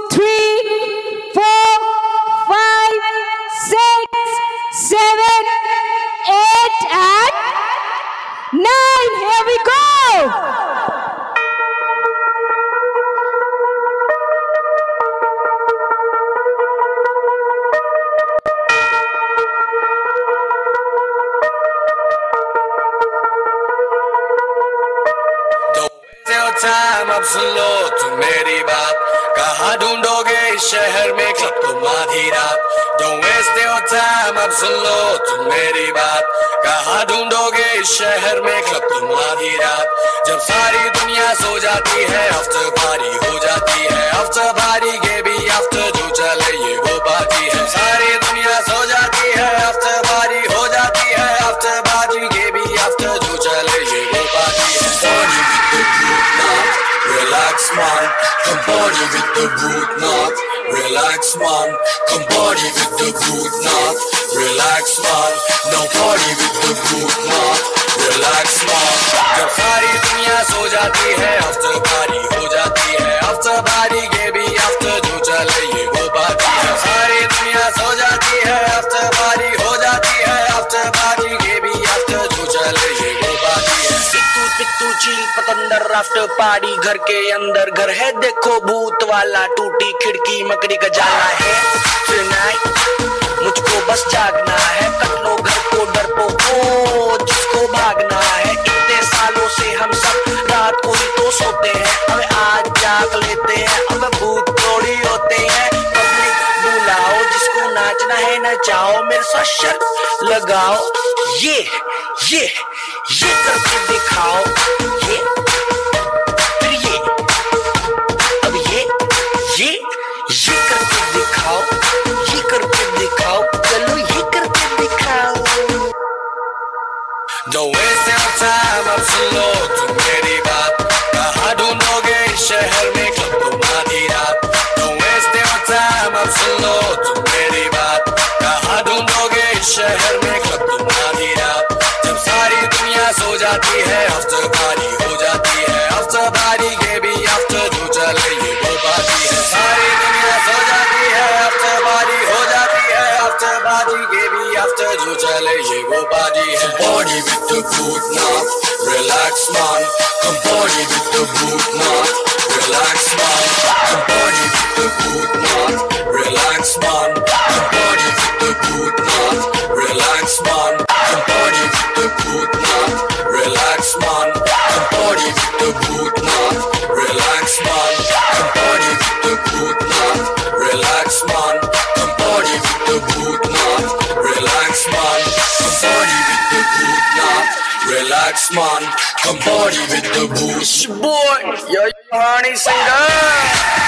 time अब सुन लो तुम मेरी बात कहा ढूंढोगे इस शहर में क्लब तुम आधी रात Don't waste your time अब सुन लो तुम मेरी बात कहाँ ढूंढोगे इस शहर में क्लब तुम आधी रात जब सारी दुनिया सो जाती है आफ्टर भारी हो जाती है आफ्टर पारी party with the boot knot, relax man. Come party with the boot knot, relax man. Now party with the boot knot, relax man. जब सारी दुनिया सो जाती है आफ्टर पारी हो जाती चील पतंदर आफ्टर पार्टी घर के अंदर। घर है देखो भूत वाला, टूटी खिड़की मकड़ी का जाला है। मुझको बस जागना है। कट लो घर को डर को जिसको भागना है। इतने सालों से हम सब रात को ही तो सोते हैं। अब आज जाग लेते हैं, अब भूत थोड़ी होते हैं। पब्लिक बुलाओ, जिसको नाचना है, नचाओ। मेरे साथ शर्त लगाओ। ये ये ये करके दिखाओ। है आफ्टर पारी के भी आफ्टर जो चले ये वो पार्टी है सारी दुनिया सो जाती है आफ्टर पारी हो जाती है आफ्टर पारी के भी आफ्टर जो चले ये वो पार्टी है Party with the boot knot, relax man. Come party with the boot knot, relax man. Come party with the boot knot, relax man. Come party with the boot knot, relax man. relax, man. Come party with the boost. Boy, yo, honey Singer.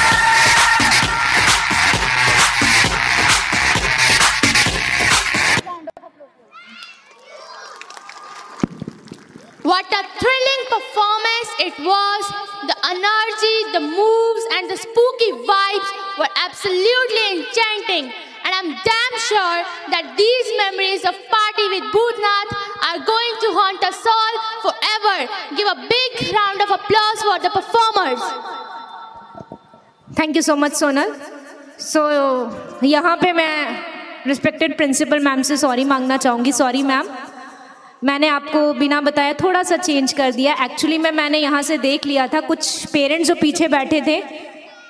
What a thrilling performance it was. The energy, the moves, and the spooky vibes were absolutely enchanting. And I'm damn sure that these memories of party with Bhutnath are going to haunt us all forever. Give a big round of applause for the performers. Thank you so much Sonal so यहाँ पे मैं respected principal ma'am से sorry मांगना चाहूँगी sorry ma'am मैंने आपको बिना बताया थोड़ा सा चेंज कर दिया एक्चुअली में मैंने यहाँ से देख लिया था कुछ पेरेंट्स जो पीछे बैठे थे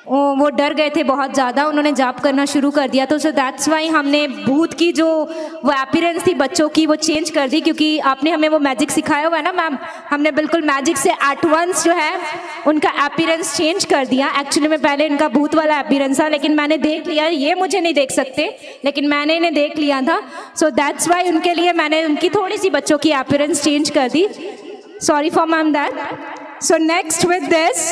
वो डर गए थे बहुत ज़्यादा। उन्होंने जाप करना शुरू कर दिया। तो सो दैट्स वाई हमने भूत की जो वो अपीरेंस थी, बच्चों की, वो चेंज कर दी, क्योंकि आपने हमें वो मैजिक सिखाया हुआ है ना मैम हमने बिल्कुल मैजिक से एट वंस जो है, उनका अपीरेंस चेंज कर दिया। एक्चुअली में पहले इनका भूत वाला अपीरेंस था, लेकिन मैंने देख लिया। ये मुझे नहीं देख सकते, लेकिन मैंने इन्हें देख लिया था। सो दैट्स वाई उनके लिए मैंने उनकी थोड़ी सी बच्चों की अपीरेंस चेंज कर दी। Sorry for ma'am that so next with this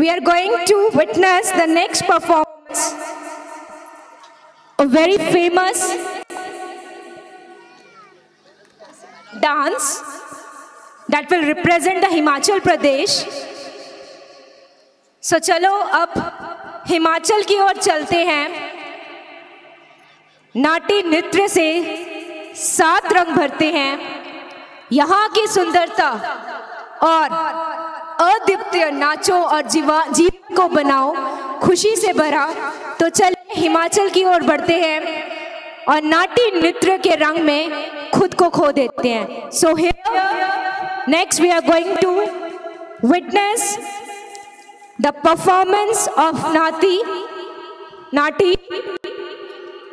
we are going to witness the next performance a very famous dance that will represent the Himachal Pradesh so चलो अब हिमाचल की ओर चलते हैं नाट्य नृत्य से सात रंग भरते हैं यहाँ की सुंदरता और अद्वितीय नाचो और जीवा, जीवन को बनाओ। खुशी से भरा। तो चलिए हिमाचल की ओर बढ़ते हैं और नाटी नृत्य के रंग में खुद को खो देते हैं। So next we are going to witness the performance of Nati Nati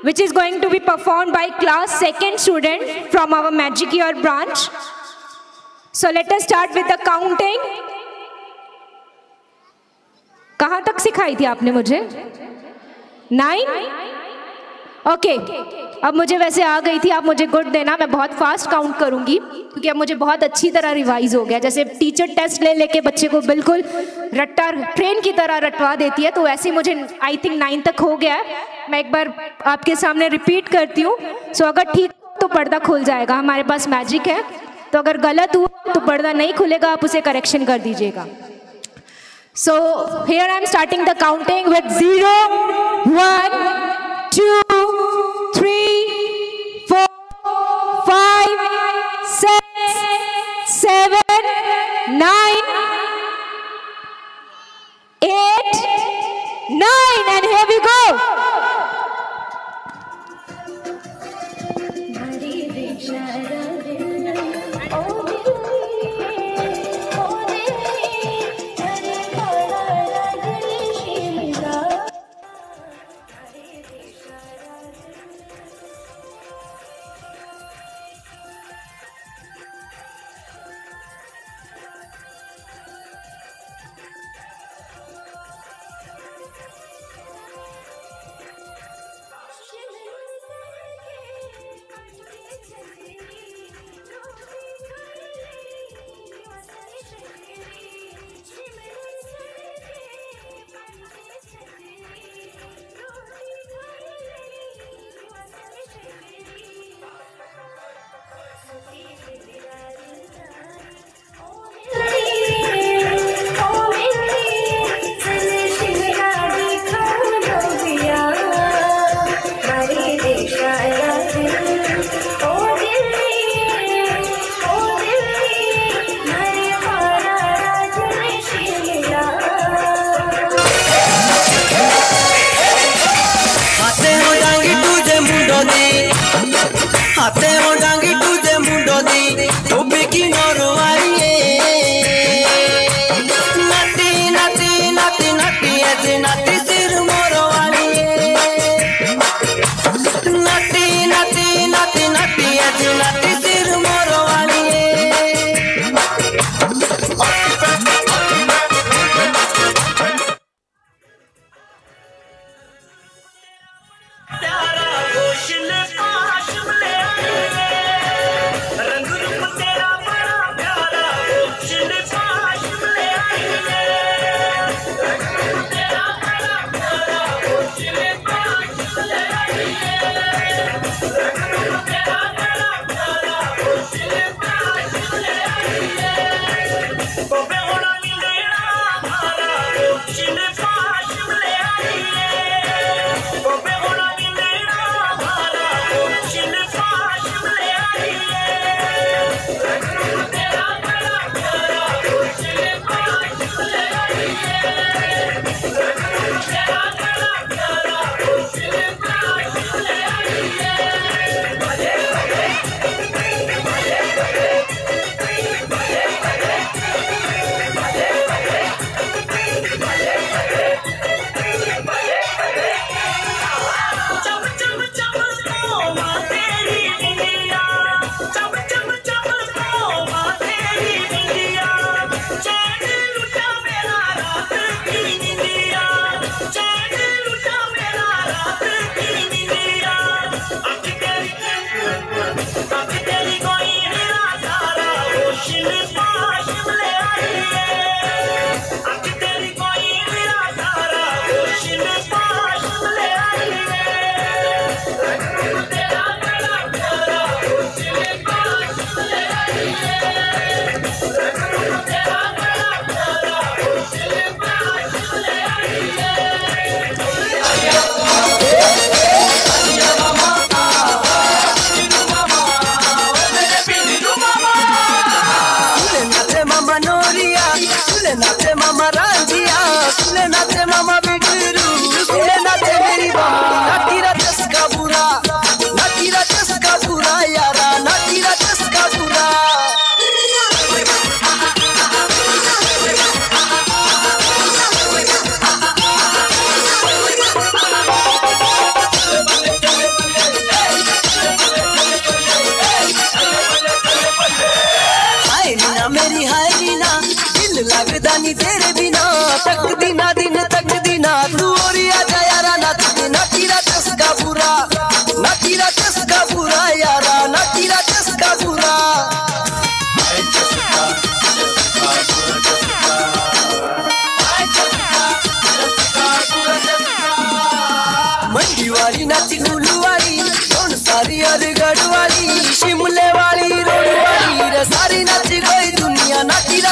which is going to be perform by class second student from our magic your branch so let start with the counting कहाँ तक सिखाई थी आपने मुझे? Nine okay अब मुझे वैसे आ गई थी, आप मुझे गुड देना, मैं बहुत फास्ट काउंट करूँगी, क्योंकि अब मुझे बहुत अच्छी तरह रिवाइज हो गया। जैसे टीचर टेस्ट ले लेके बच्चे को बिल्कुल रट्टा ट्रेन की तरह रटवा देती है तो वैसे मुझे आई थिंक नाइन तक हो गया है। मैं एक बार आपके सामने रिपीट करती हूँ। सो अगर ठीक तो पर्दा खुल जाएगा, हमारे पास मैजिक है। तो अगर गलत हुआ तो पर्दा नहीं खुलेगा, आप उसे करेक्शन कर दीजिएगा। So here I'm starting the counting with zero, one, two, three, four, five, six, seven, nine, eight, nine, and here we go.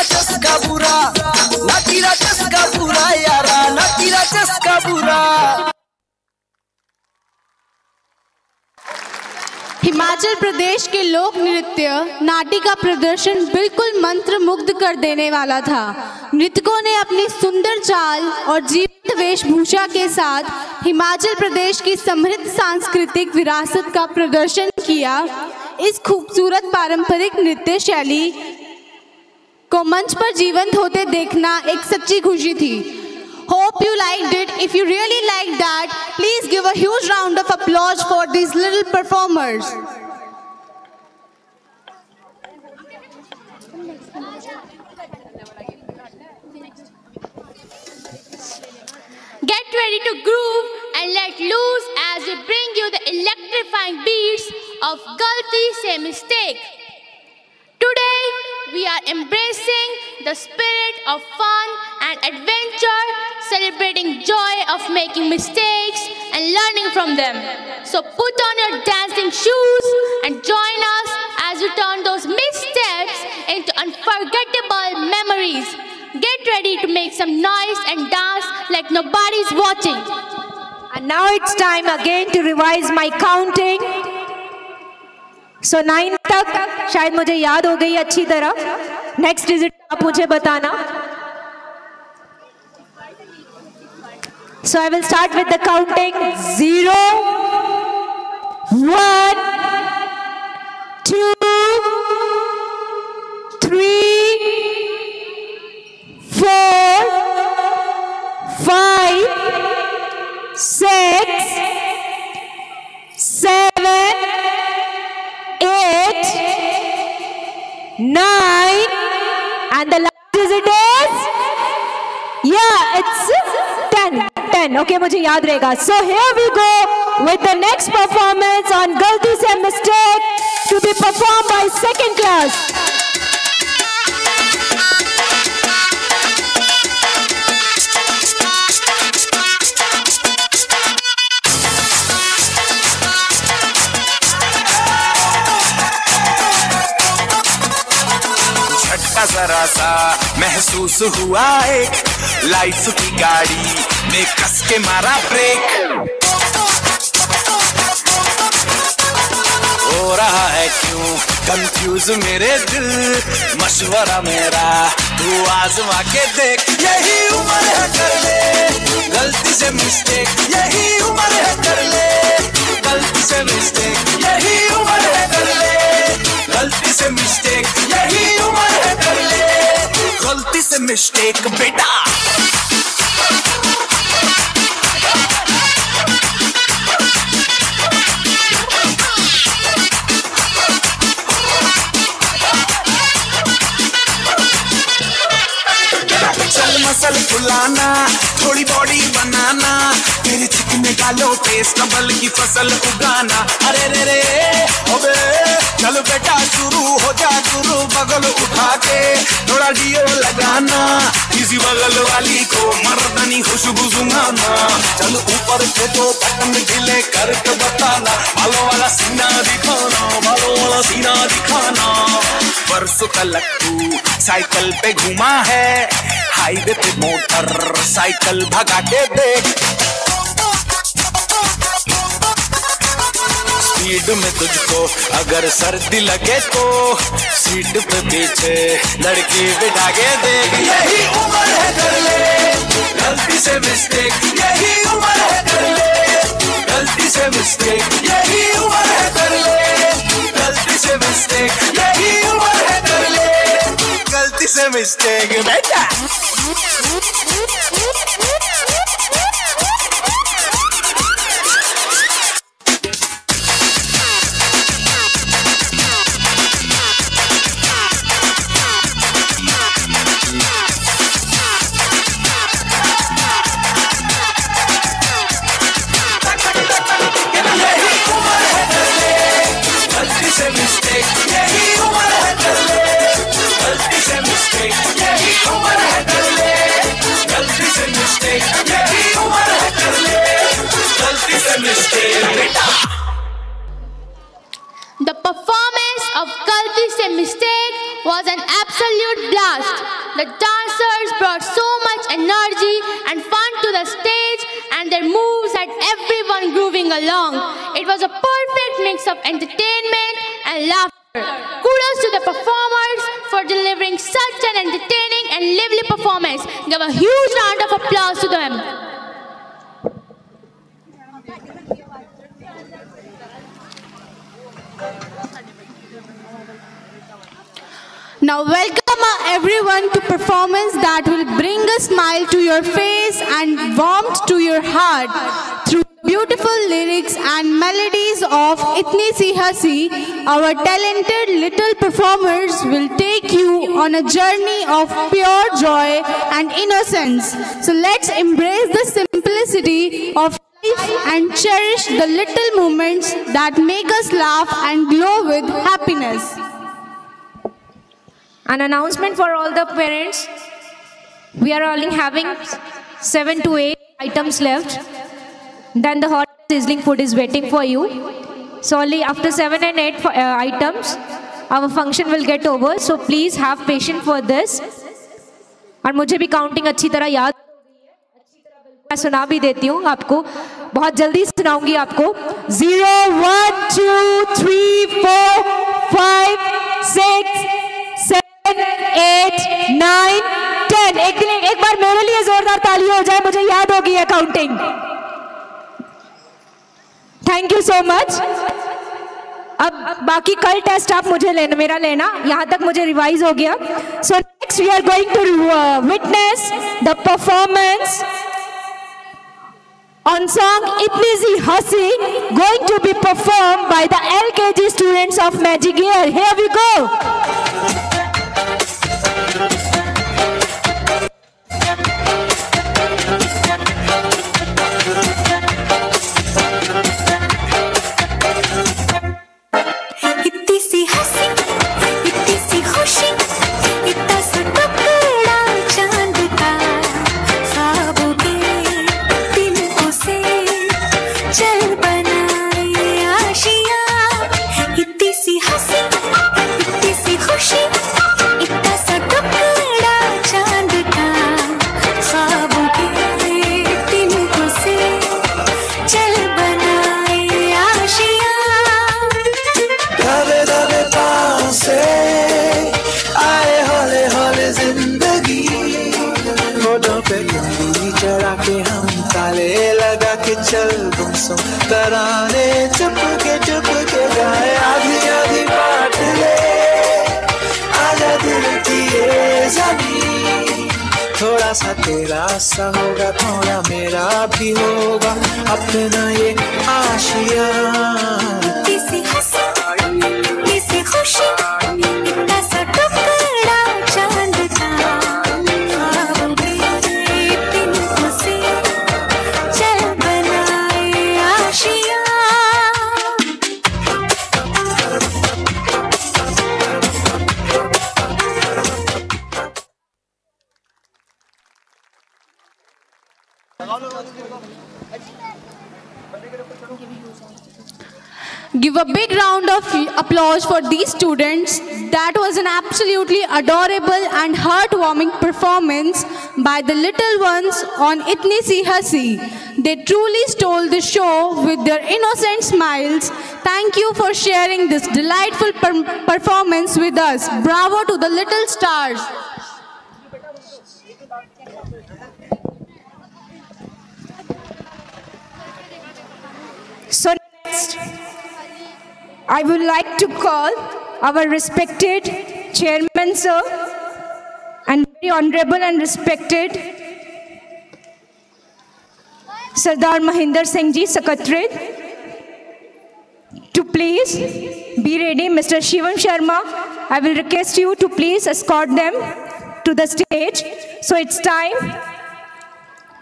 चस्का बुरा चस्का बुरा यारा चस्का बुरा हिमाचल प्रदेश के लोक नृत्य, नाटी का प्रदर्शन बिल्कुल मंत्र मुग्ध कर देने वाला था। नृतकों ने अपनी सुंदर चाल और जीवित वेशभूषा के साथ हिमाचल प्रदेश की समृद्ध सांस्कृतिक विरासत का प्रदर्शन किया। इस खूबसूरत पारंपरिक नृत्य शैली को मंच पर जीवंत होते देखना एक सच्ची खुशी थी Hope you liked it. If you really liked that, give a huge round of applause for these little performers. Get ready to groove and let loose as we bring you the electrifying beats of Galti Se Mistake. Today, we are embracing the spirit of fun and adventure, celebrating joy of making mistakes and learning from them. So put on your dancing shoes and join us as we turn those missteps into unforgettable memories. Get ready to make some noise and dance like nobody's watching. And now it's time again to revise my counting. So so, nine तक शायद मुझे याद हो गई अच्छी तरह। Next digit आप मुझे बताना। So I will start with the counting zero one two three four five six seven, eight, nine, and the last digit is yeah, it's ten. Ten. Okay, मुझे याद रहेगा. So here we go with the next performance on Galti Se Mistake to be performed by second class. जरा सा महसूस हुआ एक life की गाड़ी में कस के मारा ब्रेक हो रहा है क्यों कंफ्यूज मेरे दिल? मशवरा मेरा, तू आजमा के देख। यही उम्र है कर ले, गलती से मिस्टेक यही उम्र है कर ले, गलती से मिस्टेक यही उम्र है कर ले। गलती से मिस्टेक यही उम्र है कर ले गलती से मिस्टेक बेटा। मसल फुलाना, थोड़ी बॉडी बनाना तेरे चिकने गालों कमल की फ़सल उगाना। अरे रे रे, अबे, चल बेटा, शुरू हो जा, शुरू बगल उठा के। थोड़ा डियो लगाना, किसी बगल वाली को मर्दनी खुशबू सुनाना। चल ऊपर से तो बटन ढीले करके बताना, बालों वाला सीना दिखाना, बालों वाला सीना दिखाना। परसों का लट्टू साइकिल पे घुमा है, हाईवे पे मोटर साइकिल भगा के देख। स्पीड में तुझको, अगर सर्दी लगे तो। सीट पे पीछे लड़की बिठा के देख। यही उम्र है कर ले, गलती से मिस्टेक यही उम्र है कर ले, गलती से मिस्टेक यही उम्र है कर ले, गलती से मिस्टेक यही उम्र है कर ले, गलती से मिस्टेक बेटा। performance of Kalki Mistake was an absolute blast. The dancers brought so much energy and fun to the stage and their moves had everyone grooving along. It was a perfect mix of entertainment and laughter. Kudos to the performers for delivering such an entertaining and lively performance. Give a huge round of applause to them. Thank you. Now welcome uh, everyone to performance that will bring a smile to your face and warmth to your heart through beautiful lyrics and melodies of Itni Si Hasi. Our talented little performers will take you on a journey of pure joy and innocence. So let's embrace the simplicity of life and cherish the little moments that make us laugh and glow with happiness. An announcement for all the parents. We are only having seven to eight items left. Then the hot sizzling food is waiting for you. So only after seven and eight uh, items, our function will get over. So please have patience for this. और मुझे भी counting अच्छी तरह याद मैं सुना भी देती हूँ आपको बहुत जल्दी सुनाऊंगी आपको zero one two three four five six eight nine ten एक दिन, एक बार मेरे लिए जोरदार ताली हो जाए, मुझे याद होगी है counting thank you so much अब बाकी कल टेस्ट आप मुझे लेना, मेरा लेना। यहाँ तक मुझे रिवाइज हो गया। So next we are going to witness the performance on song Itni Si Hasi going to be performed by the LKG students of Magic Gear. Here we. इतनी सी हंसी गुमसुम तराने चुप के चुप के गाए। आधी आधी बात ले आजा दिल की ये जमी थोड़ा सा तेरा सा होगा, थोड़ा मेरा भी होगा, अपना ये आशिया। किसी applause for these students. That was an absolutely adorable and heartwarming performance by the little ones on Itni Si Hasi. They truly stole the show with their innocent smiles. Thank you for sharing this delightful per- performance with us. Bravo to the little stars. So next, I would like to call our respected chairman, sir, and very honorable and respected Sardar Mahinder Singh ji, Secretary, to please be ready. Mr. Shivam Sharma, I will request you to please escort them to the stage. So it's time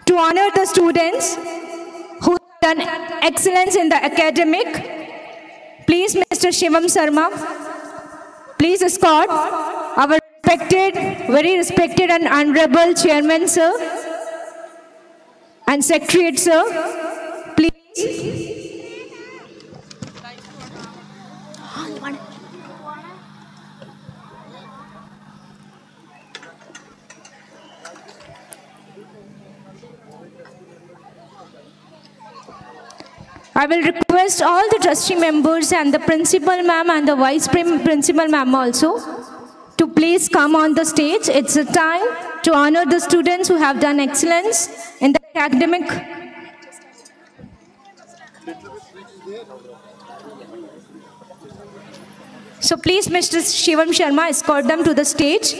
to honor the students who have done excellence in the academic. Please, Mr. Shivam Sharma, please escort our respected, very respected and honorable chairman, sir, and secretary, sir. Please. I will request all the trustee members and the principal ma'am and the vice principal ma'am also to please come on the stage. It's a time to honor the students who have done excellence in the academic. So please, Mr. Shivam Sharma, escort them to the stage.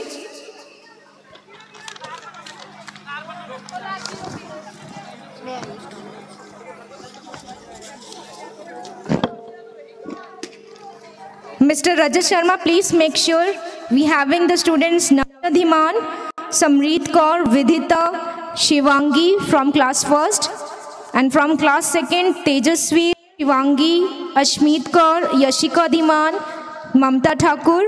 Mr. Rajat Sharma, please make sure we having the students Nana Dhiman, Samrit Kaur, Vidhita, Shivangi from class first and from class second Tejasvi, Shivangi, Ashmeet Kaur, Yashika Dhiman, Mamta Thakur,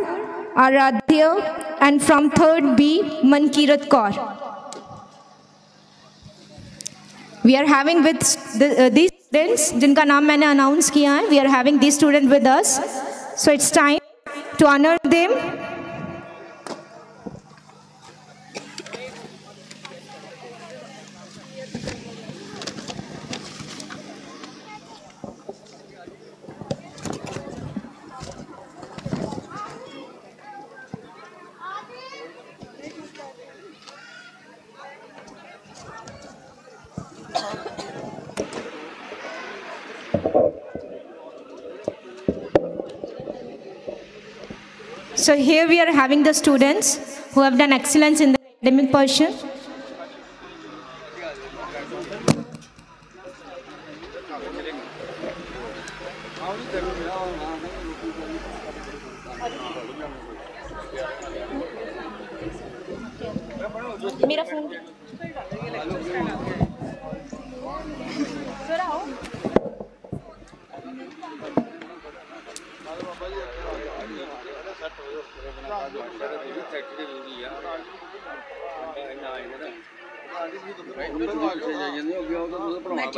Aradhya and from third B Mankirat Kaur. We are having with the, uh, these students जिनका नाम मैंने announce किया है we are having these students with us so it's time to honor them So here we are having the students who have done excellence in the academic portion.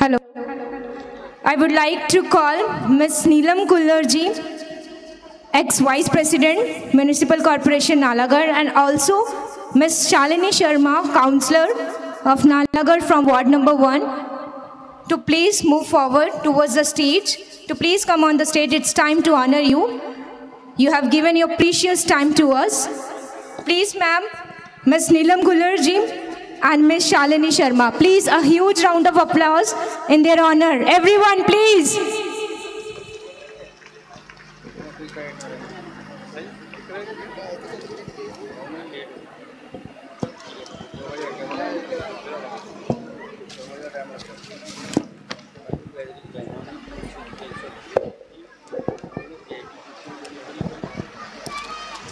Hello. I would like to call Ms. Neelam Kullarji, ex-Vice President, Municipal Corporation Nalagarh, and also Ms. Shalini Sharma, Councillor of Nalagarh from Ward number 1, to please move forward towards the stage. To please come on the stage. It's time to honor you. You have given your precious time to us. Please, ma'am, Ms. Neelam Kullarji and Ms. Shalini Sharma. Please, a huge round of applause in their honor. Everyone, please.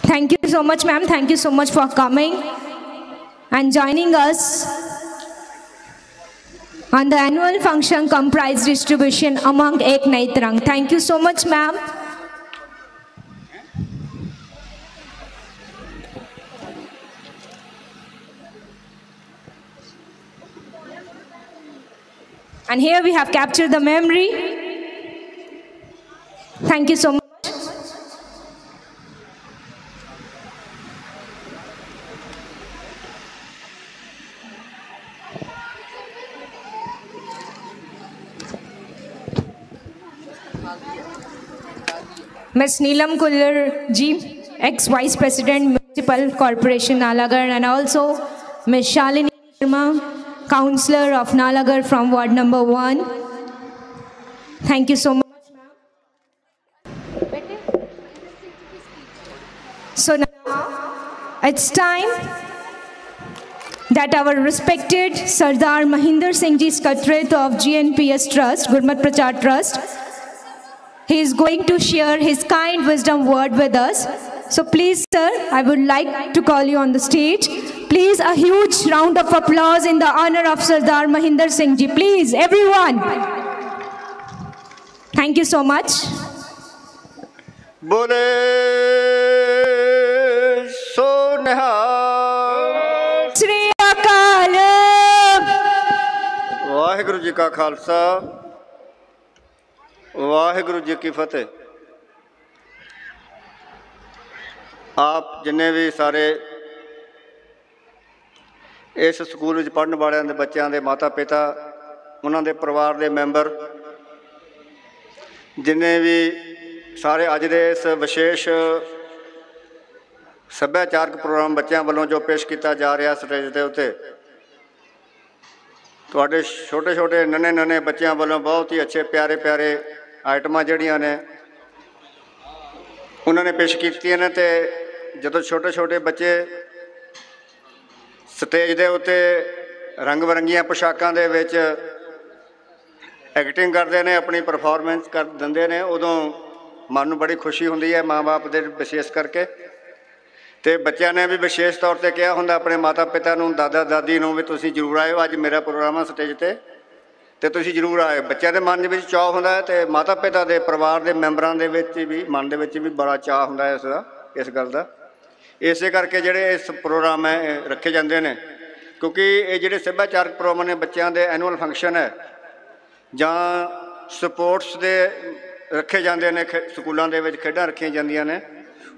Thank you so much, ma'am. Thank you so much for coming and joining us on the annual function comprise distribution among Ek Naitrang. Thank you so much, ma'am. And here we have captured the memory. Thank you so much. Ms. Neelam Kullar ji, ex-Vice President, Municipal Corporation, Nalagarh, and also Ms. Shalini Sharma, Councillor of Nalagarh from Ward number 1. Thank you so much. Ma'am. So now it's time that our respected Sardar Mahinder Singh Ji Skatrit of GNPS Trust, Gurmat Prachar Trust, he is going to share his kind wisdom word with us. So please, sir, I would like to call you on the stage. Please, a huge round of applause in the honor of Sardar Mahinder Singh ji. Please, everyone. Thank you so much. Bole Sri Akal Vaheguru Ji Ka Khalsa Waheguru ji ਕੀ ਫਤਿਹ। ਆਪ ਜਿੰਨੇ ਵੀ ਸਾਰੇ ਇਸ school ਵਿੱਚ ਪੜ੍ਹਨ ਵਾਲਿਆਂ ਦੇ ਬੱਚਿਆਂ ਦੇ ਮਾਤਾ ਪਿਤਾ ਉਹਨਾਂ ਦੇ ਪਰਿਵਾਰ ਦੇ ਮੈਂਬਰ, ਜਿੰਨੇ ਵੀ ਸਾਰੇ ਅੱਜ ਦੇ ਇਸ ਵਿਸ਼ੇਸ਼ ਸੱਭਿਆਚਾਰਕ ਪ੍ਰੋਗਰਾਮ ਬੱਚਿਆਂ ਵੱਲੋਂ ਜੋ ਪੇਸ਼ ਕੀਤਾ ਜਾ ਰਿਹਾ ਸਟੇਜ ਦੇ ਉੱਤੇ, ਤੁਹਾਡੇ ਛੋਟੇ ਛੋਟੇ ਨੰਨੇ ਨੰਨੇ ਬੱਚਿਆਂ ਵੱਲੋਂ ਬਹੁਤ ਹੀ ਅੱਛੇ ਪਿਆਰੇ ਪਿਆਰੇ ਆਈਟਮਾਂ ਜਿਹੜੀਆਂ ਨੇ, ਉਹਨਾਂ ਨੇ ਪੇਸ਼ ਕੀਤੀਆਂ ਨੇ ਤੇ ਜਦੋਂ ਛੋਟੇ ਛੋਟੇ ਬੱਚੇ ਸਟੇਜ ਦੇ ਉੱਤੇ ਰੰਗ ਬਰੰਗੀਆਂ ਪੋਸ਼ਾਕਾਂ ਦੇ ਵਿੱਚ ਐਕਟਿੰਗ ਕਰਦੇ ਨੇ, ਆਪਣੀ ਪਰਫਾਰਮੈਂਸ ਕਰ ਦਿੰਦੇ ਨੇ, ਉਦੋਂ ਮਨ ਨੂੰ ਬੜੀ ਖੁਸ਼ੀ ਹੁੰਦੀ ਹੈ ਮਾਪੇ ਦੇ ਵਿਸ਼ੇਸ਼ ਕਰਕੇ। ਤੇ ਬੱਚਿਆਂ ਨੇ ਵੀ ਵਿਸ਼ੇਸ਼ ਤੌਰ ਤੇ ਕਿਹਾ ਹੁੰਦਾ, ਆਪਣੇ ਮਾਤਾ ਪਿਤਾ ਨੂੰ ਦਾਦਾ ਦਾਦੀ ਨੂੰ ਵੀ ਤੁਸੀਂ ਜ਼ਰੂਰ ਆਇਓ, ਅੱਜ ਮੇਰਾ ਪ੍ਰੋਗਰਾਮ ਆ ਸਟੇਜ ਤੇ। ਤੇ ਤੁਸੀਂ ਜ਼ਰੂਰ ਆਏ। ਬੱਚਿਆਂ ਦੇ ਮਨ ਦੇ ਵਿੱਚ ਚਾਅ ਹੁੰਦਾ ਹੈ ਤੇ ਮਾਤਾ ਪਿਤਾ ਦੇ ਪਰਿਵਾਰ ਦੇ ਮੈਂਬਰਾਂ ਦੇ ਵਿੱਚ ਵੀ, ਮਨ ਦੇ ਵਿੱਚ ਵੀ ਬੜਾ ਚਾਅ ਹੁੰਦਾ ਹੈ ਇਸ ਦਾ, ਇਸ ਗੱਲ ਦਾ। ਇਸੇ ਕਰਕੇ ਜਿਹੜੇ ਇਸ ਪ੍ਰੋਗਰਾਮ ਹੈ, ਇਹ ਰੱਖੇ ਜਾਂਦੇ ਨੇ। ਕਿਉਂਕਿ ਇਹ ਜਿਹੜੇ ਸੱਭਿਆਚਾਰਕ ਪ੍ਰੋਗਰਾਮ ਨੇ, ਬੱਚਿਆਂ ਦੇ ਐਨੂਅਲ ਫੰਕਸ਼ਨ ਹੈ, ਜਾਂ ਸਪੋਰਟਸ ਦੇ ਰੱਖੇ ਜਾਂਦੇ ਨੇ, ਖੇ- ਸਕੂਲਾਂ ਦੇ ਵਿੱਚ ਖੇਡਾਂ ਰੱਖੀਆਂ ਜਾਂਦੀਆਂ ਨੇ।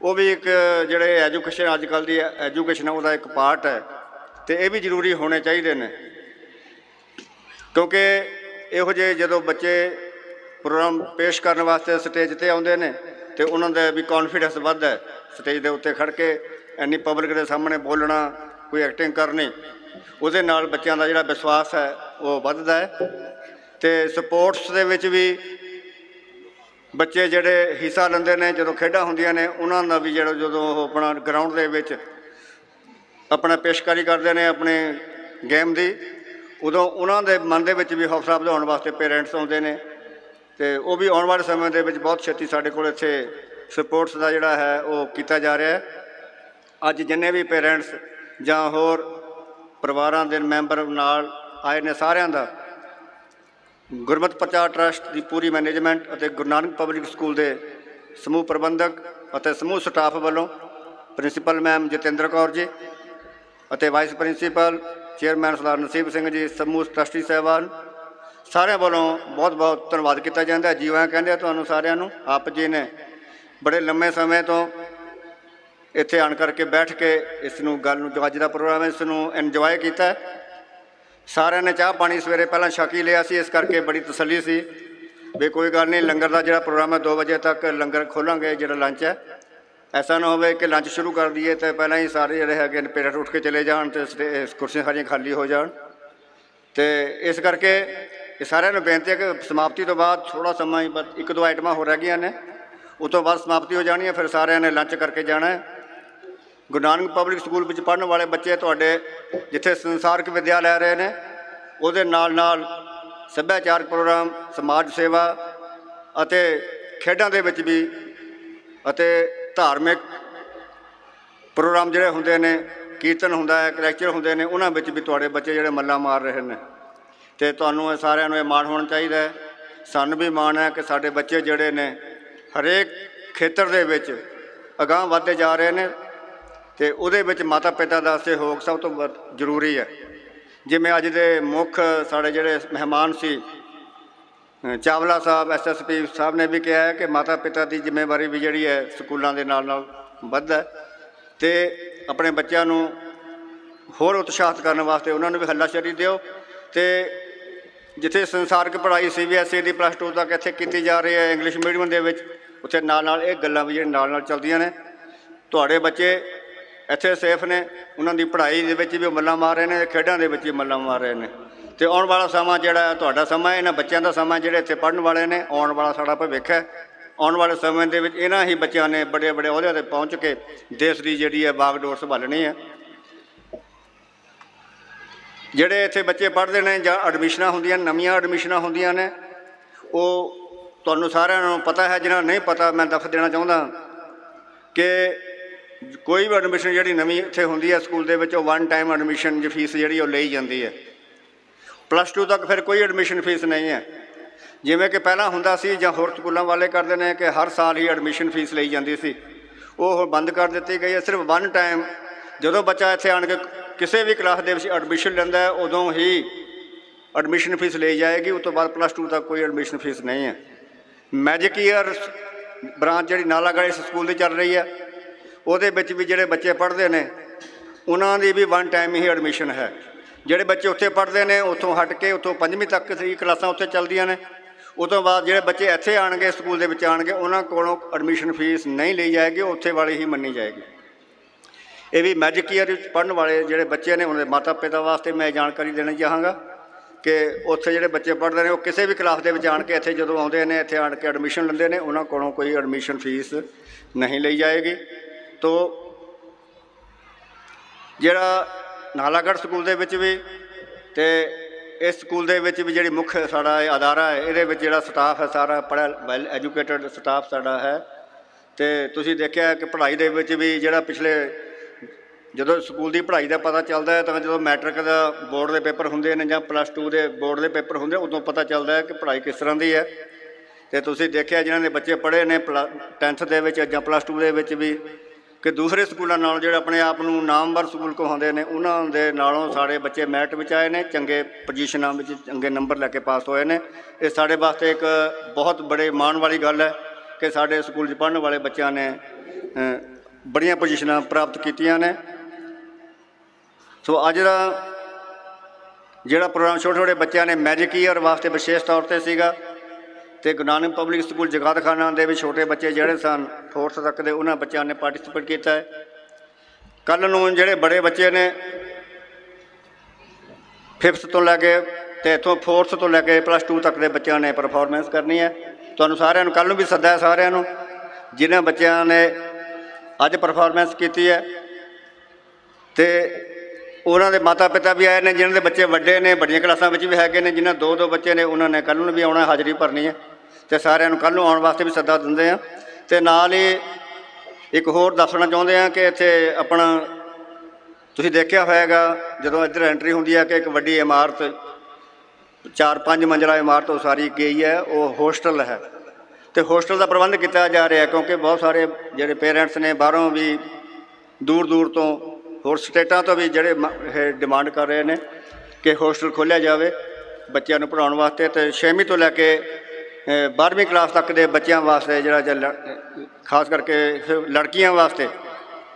ਉਹ ਵੀ ਇੱਕ ਜਿਹੜੇ ਐਜੂਕੇਸ਼ਨ ਅੱਜ ਕੱਲ ਦੀ ਐਜੂਕੇਸ਼ਨ ਉਹਦਾ ਇੱਕ ਪਾਰਟ ਹੈ। ਤੇ ਇਹ ਵੀ ਜ਼ਰੂਰੀ ਹੋਣੇ ਚਾਹੀਦੇ ਨੇ। ਕਿਉਂਕਿ ਇਹੋ ਜਿਹੇ ਜਦੋਂ ਬੱਚੇ ਪ੍ਰੋਗਰਾਮ ਪੇਸ਼ ਕਰਨ ਵਾਸਤੇ ਸਟੇਜ ਤੇ ਆਉਂਦੇ ਨੇ ਤੇ ਉਹਨਾਂ ਦਾ ਵੀ ਕੌਨਫੀਡੈਂਸ ਵੱਧਦਾ ਸਟੇਜ ਦੇ ਉੱਤੇ ਖੜ ਕੇ ਇੰਨੀ ਪਬਲਿਕ ਦੇ ਸਾਹਮਣੇ ਬੋਲਣਾ, ਕੋਈ ਐਕਟਿੰਗ ਕਰਨੀ, ਉਹਦੇ ਨਾਲ ਬੱਚਿਆਂ ਦਾ ਜਿਹੜਾ ਵਿਸ਼ਵਾਸ ਹੈ, ਉਹ ਵੱਧਦਾ ਹੈ। ਤੇ ਸਪੋਰਟਸ ਦੇ ਵਿੱਚ ਵੀ ਬੱਚੇ ਜਿਹੜੇ ਹਿੱਸਾ ਲੈਂਦੇ ਨੇ, ਜਦੋਂ ਖੇਡਾਂ ਹੁੰਦੀਆਂ ਨੇ, ਉਹਨਾਂ ਦਾ ਵੀ ਜਿਹੜਾ ਜਦੋਂ ਉਹ ਆਪਣਾ ਗਰਾਊਂਡ ਦੇ ਵਿੱਚ ਆਪਣਾ ਪੇਸ਼ਕਾਰੀ ਕਰਦੇ ਨੇ, ਆਪਣੇ ਗੇਮ ਦੀ। ਉਦੋਂ ਉਹਨਾਂ ਦੇ ਮਨ ਦੇ ਵਿੱਚ ਵੀ ਹੌਸਲਾ ਵਧਾਉਣ ਵਾਸਤੇ ਪੇਰੈਂਟਸ ਆਉਂਦੇ ਨੇ ਤੇ ਉਹ ਵੀ ਆਉਣ ਵਾਲੇ ਸਮੇਂ ਦੇ ਵਿੱਚ ਬਹੁਤ ਛੇਤੀ ਸਾਡੇ ਕੋਲ ਇੱਥੇ ਸਪੋਰਟਸ ਦਾ ਜਿਹੜਾ ਹੈ ਉਹ ਕੀਤਾ ਜਾ ਰਿਹਾ ਹੈ। ਅੱਜ ਜਿੰਨੇ ਵੀ ਪੇਰੈਂਟਸ ਜਾਂ ਹੋਰ ਪਰਿਵਾਰਾਂ ਦੇ ਮੈਂਬਰ ਨਾਲ ਆਏ ਨੇ ਸਾਰਿਆਂ ਦਾ, ਗੁਰਮਤਿ ਪ੍ਰਚਾਰ ਟਰਸਟ ਦੀ ਪੂਰੀ ਮੈਨੇਜਮੈਂਟ ਅਤੇ ਗੁਰੂ ਨਾਨਕ ਪਬਲਿਕ ਸਕੂਲ ਦੇ ਸਮੂਹ ਪ੍ਰਬੰਧਕ ਅਤੇ ਸਮੂਹ ਸਟਾਫ ਵੱਲੋਂ ਪ੍ਰਿੰਸੀਪਲ ਮੈਮ ਜਤਿੰਦਰ ਕੌਰ ਜੀ ਅਤੇ vice principal chairman Sardar Naseeb Singh ji, ਸਮੂਹ ਟਰਸਟੀ ਸਾਹਿਬਾਨ, ਸਾਰਿਆਂ ਵੱਲੋਂ ਬਹੁਤ ਬਹੁਤ ਧੰਨਵਾਦ ਕੀਤਾ ਜਾਂਦਾ। ਹੈ ਜੀ ਆਇਆਂ ਕਹਿੰਦੇ ਤੁਹਾਨੂੰ ਸਾਰਿਆਂ ਨੂੰ ਆਪ ਜੀ ਨੇ ਬੜੇ ਲੰਮੇ ਸਮੇਂ ਤੋਂ ਇੱਥੇ ਆਣ ਕਰਕੇ ਬੈਠ ਕੇ ਇਸ ਨੂੰ ਗੱਲ ਨੂੰ ਜੋ ਅੱਜ ਦਾ ਪ੍ਰੋਗਰਾਮ ਇਸ ਨੂੰ ਇੰਜੋਏ ਕੀਤਾ। ਸਾਰਿਆਂ ਨੇ ਚਾਹ ਪਾਣੀ ਸਵੇਰੇ ਪਹਿਲਾਂ ਛਕ ਲਿਆ ਸੀ, ਇਸ ਕਰਕੇ ਬੜੀ ਤਸੱਲੀ ਸੀ। ਵੀ ਕੋਈ ਗੱਲ ਨਹੀਂ, ਲੰਗਰ ਦਾ ਜਿਹੜਾ ਪ੍ਰੋਗਰਾਮ ਹੈ 2 ਵਜੇ ਤੱਕ ਲੰਗਰ ਖੋਲਾਂਗੇ, ਜਿਹੜਾ ਲੰਚ ਹੈ। ਐਸਾ ਨਾ ਹੋਵੇ ਕਿ ਲੰਚ ਸ਼ੁਰੂ ਕਰ ਦਈਏ ਤੇ ਪਹਿਲਾਂ ਹੀ ਸਾਰੇ ਜਿਹੜੇ ਹੈਗੇ ਨੇ ਪੇਰੈਂਟ ਉੱਠ ਕੇ ਚਲੇ ਜਾਣ ਤੇ ਸਟੇ- ਕੁਰਸੀਆਂ ਸਾਰੀਆਂ ਖਾਲੀ ਹੋ ਜਾਣ। ਤੇ ਇਸ ਕਰਕੇ ਇਹ ਸਾਰਿਆਂ ਨੂੰ ਬੇਨਤੀ ਹੈ ਕਿ ਸਮਾਪਤੀ ਤੋਂ ਬਾਅਦ ਥੋੜਾ ਸਮਾਂ ਹੀ ਬਸ ਇੱਕ ਦੋ ਆਈਟਮਾਂ ਹੋ ਰਹਿ ਗਈਆਂ ਨੇ। ਉਸ ਤੋਂ ਬਾਅਦ ਸਮਾਪਤੀ ਹੋ ਜਾਣੀ ਹੈ, ਫਿਰ ਸਾਰਿਆਂ ਨੇ ਲੰਚ ਕਰਕੇ ਜਾਣਾ ਹੈ। ਗੁਰੂ ਨਾਨਕ ਪਬਲਿਕ ਸਕੂਲ ਵਿੱਚ ਪੜ੍ਹਨ ਵਾਲੇ ਬੱਚੇ ਤੁਹਾਡੇ ਜਿੱਥੇ ਸੰਸਾਰਕ ਵਿੱਦਿਆ ਲੈ ਰਹੇ ਨੇ, ਉਹਦੇ ਨਾਲ ਨਾਲ ਸੱਭਿਆਚਾਰਕ ਪ੍ਰੋਗਰਾਮ, ਸਮਾਜ ਸੇਵਾ ਅਤੇ ਖੇਡਾਂ ਦੇ ਵਿੱਚ ਵੀ ਅਤੇ ਧਾਰਮਿਕ ਪ੍ਰੋਗਰਾਮ ਜਿਹੜੇ ਹੁੰਦੇ ਨੇ, ਕੀਰਤਨ ਹੁੰਦਾ ਹੈ ਲੈਕਚਰ ਹੁੰਦੇ ਨੇ, ਉਹਨਾਂ ਵਿੱਚ ਵੀ ਤੁਹਾਡੇ ਬੱਚੇ ਜਿਹੜੇ ਮੱਲਾ ਮਾਰ ਰਹੇ ਨੇ। ਤੇ ਤੁਹਾਨੂੰ ਇਹ ਸਾਰਿਆਂ ਨੂੰ ਇਹ ਮਾਣ ਹੋਣਾ ਚਾਹੀਦਾ ਹੈ। ਸਾਨੂੰ ਵੀ ਮਾਣ ਹੈ ਕਿ ਸਾਡੇ ਬੱਚੇ ਜਿਹੜੇ ਨੇ, ਹਰੇਕ ਖੇਤਰ ਦੇ ਵਿੱਚ ਅਗਾਂਹ ਵਧਦੇ ਜਾ ਰਹੇ ਨੇ ਤੇ ਉਹਦੇ ਵਿੱਚ ਮਾਤਾ ਪਿਤਾ ਦਾ ਸਹਿਯੋਗ ਸਭ ਤੋਂ ਵੱਧ ਜ਼ਰੂਰੀ ਹੈ। ਜਿਵੇਂ ਅੱਜ ਦੇ ਮੁੱਖ ਸਾਡੇ ਜਿਹੜੇ ਮਹਿਮਾਨ ਸੀ ਚਾਵਲਾ ਸਾਹਿਬ ਐਸਐਸਪੀ ਸਾਹਿਬ ਨੇ ਵੀ ਕਿਹਾ ਹੈ ਕਿ ਮਾਤਾ ਪਿਤਾ ਦੀ ਜ਼ਿੰਮੇਵਾਰੀ ਵੀ ਜਿਹੜੀ ਹੈ ਸਕੂਲਾਂ ਦੇ ਨਾਲ ਨਾਲ ਵੱਧਦਾ ਹੈ ਤੇ ਆਪਣੇ ਬੱਚਿਆਂ ਨੂੰ ਹੋਰ ਉਤਸ਼ਾਹਿਤ ਕਰਨ ਵਾਸਤੇ ਉਹਨਾਂ ਨੂੰ ਵੀ ਹੱਲਾਸ਼ੇਰੀ ਦਿਓ ਤੇ ਜਿੱਥੇ ਸੰਸਾਰਕ ਪੜ੍ਹਾਈ ਸੀਬੀਐਸਈ ਦੀ ਪਲੱਸ 2 ਤੱਕ ਇੱਥੇ ਕੀਤੀ ਜਾ ਰਹੀ ਹੈ ਇੰਗਲਿਸ਼ ਮੀਡੀਅਮ ਦੇ ਵਿੱਚ, ਉੱਥੇ ਨਾਲ ਨਾਲ ਇਹ ਗੱਲਾਂ ਵੀ ਜਿਹੜੀਆਂ ਨਾਲ ਨਾਲ ਚੱਲਦੀਆਂ ਨੇ। ਤੁਹਾਡੇ ਬੱਚੇ ਇੱਥੇ ਸੇਫ ਨੇ, ਉਹਨਾਂ ਦੀ ਪੜ੍ਹਾਈ ਦੇ ਵਿੱਚ ਵੀ ਮੱਲਾਂ ਮਾਰ ਰਹੇ ਨੇ, ਖੇਡਾਂ ਦੇ ਵਿੱਚ ਵੀ ਮੱਲਾਂ ਮਾਰ ਰਹੇ ਨੇ। ਤੇ ਆਉਣ ਵਾਲਾ ਸਮਾਂ ਜਿਹੜਾ ਤੁਹਾਡਾ ਸਮਾਂ ਇਹਨਾਂ ਬੱਚਿਆਂ ਦਾ ਸਮਾਂ ਜਿਹੜੇ ਇੱਥੇ ਪੜ੍ਹਨ ਵਾਲੇ ਨੇ, ਆਉਣ ਵਾਲਾ ਸਾਡਾ ਭਵਿੱਖ ਹੈ। ਆਉਣ ਵਾਲੇ ਸਮੇਂ ਦੇ ਵਿੱਚ ਇਹਨਾਂ ਹੀ ਬੱਚਿਆਂ ਨੇ ਬੜੇ ਬੜੇ ਅਹੁਦਿਆਂ ਤੇ ਪਹੁੰਚ ਕੇ ਦੇਸ਼ ਦੀ ਜਿਹੜੀ ਹੈ ਬਾਗਡੋਰ ਸੰਭਾਲਣੀ ਹੈ। ਜਿਹੜੇ ਇੱਥੇ ਬੱਚੇ ਪੜ੍ਹਦੇ ਨੇ ਜਾਂ ਐਡਮਿਸ਼ਨਾਂ ਹੁੰਦੀਆਂ ਨਵੀਆਂ ਐਡਮਿਸ਼ਨਾਂ ਹੁੰਦੀਆਂ ਨੇ, ਉਹ ਤੁਹਾਨੂੰ ਸਾਰਿਆਂ ਨੂੰ ਪਤਾ ਹੈ, ਜਿਹਨਾਂ ਨੂੰ ਨਹੀਂ ਪਤਾ, ਮੈਂ ਦੱਸ ਦੇਣਾ ਚਾਹੁੰਦਾ ਕਿ ਕੋਈ ਵੀ ਐਡਮਿਸ਼ਨ ਜਿਹੜੀ ਨਵੀਂ ਇੱਥੇ ਹੁੰਦੀ ਹੈ, ਸਕੂਲ ਦੇ ਵਿੱਚ ਉਹ ਵਨ ਟਾਈਮ ਐਡਮਿਸ਼ਨ ਦੀ ਫੀਸ ਜਿਹੜੀ ਉਹ ਲਈ ਜਾਂਦੀ ਹੈ। ਪਲੱਸ 2 ਤੱਕ ਫਿਰ ਕੋਈ ਐਡਮਿਸ਼ਨ ਫੀਸ ਨਹੀਂ ਹੈ। ਜਿਵੇਂ ਕਿ ਪਹਿਲਾਂ ਹੁੰਦਾ ਸੀ ਜਾਂ ਹੋਰ ਸਕੂਲਾਂ ਵਾਲੇ ਕਰਦੇ ਨੇ ਕਿ ਹਰ ਸਾਲ ਹੀ ਐਡਮਿਸ਼ਨ ਫੀਸ ਲਈ ਜਾਂਦੀ ਸੀ। ਉਹ ਬੰਦ ਕਰ ਦਿੱਤੀ ਗਈ ਹੈ। ਸਿਰਫ ਵਨ ਟਾਈਮ ਜਦੋਂ ਬੱਚਾ ਇੱਥੇ ਆਣ ਕੇ ਕਿਸੇ ਵੀ ਕਲਾਸ ਦੇ ਵਿੱਚ ਐਡਮਿਸ਼ਨ ਲੈਂਦਾ ਹੈ, ਉਦੋਂ ਹੀ ਐਡਮਿਸ਼ਨ ਫੀਸ ਲਈ ਜਾਏਗੀ। ਉਸ ਤੋਂ ਬਾਅਦ ਪਲੱਸ 2 ਤੱਕ ਕੋਈ ਐਡਮਿਸ਼ਨ ਫੀਸ ਨਹੀਂ ਹੈ। ਮੈਜਿਕ ਈਅਰ ਬ੍ਰਾਂਚ ਜਿਹੜੀ ਨਾਲਾਗੜ੍ਹ ਇਸ ਸਕੂਲ ਦੀ ਚੱਲ ਰਹੀ ਹੈ। ਉਹਦੇ ਵਿੱਚ ਵੀ ਜਿਹੜੇ ਬੱਚੇ ਪੜ੍ਹਦੇ ਨੇ, ਉਹਨਾਂ ਦੀ ਵੀ ਵਨ ਟਾਈਮ ਹੀ ਐਡਮਿਸ਼ਨ ਹੈ। ਜਿਹੜੇ ਬੱਚੇ ਉੱਥੇ ਪੜ੍ਹਦੇ ਨੇ, ਉੱਥੋਂ ਹਟ ਕੇ, ਉੱਥੋਂ ਪੰਜਵੀਂ ਤੱਕ ਦੀ ਕਲਾਸਾਂ ਉੱਥੇ ਚੱਲਦੀਆਂ ਨੇ। ਉਹ ਤੋਂ ਬਾਅਦ ਜਿਹੜੇ ਬੱਚੇ ਇੱਥੇ ਆਣਗੇ ਸਕੂਲ ਦੇ ਵਿੱਚ ਆਣਗੇ ਉਹਨਾਂ ਕੋਲੋਂ ਐਡਮਿਸ਼ਨ ਫੀਸ ਨਹੀਂ ਲਈ ਜਾਏਗੀ, ਉੱਥੇ ਵਾਲੀ ਹੀ ਮੰਨੀ ਜਾਏਗੀ। ਇਹ ਵੀ ਮੈਜਿਕ ਈਅਰ ਵਿੱਚ ਪੜ੍ਹਨ ਵਾਲੇ ਜਿਹੜੇ ਬੱਚੇ ਨੇ ਉਹਨਾਂ ਦੇ ਮਾਤਾ ਪਿਤਾ ਵਾਸਤੇ ਮੈਂ ਜਾਣਕਾਰੀ ਦੇਣਾ ਚਾਹਾਂਗਾ ਕਿ ਉੱਥੇ ਜਿਹੜੇ ਬੱਚੇ ਪੜ੍ਹਦੇ ਨੇ, ਉਹ ਕਿਸੇ ਵੀ ਕਲਾਸ ਦੇ ਵਿੱਚ ਆਣ ਕੇ ਇੱਥੇ ਜਦੋਂ ਆਉਂਦੇ ਨੇ, ਇੱਥੇ ਆਣ ਕੇ ਐਡਮਿਸ਼ਨ ਲੈਂਦੇ ਨੇ, ਉਹਨਾਂ ਕੋਲੋਂ ਕੋਈ ਐਡਮਿਸ਼ਨ ਫੀਸ ਨਹੀਂ ਲਈ ਜਾਏਗੀ। ਤੋ, ਜਿਹੜਾ ਨਾਲਾਗੜ੍ਹ ਸਕੂਲ ਦੇ ਵਿੱਚ ਵੀ ਤੇ ਇਸ ਸਕੂਲ ਦੇ ਵਿੱਚ ਵੀ ਜਿਹੜੀ ਮੁੱਖ ਸਾਡਾ ਇਹ ਅਦਾਰਾ ਹੈ, ਇਹਦੇ ਵਿੱਚ ਜਿਹੜਾ ਸਟਾਫ ਹੈ, ਸਾਰਾ ਪੜ੍ਹਿਆ ਵੈਲ ਐਜੂਕੇਟਡ ਸਟਾਫ ਸਾਡਾ ਹੈ। ਤੇ ਤੁਸੀਂ ਦੇਖਿਆ ਕਿ ਪੜ੍ਹਾਈ ਦੇ ਵਿੱਚ ਵੀ ਜਿਹੜਾ ਪਿਛਲੇ ਜਦੋਂ ਸਕੂਲ ਦੀ ਪੜ੍ਹਾਈ ਦਾ ਪਤਾ ਚੱਲਦਾ ਹੈ, ਤਾਂ ਜਦੋਂ ਮੈਟ੍ਰਿਕ ਦਾ ਬੋਰਡ ਦੇ ਪੇਪਰ ਹੁੰਦੇ ਨੇ ਜਾਂ ਪਲੱਸ 2 ਦੇ ਬੋਰਡ ਦੇ ਪੇਪਰ ਹੁੰਦੇ, ਉਦੋਂ ਪਤਾ ਚੱਲਦਾ ਹੈ ਕਿ ਪੜ੍ਹਾਈ ਕਿਸ ਤਰ੍ਹਾਂ ਦੀ ਹੈ। ਤੇ ਤੁਸੀਂ ਦੇਖਿਆ ਜਿਨ੍ਹਾਂ ਦੇ ਬੱਚੇ ਪੜ੍ਹੇ ਨੇ 10th ਦੇ ਵਿੱਚ ਜਾਂ ਪਲੱਸ 2 ਦੇ ਵਿੱਚ ਵੀ ਕਿ ਦੂਸਰੇ ਸਕੂਲਾਂ ਨਾਲੋਂ ਜਿਹੜੇ ਆਪਣੇ ਆਪ ਨੂੰ ਨਾਮਵਰ ਸਕੂਲ ਕਹਾਉਂਦੇ ਨੇ, ਉਹਨਾਂ ਦੇ ਨਾਲੋਂ ਸਾਡੇ ਬੱਚੇ ਮੈਰਿਟ ਵਿੱਚ ਆਏ ਨੇ, ਚੰਗੇ ਪੋਜੀਸ਼ਨਾਂ ਵਿੱਚ ਚੰਗੇ ਨੰਬਰ ਲੈ ਕੇ ਪਾਸ ਹੋਏ ਨੇ। ਇਹ ਸਾਡੇ ਵਾਸਤੇ ਇੱਕ ਬਹੁਤ ਬੜੇ ਮਾਣ ਵਾਲੀ ਗੱਲ ਹੈ ਕਿ ਸਾਡੇ ਸਕੂਲ 'ਚ ਪੜ੍ਹਨ ਵਾਲੇ ਬੱਚਿਆਂ ਨੇ ਬੜੀਆਂ ਪੋਜੀਸ਼ਨਾਂ ਪ੍ਰਾਪਤ ਕੀਤੀਆਂ ਨੇ। ਸੋ ਅੱਜ ਦਾ ਜਿਹੜਾ ਪ੍ਰੋਗਰਾਮ ਛੋਟੇ ਛੋਟੇ ਬੱਚਿਆਂ ਨੇ ਮੈਜਿਕ ਈਅਰ ਵਾਸਤੇ ਵਿਸ਼ੇਸ਼ ਤੌਰ ਤੇ ਸੀਗਾ। ਤੇ ਗੁਰੂ ਨਾਨਕ ਪਬਲਿਕ ਸਕੂਲ ਜਗਾਤਖਾਨਾ ਦੇ ਵਿੱਚ ਛੋਟੇ ਬੱਚੇ ਜਿਹੜੇ ਸਨ ਫੋਰਥ ਤੱਕ ਦੇ, ਉਹਨਾਂ ਬੱਚਿਆਂ ਨੇ ਪਾਰਟਿਸਿਪੇਟ ਕੀਤਾ ਹੈ। ਕੱਲ ਨੂੰ ਜਿਹੜੇ ਬੜੇ ਬੱਚੇ ਨੇ ਫਿਫਥ ਤੋਂ ਲੈ ਕੇ ਤੇ ਇਥੋਂ ਫੋਰਥ ਤੋਂ ਲੈ ਕੇ ਪਲੱਸ 2 ਤੱਕ ਦੇ ਬੱਚਿਆਂ ਨੇ ਪਰਫਾਰਮੈਂਸ ਕਰਨੀ ਹੈ। ਤੁਹਾਨੂੰ ਸਾਰਿਆਂ ਨੂੰ ਕੱਲ ਨੂੰ ਵੀ ਸੱਦਾ ਹੈ ਸਾਰਿਆਂ ਨੂੰ, ਜਿਨ੍ਹਾਂ ਬੱਚਿਆਂ ਨੇ ਅੱਜ ਪਰਫਾਰਮੈਂਸ ਕੀਤੀ ਹੈ। ਤੇ ਉਹਨਾਂ ਦੇ ਮਾਤਾ ਪਿਤਾ ਵੀ ਆਏ ਨੇ, ਜਿਨ੍ਹਾਂ ਦੇ ਬੱਚੇ ਵੱਡੇ ਨੇ, ਵੱਡੀਆਂ ਕਲਾਸਾਂ ਵਿੱਚ ਵੀ ਹੈਗੇ ਨੇ, ਜਿਨ੍ਹਾਂ ਦੋ ਦੋ ਬੱਚੇ ਨੇ, ਉਹਨਾਂ ਨੇ ਕੱਲ ਨੂੰ ਵੀ ਆਉਣਾ, ਹਾਜ਼ਰੀ ਭਰਨੀ ਹੈ। ਤੇ ਸਾਰਿਆਂ ਨੂੰ ਕੱਲ ਨੂੰ ਆਉਣ ਵਾਸਤੇ ਵੀ ਸੱਦਾ ਦਿੰਦੇ ਆ। ਤੇ ਨਾਲ ਹੀ ਇੱਕ ਹੋਰ ਦੱਸਣਾ ਚਾਹੁੰਦੇ ਆ ਕਿ ਇੱਥੇ ਆਪਣਾ, ਤੁਸੀਂ ਦੇਖਿਆ ਹੋਵੇਗਾ ਜਦੋਂ ਇੱਧਰ ਐਂਟਰੀ ਹੁੰਦੀ ਹੈ ਕਿ ਇੱਕ ਵੱਡੀ ਇਮਾਰਤ, ਚਾਰ ਪੰਜ ਮੰਜ਼ਲਾ ਇਮਾਰਤ ਉਸਾਰੀ ਗਈ ਹੈ, ਉਹ ਹੋਸਟਲ ਹੈ। ਤੇ ਹੋਸਟਲ ਦਾ ਪ੍ਰਬੰਧ ਕੀਤਾ ਜਾ ਰਿਹਾ ਕਿਉਂਕਿ ਬਹੁਤ ਸਾਰੇ ਜਿਹੜੇ ਪੇਰੈਂਟਸ ਨੇ ਬਾਹਰੋਂ ਵੀ ਦੂਰ ਦੂਰ ਤੋਂ, ਹੋਰ ਸਟੇਟਾਂ ਤੋਂ ਵੀ ਜਿਹੜੇ ਮ- ਇਹ ਡਿਮਾਂਡ ਕਰ ਰਹੇ ਨੇ ਕਿ ਹੋਸਟਲ ਖੋਲ੍ਹਿਆ ਜਾਵੇ ਬੱਚਿਆਂ ਨੂੰ ਪੜ੍ਹਾਉਣ ਵਾਸਤੇ ਤੇ 6ਵੀਂ ਤੋਂ ਲੈ ਕੇ 12ਵੀਂ ਕਲਾਸ ਤੱਕ ਦੇ ਬੱਚਿਆਂ ਵਾਸਤੇ ਜਿਹੜਾ ਜਾਂ ਲੜ- ਖਾਸ ਕਰਕੇ ਲੜਕੀਆਂ ਵਾਸਤੇ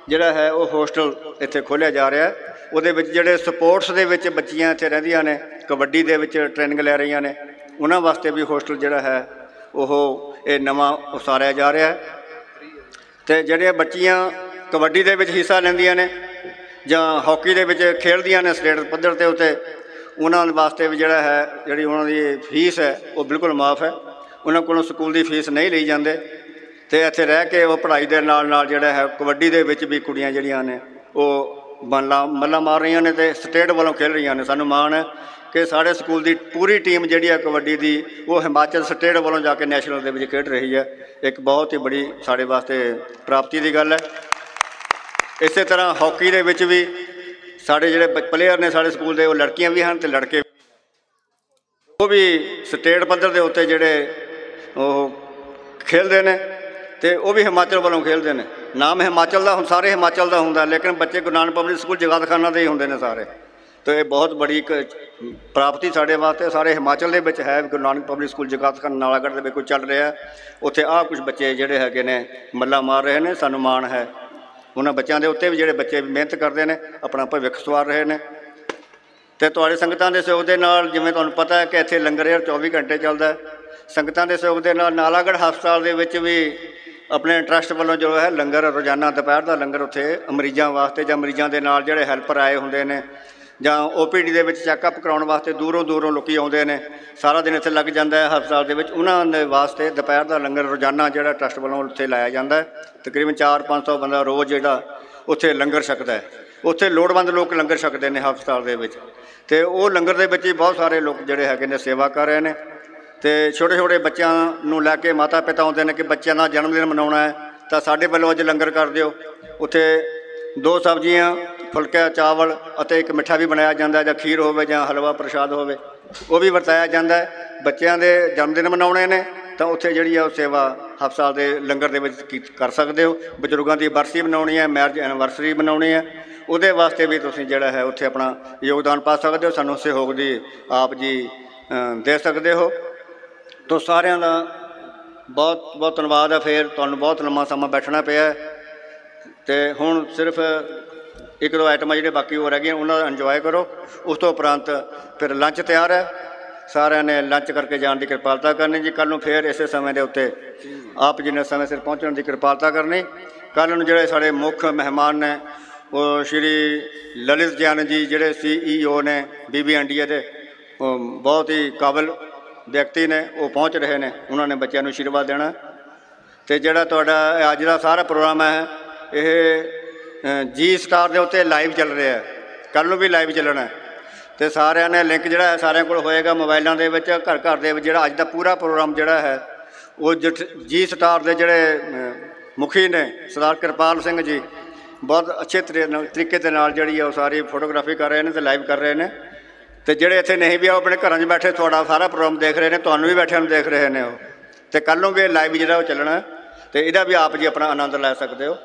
ਜਿਹੜਾ ਹੈ ਉਹ ਹੋਸਟਲ ਇੱਥੇ ਖੋਲ੍ਹਿਆ ਜਾ ਰਿਹਾ ਹੈ। ਉਹਦੇ ਵਿੱਚ ਜਿਹੜੇ ਸਪੋਰਟਸ ਦੇ ਵਿੱਚ ਬੱਚੀਆਂ ਇੱਥੇ ਰਹਿੰਦੀਆਂ ਨੇ, ਕਬੱਡੀ ਦੇ ਵਿੱਚ ਟ੍ਰੇਨਿੰਗ ਲੈ ਰਹੀਆਂ ਨੇ, ਉਹਨਾਂ ਵਾਸਤੇ ਵੀ ਹੋਸਟਲ ਜਿਹੜਾ ਹੈ ਉਹ ਇਹ ਨਵਾਂ ਉਸਾਰਿਆ ਜਾ ਰਿਹਾ ਹੈ। ਤੇ ਜਿਹੜੀਆਂ ਬੱਚੀਆਂ ਕਬੱਡੀ ਦੇ ਵਿੱਚ ਹਿੱਸਾ ਲੈਂਦੀਆਂ ਨੇ ਜਾਂ ਹਾਕੀ ਦੇ ਵਿੱਚ ਖੇਡਦੀਆਂ ਨੇ ਸਟੇਟ ਪੱਧਰ ਤੇ ਉੱਤੇ, ਉਹਨਾਂ ਵਾਸਤੇ ਵੀ ਜਿਹੜਾ ਹੈ ਜਿਹੜੀ ਉਹਨਾਂ ਦੀ ਫੀਸ ਹੈ, ਉਹ ਬਿਲਕੁਲ ਮਾਫ ਹੈ। ਉਹਨਾਂ ਕੋਲੋਂ ਸਕੂਲ ਦੀ ਫੀਸ ਨਹੀਂ ਲਈ ਜਾਂਦੇ ਤੇ ਇੱਥੇ ਰਹਿ ਕੇ ਉਹ ਪੜ੍ਹਾਈ ਦੇ ਨਾਲ ਨਾਲ ਜਿਹੜਾ ਹੈ ਕਬੱਡੀ ਦੇ ਵਿੱਚ ਵੀ ਕੁੜੀਆਂ ਜਿਹੜੀਆਂ ਨੇ ਉਹ ਮੱਲਾ ਮੱਲਾ ਮਾਰ ਰਹੀਆਂ ਨੇ ਤੇ ਸਟੇਟ ਵੱਲੋਂ ਖੇਡ ਰਹੀਆਂ ਨੇ। ਸਾਨੂੰ ਮਾਣ ਹੈ ਕਿ ਸਾਡੇ ਸਕੂਲ ਦੀ ਪੂਰੀ ਟੀਮ ਜਿਹੜੀ ਹੈ ਕਬੱਡੀ ਦੀ, ਉਹ ਹਿਮਾਚਲ ਸਟੇਟ ਵੱਲੋਂ ਜਾ ਕੇ ਨੈਸ਼ਨਲ ਦੇ ਵਿੱਚ ਖੇਡ ਰਹੀ ਹੈ। ਇੱਕ ਬਹੁਤ ਹੀ ਬੜੀ ਸਾਡੇ ਵਾਸਤੇ ਪ੍ਰਾਪਤੀ ਦੀ ਗੱਲ ਹੈ। ਇਸੇ ਤਰ੍ਹਾਂ ਹਾਕੀ ਦੇ ਵਿੱਚ ਵੀ ਸਾਡੇ ਜਿਹੜੇ ਪਲੇਅਰ ਨੇ ਸਾਡੇ ਸਕੂਲ ਦੇ, ਉਹ ਲੜਕੀਆਂ ਵੀ ਹਨ ਤੇ ਲੜਕੇ ਵੀ। ਉਹ ਵੀ ਸਟੇਟ ਪੱਧਰ ਦੇ ਉੱਤੇ ਜਿਹੜੇ ਉਹ ਖੇਲਦੇ ਨੇ ਤੇ ਉਹ ਵੀ ਹਿਮਾਚਲ ਵੱਲੋਂ ਖੇਡਦੇ ਨੇ। ਨਾਮ ਹਿਮਾਚਲ ਦਾ ਹੁਣ ਸਾਰੇ ਹਿਮਾਚਲ ਦਾ ਹੁੰਦਾ, ਲੇਕਿਨ ਬੱਚੇ ਗੁਰੂ ਨਾਨਕ ਪਬਲਿਕ ਸਕੂਲ ਜਗਾਤਖਾਨਾ ਦੇ ਹੀ ਹੁੰਦੇ ਨੇ ਸਾਰੇ। ਤੇ ਇਹ ਬਹੁਤ ਬੜੀ ਇੱਕ ਪ੍ਰਾਪਤੀ ਸਾਡੇ ਵਾਸਤੇ, ਸਾਰੇ ਹਿਮਾਚਲ ਦੇ ਵਿੱਚ ਹੈ ਗੁਰੂ ਨਾਨਕ ਪਬਲਿਕ ਸਕੂਲ ਜਗਾਤਖਾਨਾ ਨਾਲਾਗੜ੍ਹ ਦੇ ਵਿੱਚ ਕੋਈ ਚੱਲ ਰਿਹਾ। ਉੱਥੇ ਆਹ ਕੁਝ ਬੱਚੇ ਜਿਹੜੇ ਹੈਗੇ ਨੇ, ਮੱਲਾ ਮਾਰ ਰਹੇ ਨੇ, ਸਾਨੂੰ ਮਾਣ ਹੈ। ਉਹਨਾਂ ਬੱਚਿਆਂ ਦੇ ਉੱਤੇ ਵੀ ਜਿਹੜੇ ਬੱਚੇ ਮਿਹਨਤ ਕਰਦੇ ਨੇ, ਆਪਣਾ ਭਵਿੱਖ ਸਵਾਰ ਰਹੇ ਨੇ। ਤੇ ਤੁਹਾਡੇ ਸੰਗਤਾਂ ਦੇ ਸਹਿਯੋਗ ਦੇ ਨਾਲ ਜਿਵੇਂ ਤੁਹਾਨੂੰ ਪਤਾ ਹੈ ਕਿ ਇੱਥੇ ਲੰਗਰ ਹਰ 24 ਘੰਟੇ ਚੱਲਦਾ ਹੈ। ਸੰਗਤਾਂ ਦੇ ਸਹਿਯੋਗ ਦੇ ਨਾਲ ਨਾਲਾਗੜ੍ਹ ਹਸਪਤਾਲ ਦੇ ਵਿੱਚ ਵੀ ਆਪਣੇ ਟਰਸਟ ਵੱਲੋਂ ਜੋ ਹੈ ਲੰਗਰ ਰੋਜ਼ਾਨਾ ਦੁਪਹਿਰ ਦਾ ਲੰਗਰ ਉੱਥੇ ਮਰੀਜ਼ਾਂ ਵਾਸਤੇ ਜਾਂ ਮਰੀਜ਼ਾਂ ਦੇ ਨਾਲ ਜਿਹੜੇ ਹੈਲਪਰ ਆਏ ਹੁੰਦੇ ਨੇ ਜਾਂ ਓਪੀਡੀ ਦੇ ਵਿੱਚ ਚੈੱਕਅਪ ਕਰਾਉਣ ਵਾਸਤੇ ਦੂਰੋਂ ਦੂਰੋਂ ਲੋਕੀ ਆਉਂਦੇ ਨੇ, ਸਾਰਾ ਦਿਨ ਇੱਥੇ ਲੱਗ ਜਾਂਦਾ ਹੈ ਹਸਪਤਾਲ ਦੇ ਵਿੱਚ। ਉਹਨਾਂ ਦੇ ਵਾਸਤੇ ਦੁਪਹਿਰ ਦਾ ਲੰਗਰ ਰੋਜ਼ਾਨਾ ਜਿਹੜਾ ਟਰਸਟ ਵੱਲੋਂ ਉੱਥੇ ਲਾਇਆ ਜਾਂਦਾ ਹੈ। ਤਕਰੀਬਨ 4-500 ਬੰਦਾ ਰੋਜ਼ ਜਿਹੜਾ ਉੱਥੇ ਲੰਗਰ ਛਕਦਾ ਹੈ। ਉੱਥੇ ਲੋੜਵੰਦ ਲੋਕ ਲੰਗਰ ਛਕਦੇ ਨੇ ਹਸਪਤਾਲ ਦੇ ਵਿੱਚ ਤੇ ਉਹ ਲੰਗਰ ਦੇ ਵਿੱਚ ਹੀ ਬਹੁਤ ਸਾਰੇ ਲੋਕ ਜਿਹੜੇ ਹੈਗੇ ਨੇ ਸੇਵਾ ਕਰ ਰਹੇ ਨੇ। ਤੇ ਛੋਟੇ ਛੋਟੇ ਬੱਚਿਆਂ ਨੂੰ ਲੈ ਕੇ ਮਾਤਾ ਪਿਤਾ ਆਉਂਦੇ ਨੇ ਕਿ ਬੱਚਿਆਂ ਦਾ ਜਨਮ ਦਿਨ ਮਨਾਉਣਾ ਹੈ, ਤਾਂ ਸਾਡੇ ਵੱਲੋਂ ਅੱਜ ਲੰਗਰ ਕਰ ਦਿਓ। ਉੱਥੇ ਦੋ ਸਬਜ਼ੀਆਂ, ਫੁਲਕਾ, ਚਾਵਲ ਅਤੇ ਇੱਕ ਮਿੱਠਾ ਵੀ ਬਣਾਇਆ ਜਾਂਦਾ ਜਾਂ ਖੀਰ ਹੋਵੇ ਜਾਂ ਹਲਵਾ ਪ੍ਰਸ਼ਾਦ ਹੋਵੇ, ਉਹ ਵੀ ਵਰਤਾਇਆ ਜਾਂਦਾ ਹੈ। ਬੱਚਿਆਂ ਦੇ ਜਨਮ ਦਿਨ ਮਨਾਉਣੇ ਨੇ, ਤਾਂ ਉੱਥੇ ਜਿਹੜੀ ਆ ਉਹ ਸੇਵਾ ਹਸਪਤਾਲ ਦੇ ਲੰਗਰ ਦੇ ਵਿੱਚ ਕੀ- ਕਰ ਸਕਦੇ ਹੋ। ਬਜ਼ੁਰਗਾਂ ਦੀ ਬਰਸੀ ਬਣਾਉਣੀ ਹੈ, ਮੈਰਿਜ ਐਨਵਰਸਰੀ ਬਣਾਉਣੀ ਹੈ। ਉਹਦੇ ਵਾਸਤੇ ਵੀ ਤੁਸੀਂ ਜਿਹੜਾ ਹੈ, ਉੱਥੇ ਆਪਣਾ ਯੋਗਦਾਨ ਪਾ ਸਕਦੇ ਹੋ। ਸਾਨੂੰ ਸਹਿਯੋਗ ਦੀ ਆਪ ਜੀ ਦੇ ਸਕਦੇ ਹੋ। ਤੋਂ ਸਾਰਿਆਂ ਦਾ ਬਹੁਤ ਬਹੁਤ ਧੰਨਵਾਦ ਹੈ ਫੇਰ ਤੁਹਾਨੂੰ ਬਹੁਤ ਲੰਮਾ ਸਮਾਂ ਬੈਠਣਾ ਪਿਆ। ਹੈ। ਤੇ ਹੁਣ ਸਿਰਫ ਇੱਕ ਦੋ ਆਈਟਮਾਂ ਜਿਹੜੇ ਬਾਕੀ ਹੋ ਰਹਿ ਗਈਆਂ ਉਹਨਾਂ ਦਾ ਇੰਜੋਏ ਕਰੋ। ਉਸ ਤੋਂ ਉਪਰੰਤ ਫਿਰ ਲੰਚ ਤਿਆਰ ਹੈ। ਸਾਰਿਆਂ ਨੇ ਲੰਚ ਕਰਕੇ ਜਾਣ ਦੀ ਕਿਰਪਾਲਤਾ ਕਰਨੀ ਜੀ। ਕੱਲ ਨੂੰ ਫੇਰ ਇਸੇ ਸਮੇਂ ਦੇ ਉੱਤੇ ਆਪ ਜੀ ਨੇ ਸਮੇਂ ਸਿਰ ਪਹੁੰਚਣ ਦੀ ਕਿਰਪਾਲਤਾ ਕਰਨੀ। ਕੱਲ ਨੂੰ ਜਿਹੜੇ ਸਾਡੇ ਮੁੱਖ ਮਹਿਮਾਨ ਨੇ, ਉਹ ਸ਼੍ਰੀ ਲਲਿਤ ਜੈਨ ਜੀ, ਜਿਹੜੇ ਸੀਈਓ ਨੇ, ਬੀਬੀ ਇੰਡੀਆ ਦੇ, ਉਹ ਬਹੁਤ ਹੀ ਕਾਬਲ ਵਿਅਕਤੀ ਨੇ, ਉਹ ਪਹੁੰਚ ਰਹੇ ਨੇ, ਉਹਨਾਂ ਨੇ ਬੱਚਿਆਂ ਨੂੰ ਆਸ਼ੀਰਵਾਦ ਦੇਣਾ। ਤੇ ਜਿਹੜਾ ਤੁਹਾਡਾ ਅੱਜ ਦਾ ਸਾਰਾ ਪ੍ਰੋਗਰਾਮ ਹੈ, ਇਹ ਜੀ ਸਟਾਰ ਦੇ ਉੱਤੇ ਲਾਈਵ ਚੱਲ ਰਿਹਾ ਹੈ। ਕੱਲ ਨੂੰ ਵੀ ਲਾਈਵ ਚੱਲਣਾ ਹੈ। ਤੇ ਸਾਰਿਆਂ ਨੇ ਲਿੰਕ ਜਿਹੜਾ ਹੈ, ਸਾਰਿਆਂ ਕੋਲ ਹੋਏਗਾ ਮੋਬਾਈਲਾਂ ਦੇ ਵਿੱਚ, ਘਰ ਘਰ ਦੇ ਵਿੱਚ ਜਿਹੜਾ ਅੱਜ ਦਾ ਪੂਰਾ ਪ੍ਰੋਗਰਾਮ ਜਿਹੜਾ ਹੈ, ਉਹ ਜੀ ਸਟਾਰ ਦੇ ਜਿਹੜੇ ਮੁਖੀ ਨੇ, ਸਰਦਾਰ ਕਿਰਪਾਲ ਸਿੰਘ ਜੀ, ਬਹੁਤ ਅੱਛੇ ਤਰੀ- ਤਰੀਕੇ ਦੇ ਨਾਲ ਜਿਹੜੀ ਹੈ ਉਹ ਸਾਰੀ ਫੋਟੋਗ੍ਰਾਫੀ ਕਰ ਰਹੇ ਨੇ ਤੇ ਲਾਈਵ ਕਰ ਰਹੇ ਨੇ। ਤੇ ਜਿਹੜੇ ਇੱਥੇ ਨਹੀਂ ਵੀ ਆ ਉਹ ਆਪਣੇ ਘਰਾਂ 'ਚ ਬੈਠੇ ਤੁਹਾਡਾ ਸਾਰਾ ਪ੍ਰੋਗਰਾਮ ਦੇਖ ਰਹੇ ਨੇ ਤੁਹਾਨੂੰ ਵੀ ਬੈਠਿਆਂ ਨੂੰ ਦੇਖ ਰਹੇ ਨੇ ਉਹ। ਤੇ ਕੱਲ ਨੂੰ ਵੀ ਲਾਈਵ ਜਿਹੜਾ ਉਹ ਚੱਲਣਾ ਤੇ ਇਹਦਾ ਵੀ ਆਪ ਜੀ ਆਪਣਾ ਆਨੰਦ ਲੈ ਸਕਦੇ ਹੋ।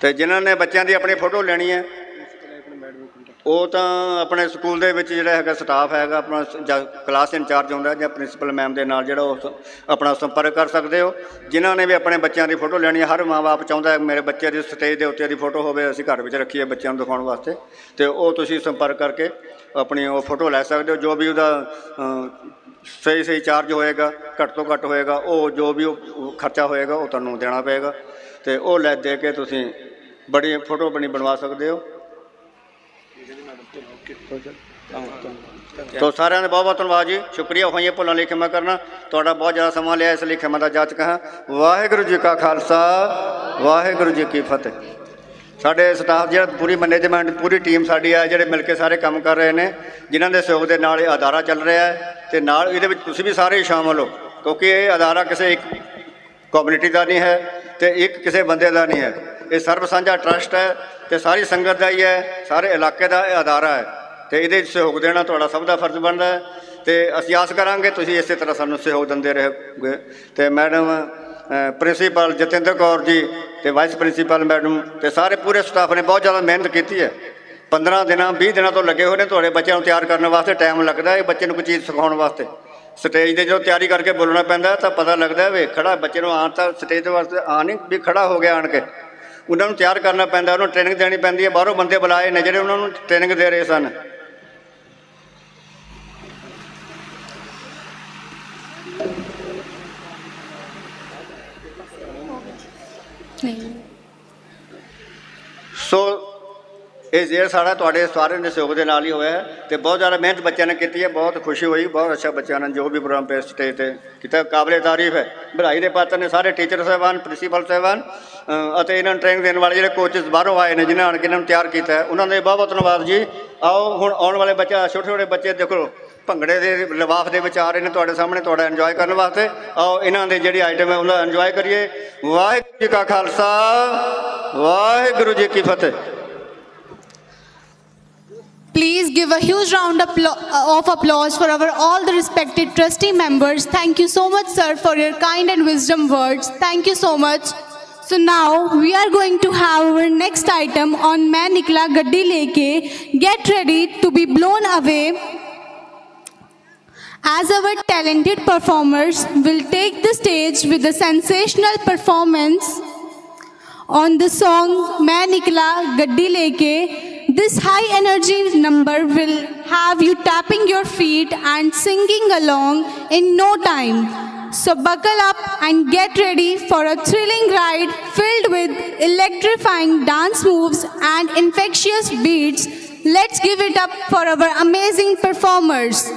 ਤੇ ਜਿਨ੍ਹਾਂ ਨੇ ਬੱਚਿਆਂ ਦੀ ਆਪਣੀ ਫੋਟੋ ਲੈਣੀ ਹੈ ਆਪਣੇ ਮੈਡਮ ਨੂੰ ਕੰਟੈਕਟ ਉਹ ਤਾਂ ਆਪਣੇ ਸਕੂਲ ਦੇ ਵਿੱਚ ਜਿਹੜਾ ਹੈਗਾ ਸਟਾਫ ਹੈਗਾ, ਆਪਣਾ ਜਾਂ ਕਲਾਸ ਇੰਚਾਰਜ ਹੁੰਦਾ ਜਾਂ ਪ੍ਰਿੰਸੀਪਲ ਮੈਮ ਦੇ ਨਾਲ ਜਿਹੜਾ ਉਹ ਆਪਣਾ ਸੰਪਰਕ ਕਰ ਸਕਦੇ ਹੋ। ਜਿਨ੍ਹਾਂ ਨੇ ਵੀ ਆਪਣੇ ਬੱਚਿਆਂ ਦੀ ਫੋਟੋ ਲੈਣੀ ਹੈ ਹਰ ਮਾਂ-ਬਾਪ ਚਾਹੁੰਦਾ ਹੈ ਮੇਰੇ ਬੱਚੇ ਦੀ ਸਟੇਜ ਦੇ ਉੱਤੇ ਦੀ ਫੋਟੋ ਹੋਵੇ, ਅਸੀਂ ਘਰ ਵਿੱਚ ਰੱਖੀਏ ਬੱਚਿਆਂ ਨੂੰ ਦਿਖਾਉਣ ਵਾਸਤੇ। ਤੇ ਉਹ ਤੁਸੀਂ ਸੰਪਰਕ ਕਰਕੇ ਆਪਣੀ ਉਹ ਫੋਟੋ ਲੈ ਸਕਦੇ ਹੋ, ਜੋ ਵੀ ਉਹਦਾ ਸਹੀ ਸਹੀ ਚਾਰਜ ਹੋਏਗਾ, ਘੱਟ ਤੋਂ ਘੱਟ ਹੋਏਗਾ, ਉਹ ਜੋ ਵੀ ਉਹ ਉਹ ਖਰਚਾ ਹੋਏਗਾ, ਉਹ ਤੁਹਾਨੂੰ ਦੇਣਾ ਪਏਗਾ। ਤੇ ਉਹ ਲੈ, ਦੇ ਕੇ ਤੁਸੀਂ ਬੜੀ ਫੋਟੋ ਬਣੀ ਬਣਵਾ ਸਕਦੇ ਹੋ। ਤੋ ਸਾਰਿਆਂ ਦਾ ਬਹੁਤ ਬਹੁਤ ਧੰਨਵਾਦ ਜੀ। ਸ਼ੁਕਰੀਆ ਹੋਈਏ ਭੁੱਲਾਂ ਲਈ ਖਿਮਾ ਕਰਨਾ। ਤੁਹਾਡਾ ਬਹੁਤ ਜ਼ਿਆਦਾ ਸਮਾਂ ਲਿਆ, ਇਸ ਲਈ ਖਿਮਾ ਦਾ ਜਾਚਕ ਹਾਂ। ਵਾਹਿਗੁਰੂ ਜੀ ਕਾ ਖਾਲਸਾ, ਵਾਹਿਗੁਰੂ ਜੀ ਕੀ ਫਤਿਹ। ਸਾਡੇ ਸਟਾਫ ਜਿਹੜਾ ਪੂਰੀ ਮੈਨੇਜਮੈਂਟ, ਪੂਰੀ ਟੀਮ ਸਾਡੀ ਆ, ਜਿਹੜੇ ਮਿਲ ਕੇ ਸਾਰੇ ਕੰਮ ਕਰ ਰਹੇ ਨੇ, ਜਿਨ੍ਹਾਂ ਦੇ ਸਹਿਯੋਗ ਦੇ ਨਾਲ ਇਹ ਅਦਾਰਾ ਚੱਲ ਰਿਹਾ ਹੈ। ਤੇ ਨਾਲ ਇਹਦੇ ਵਿੱਚ ਤੁਸੀਂ ਵੀ ਸਾਰੇ ਸ਼ਾਮਲ ਹੋ, ਕਿਉਂਕਿ ਇਹ ਅਦਾਰਾ ਕਿਸੇ ਇੱਕ ਕਮਿਊਨਿਟੀ ਦਾ ਨਹੀਂ ਹੈ ਤੇ ਇੱਕ ਕਿਸੇ ਬੰਦੇ ਦਾ ਨਹੀਂ ਹੈ। ਇਹ ਸਰਬ ਸਾਂਝਾ ਟਰਸਟ ਹੈ ਤੇ ਸਾਰੀ ਸੰਗਤ ਦਾ ਹੀ ਹੈ, ਸਾਰੇ ਇਲਾਕੇ ਦਾ ਇਹ ਅਦਾਰਾ ਹੈ। ਤੇ ਇਹਦੇ 'ਚ ਸਹਿਯੋਗ ਦੇਣਾ ਤੁਹਾਡਾ ਸਭ ਦਾ ਫਰਜ਼ ਬਣਦਾ ਹੈ। ਤੇ ਅਸੀਂ ਆਸ ਕਰਾਂਗੇ ਤੁਸੀਂ ਇਸੇ ਤਰ੍ਹਾਂ ਸਾਨੂੰ ਸਹਿਯੋਗ ਦਿੰਦੇ ਰਹੋਗੇ। ਤੇ ਮੈਡਮ ਪ੍ਰਿੰਸੀਪਲ ਜਤਿੰਦਰ ਕੌਰ ਜੀ ਤੇ ਵਾਈਸ ਪ੍ਰਿੰਸੀਪਲ ਮੈਡਮ ਤੇ ਸਾਰੇ ਪੂਰੇ ਸਟਾਫ ਨੇ ਬਹੁਤ ਜ਼ਿਆਦਾ ਮਿਹਨਤ ਕੀਤੀ ਹੈ। 15 ਦਿਨਾਂ 20 ਦਿਨਾਂ ਤੋਂ ਲੱਗੇ ਹੋਏ ਨੇ ਤੁਹਾਡੇ ਬੱਚਿਆਂ ਨੂੰ ਤਿਆਰ ਕਰਨ ਵਾਸਤੇ, ਟਾਈਮ ਲੱਗਦਾ ਹੈ ਬੱਚੇ ਨੂੰ ਕੋਈ ਚੀਜ਼ ਸਿਖਾਉਣ ਵਾਸਤੇ। ਸਟੇਜ ਦੇ ਜਦੋਂ ਤਿਆਰੀ ਕਰਕੇ ਬੋਲਣਾ ਪੈਂਦਾ ਤਾਂ ਪਤਾ ਲੱਗਦਾ ਵੇ ਖੜਾ ਬੱਚੇ ਨੂੰ ਆਉਣ ਤਾਂ ਸਟੇਜ ਦੇ ਵਾਸਤੇ ਆ ਨਹੀਂ ਵੀ ਖੜਾ ਹੋ ਗਿਆ ਆਣ ਕੇ। ਉਹਨਾਂ ਨੂੰ ਤਿਆਰ ਕਰਨਾ ਪੈਂਦਾ ਉਹਨੂੰ ਟ੍ਰੇਨਿੰਗ ਦੇਣੀ ਪੈਂਦੀ ਹੈ ਬਾਹਰੋਂ ਬੰਦੇ ਬੁਲਾਏ ਨੇ ਜਿਹੜੇ ਉਹਨਾਂ ਨੂੰ ਟ੍ਰੇਨਿੰਗ ਦੇ ਰਹੇ ਸਨ। ਸੋ ਇਹ ਜ਼ੇਰ ਸਾਰਾ ਤੁਹਾਡੇ ਸਾਰਿਆਂ ਦੇ ਸਹਿਯੋਗ ਦੇ ਨਾਲ ਹੀ ਹੋਇਆ ਹੈ ਤੇ ਬਹੁਤ ਜ਼ਿਆਦਾ ਮਿਹਨਤ ਬੱਚਿਆਂ ਨੇ ਕੀਤੀ ਹੈ, ਬਹੁਤ ਖੁਸ਼ੀ ਹੋਈ, ਬਹੁਤ ਅੱਛਾ ਬੱਚਿਆਂ ਨੇ ਜੋ ਵੀ ਪ੍ਰੋਗਰਾਮ ਪੇਸ਼ ਸਟੇਜ ਤੇ ਕੀਤਾ, ਕਾਬਲੇ ਤਾਰੀਫ ਹੈ। ਵਧਾਈ ਦੇ ਪਾਤਰ ਨੇ ਸਾਰੇ ਟੀਚਰ ਸਾਹਿਬਾਨ, ਪ੍ਰਿੰਸੀਪਲ ਸਾਹਿਬਾਨ ਅਤੇ ਇਹਨਾਂ ਨੂੰ ਟ੍ਰੇਨਿੰਗ ਦੇਣ ਵਾਲੇ ਜਿਹੜੇ ਕੋਚਸ ਬਾਹਰੋਂ ਆਏ ਨੇ, ਜਿਨ੍ਹਾਂ ਨੇ ਇਹਨਾਂ ਨੂੰ ਤਿਆਰ ਕੀਤਾ ਉਹਨਾਂ ਦੇ ਬਹੁਤ ਬਹੁਤ ਧੰਨਵਾਦ ਜੀ। ਆਓ, ਹੁਣ ਆਉਣ ਵਾਲੇ ਬੱਚਾ ਛੋਟੇ ਛੋਟੇ ਬੱਚੇ, ਦੇਖੋ, ਭੰਗੜੇ ਦੇ ਲਵਾਫ ਦੇ ਵਿੱਚ ਆ ਰਹੇ ਨੇ ਤੁਹਾਡੇ ਸਾਹਮਣੇ, ਤੁਹਾਡਾ ਇੰਜੋਏ ਕਰਨ ਵਾਸਤੇ। ਆਓ, ਇਹਨਾਂ ਦੇ ਜਿਹੜੀ ਆਈਟਮ ਹੈ, ਉਹਦਾ ਇੰਜੋਏ ਕਰੀਏ। ਵਾਹਿਗੁਰੂ ਜੀ ਕਾ ਖਾਲਸਾ, ਵਾਹਿਗੁਰੂ ਜੀ ਕੀ ਫਤਿਹ। Please give a huge round uh, of applause for our all the respected trustee members. Thank you so much, sir, for your kind and wisdom words. Thank you so much. So now we are going to have our next item on Main Nikla Gaddi Leke. Get ready to be blown away as our talented performers will take the stage with a sensational performance on the song Main Nikla Gaddi Leke. This high energy number will have you tapping your feet and singing along in no time. So buckle up and get ready for a thrilling ride filled with electrifying dance moves and infectious beats. Let's give it up for our amazing performers.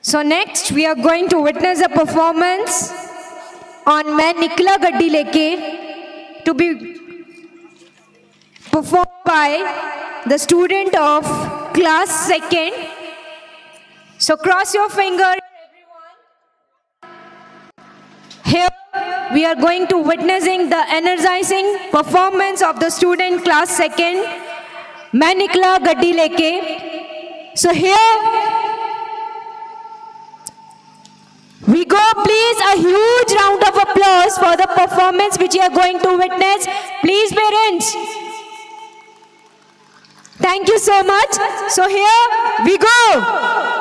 So next we are going to witness a performance और मैं निकला गड्डी लेके to be perform by the student of class second so cross your finger here we are going to witnessing the energising performance of the student class second मैं निकला गड्डी लेके. So here we go. Please, a huge round of applause for the performance which you are going to witness. Please, parents. Thank you so much. So here we go.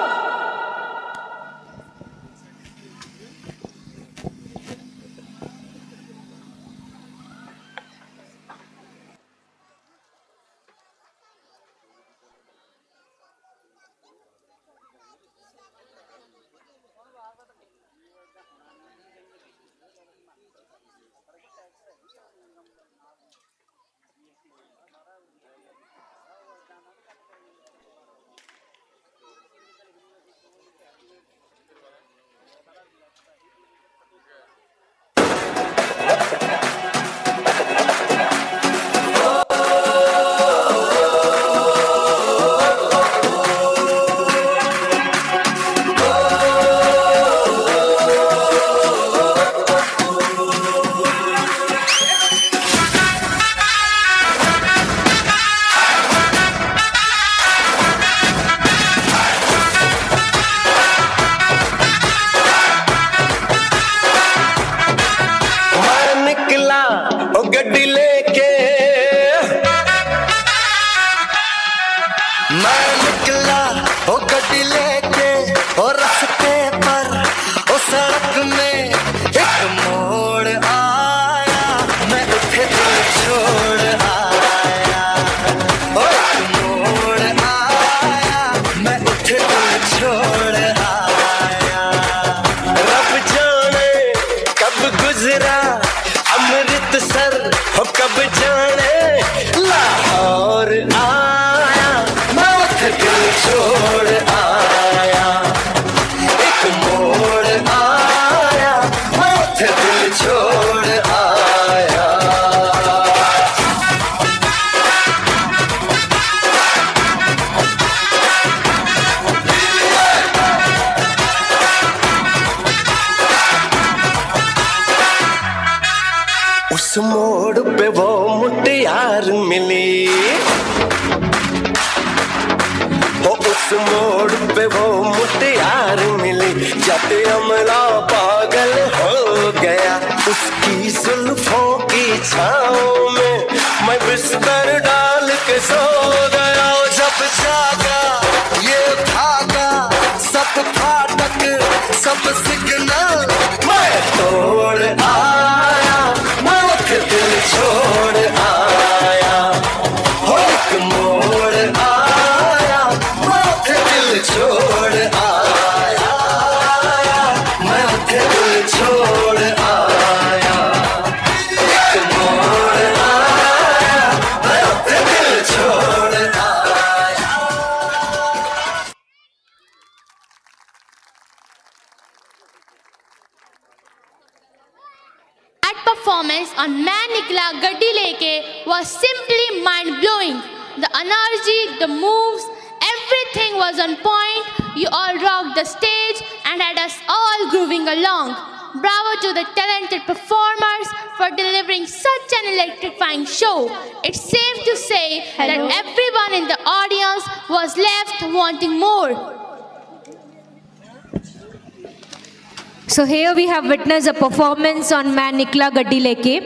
So here we have witness a performance on Man निकला गड्डी लेके।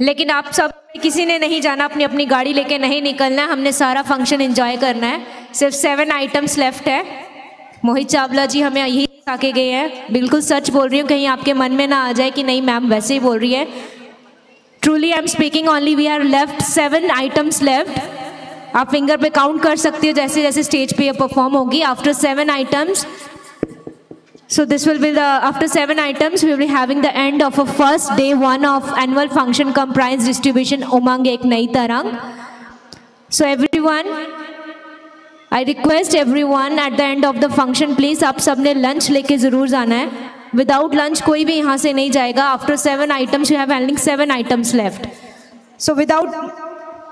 लेकिन आप सब किसी ने नहीं जाना, अपनी अपनी गाड़ी लेके नहीं निकलना है। हमने सारा फ़ंक्शन एंजॉय करना है। सिर्फ़ सेवन आइटम्स लेफ़्ट है। मोहित चावला जी हमें यही आके गए हैं। बिल्कुल सच बोल रही हूँ, कहीं आपके मन में ना आ जाए कि नहीं मैम वैसे ही बोल रही है। Truly I am speaking only we are left seven items left आप फिंगर पे काउंट कर सकते हो जैसे जैसे स्टेज पे ये परफॉर्म होगी। After seven items So this will be the, after seven items, we will be having the end of a first day one of annual function comprise distribution Umang Ek Nai Tarang. So everyone, I request everyone at the end of the function, please आप सबने lunch लेके ज़रूर जाना है. Without lunch कोई भी यहाँ से नहीं जाएगा. After seven items, you have only seven items left. So without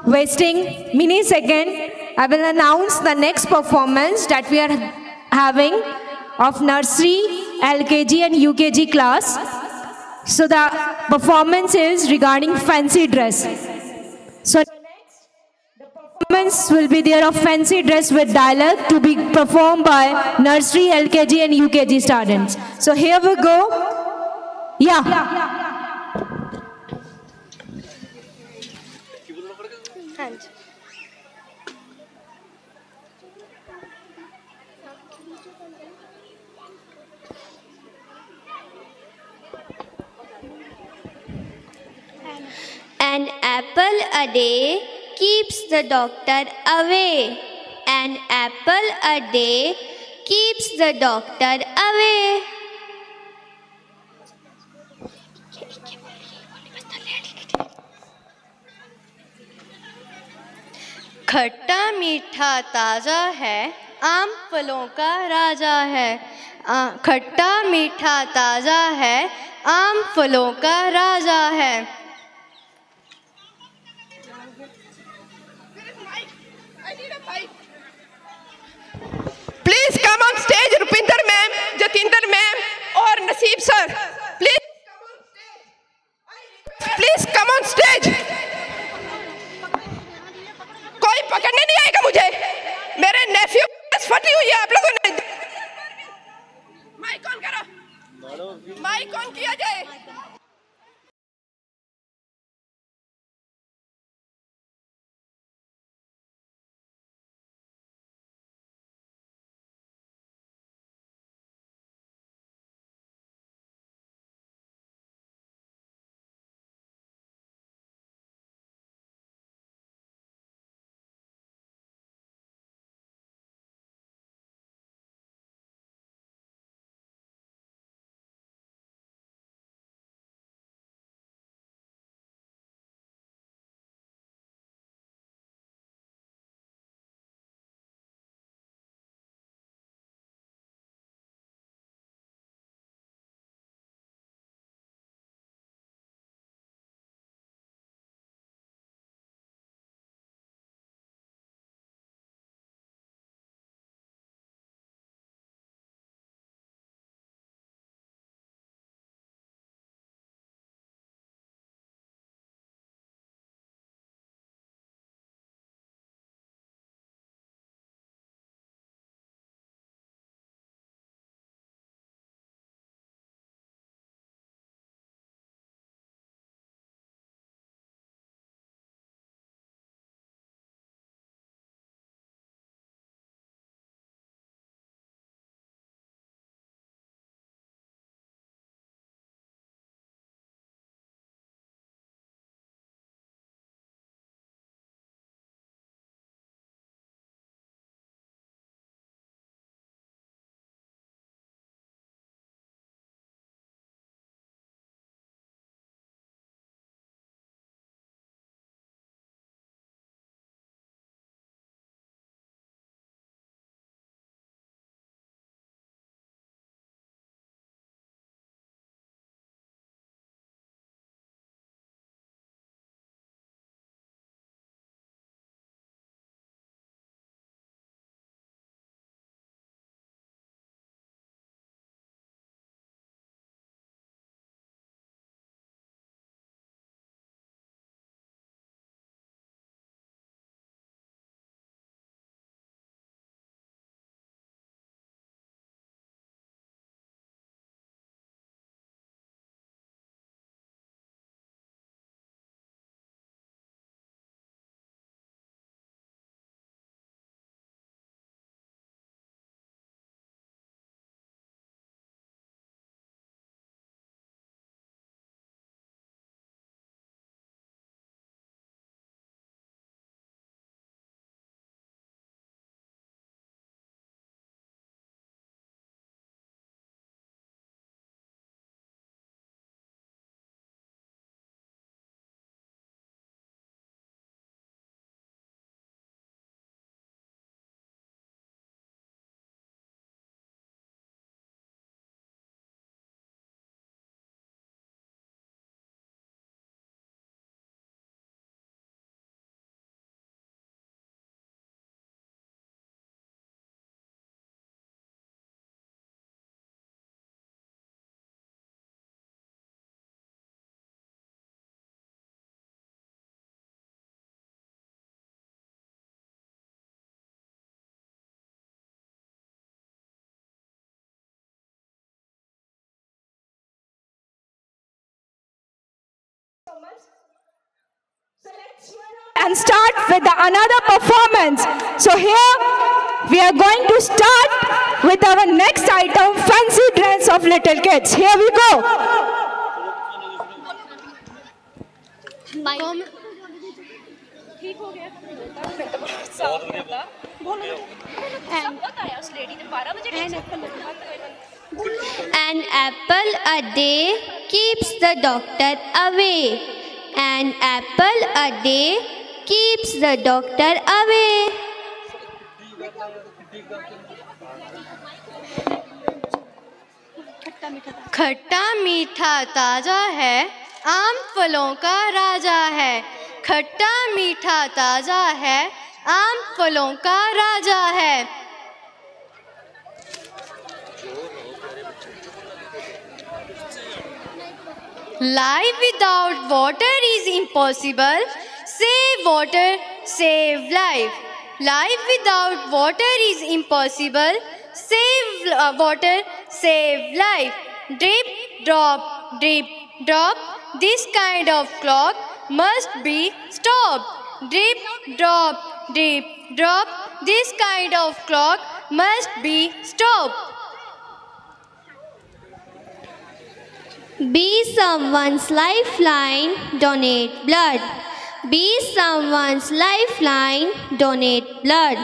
wasting mini second, I will announce the next performance that we are having of nursery, LKG and UKG class. So the performance is regarding fancy dress. So next, the performance will be there of fancy dress with dialogue to be performed by nursery, LKG and UKG students. So here we go. Yeah. An apple a day keeps the doctor away. An apple a day keeps the doctor away. खट्टा मीठा ताज़ा है आम फलों का राजा है खट्टा मीठा ताज़ा है आम फलों का राजा है please come on stage Rupinder ma'am Jatinder ma'am और Naseeb sir please please come on stage कोई पकड़ने नहीं आएगा मुझे। मेरे नेफ्यू फटी हुई है, आप लोगों ने माइक ऑन करो। माइक ऑन किया जाए। And start with the another performance. So here we are going to start with our next item, fancy dress of little kids. Here we go. An apple a day keeps the doctor away. An apple a day keeps the doctor away. खट्टा मीठा ताज़ा है आम फलों का राजा है खट्टा मीठा ताज़ा है आम फलों का राजा है Life without water is impossible. Save water, save life. Life without water is impossible. Save uh, water, save life. Drip, drop, drip, drop. This kind of clock must be stopped. Drip, drop, drip, drop. This kind of clock must be stopped. Be someone's lifeline, donate blood. Be someone's lifeline, donate blood.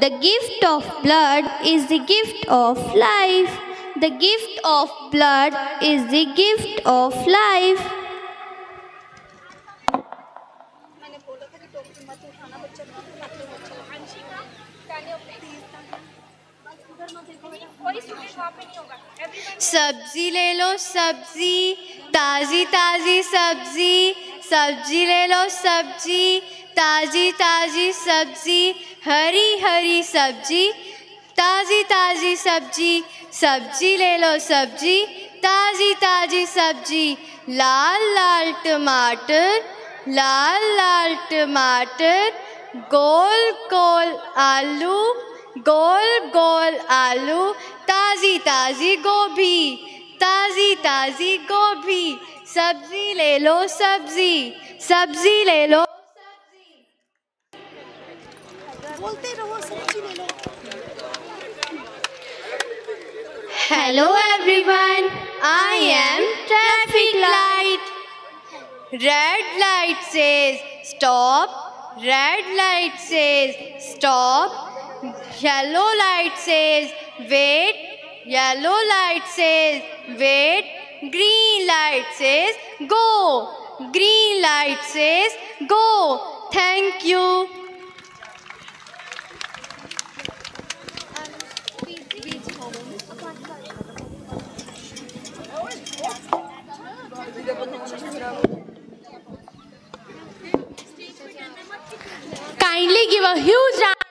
The gift of blood is the gift of life. The gift of blood is the gift of life. सब्ज़ी ले लो, सब्ज़ी। ताजी ताजी सब्ज़ी। सब्ज़ी ले लो, सब्ज़ी। ताजी ताजी सब्ज़ी। हरी हरी सब्ज़ी। ताजी ताजी सब्ज़ी। सब्ज़ी ले लो, सब्ज़ी। ताजी ताजी सब्ज़ी। लाल लाल टमाटर। लाल लाल टमाटर। गोल गोल आलू। गोल गोल आलू ताज़ी ताज़ी गोभी ताज़ी ताज़ी गोभी। सब्ज़ी ले लो सब्ज़ी सब्ज़ी ले लो hello everyone I am traffic light red light से stop red light says stop Yellow light says wait, yellow light says wait. Green light says go, green light says go. Thank you. Kindly give a huge round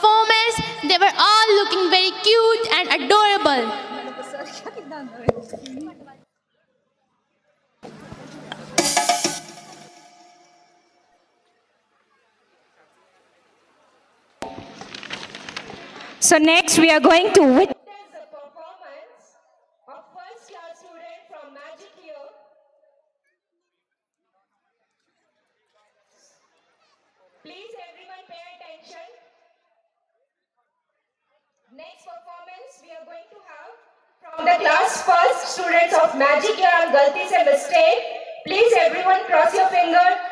performance. They were all looking very cute and adorable. So next we are going to witness the performance of first class student from Magic Year. Please everyone pay attention. Next performance we are going to have from the class first students of Magic Year on Galti Se Mistake. Please everyone cross your finger.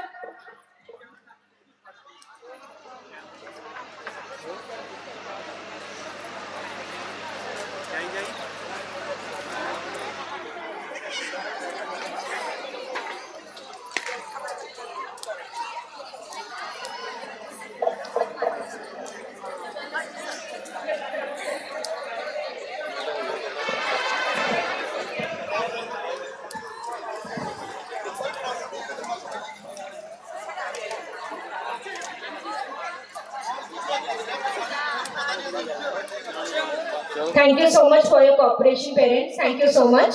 Thank you so much for your cooperation, parents. Thank you so much.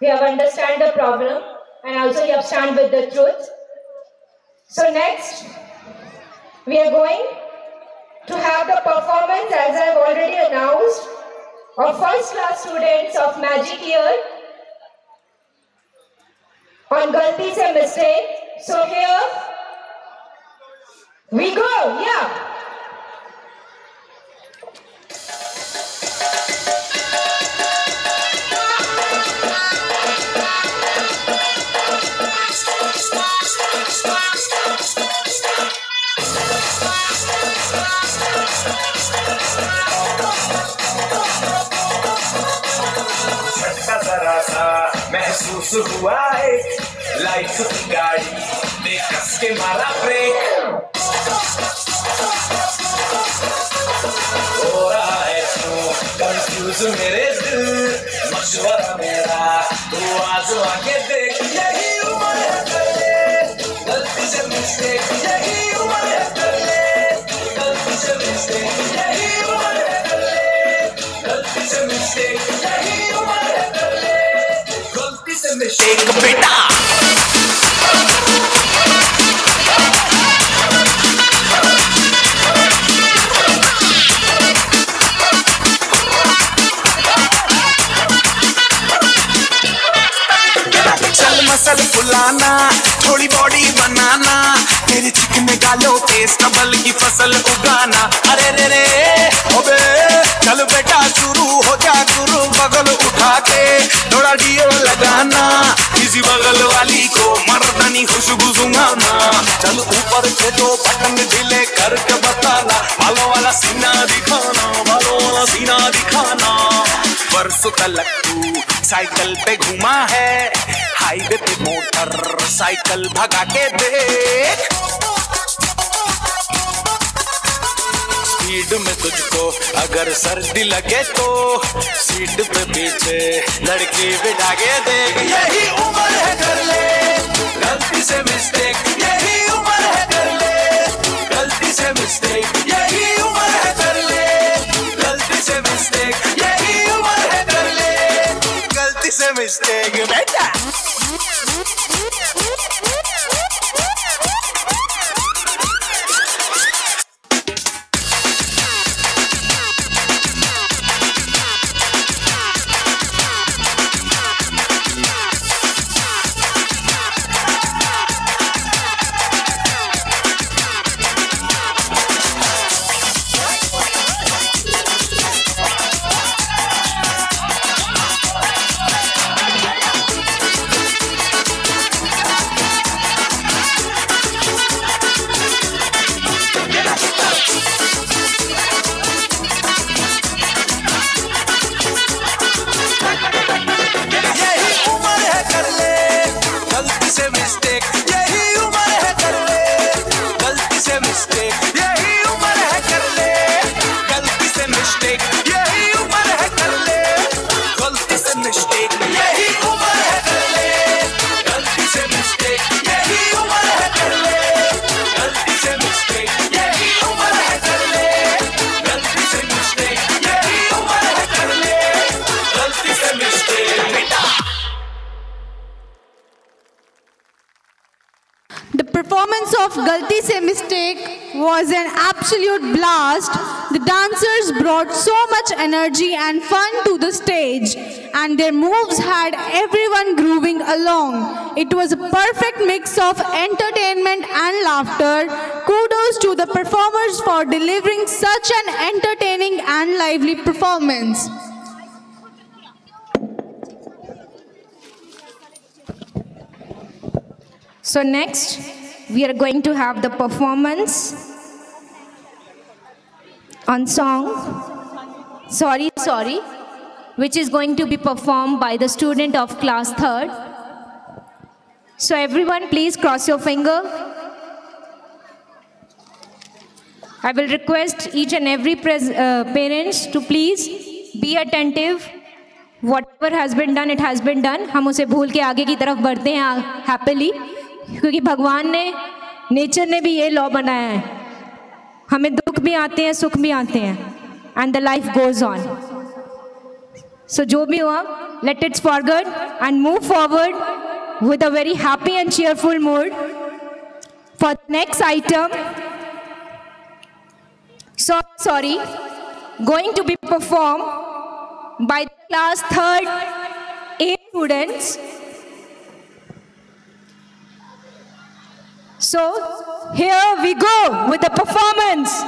We have understand the problem and also you have stand with the truth. So next, we are going to have the performance as I have already announced of first class students of Magic Year on Galti se mistake. So here we go. Cycle पे घुमा है। Highway पे motor cycle भगा के देख। Speed में तुझको अगर सर्दी लगे तो सीट पे पीछे लड़की बिठा के देख। यही उम्र energy and fun to the stage, and their moves had everyone grooving along. It was a perfect mix of entertainment and laughter. Kudos to the performers for delivering such an entertaining and lively performance. So next, we are going to have the performance on song Sorry, Sorry, which is going to be performed by the student of class 3rd. So everyone, please cross your finger. I will request each and every uh, parents to please be attentive. Whatever has been done, it has been done. हम उसे भूल के आगे की तरफ़ बढ़ते हैं happily क्योंकि भगवान ने नेचर ने भी ये लॉ बनाया है हमें दुख भी आते हैं सुख भी आते हैं And the life goes on so जो भी हुआ let it's forgot and move forward with a very happy and cheerful mood. For the next item, so sorry, going to be performed by the class third A students. So here we go with the performance.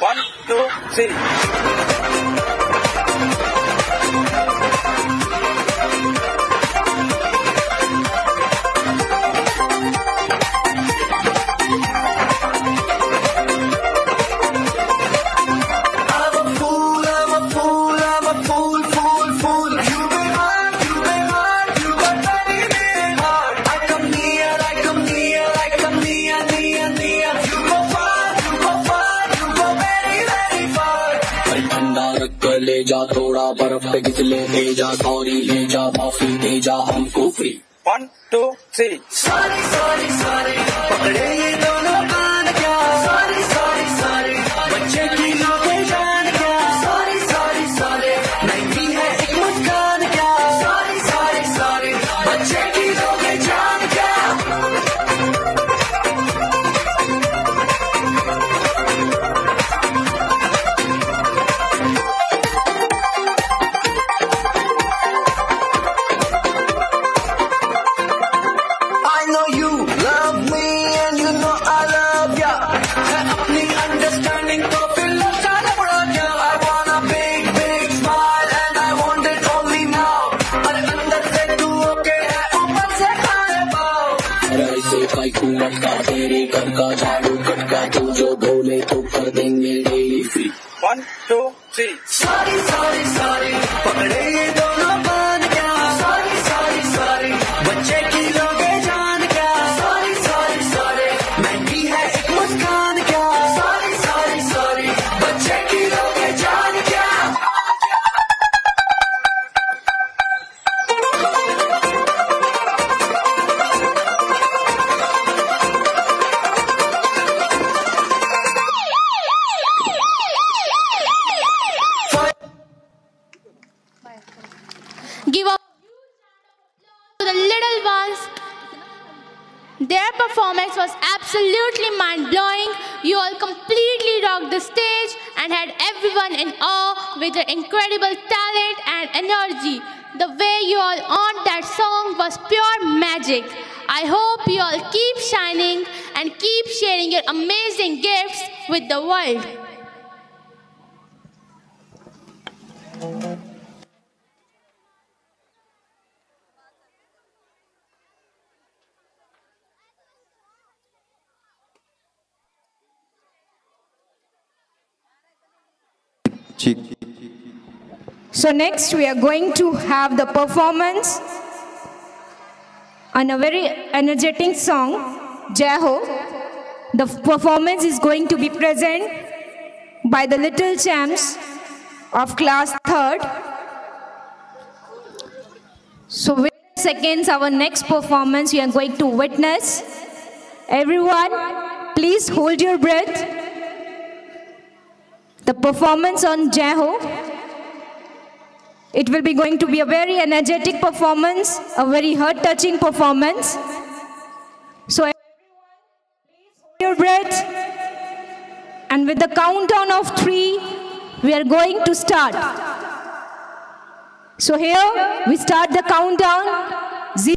One, two, three. थोड़ा बर्फ़ पे गिजले ले जा sorry ले जा माफ़ी दे जा हमको free one two three sorry sorry sorry पकड़े So next we are going to have the performance on a very energetic song, Jai Ho. The performance is going to be present by the little champs of class third. So within seconds, our next performance we are going to witness. Everyone, please hold your breath. The performance on Jai Ho. It will be going to be a very energetic performance, a very heart-touching performance. So hold your breath. And with the countdown of three, we are going to start. So here, we start the countdown. Zero,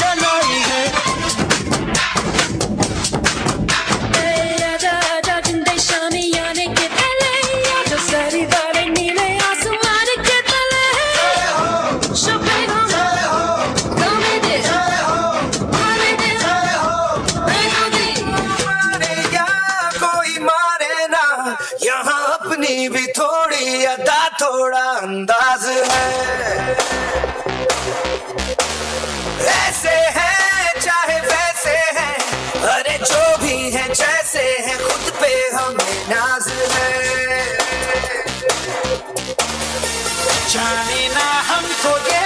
जाने ना हमको ये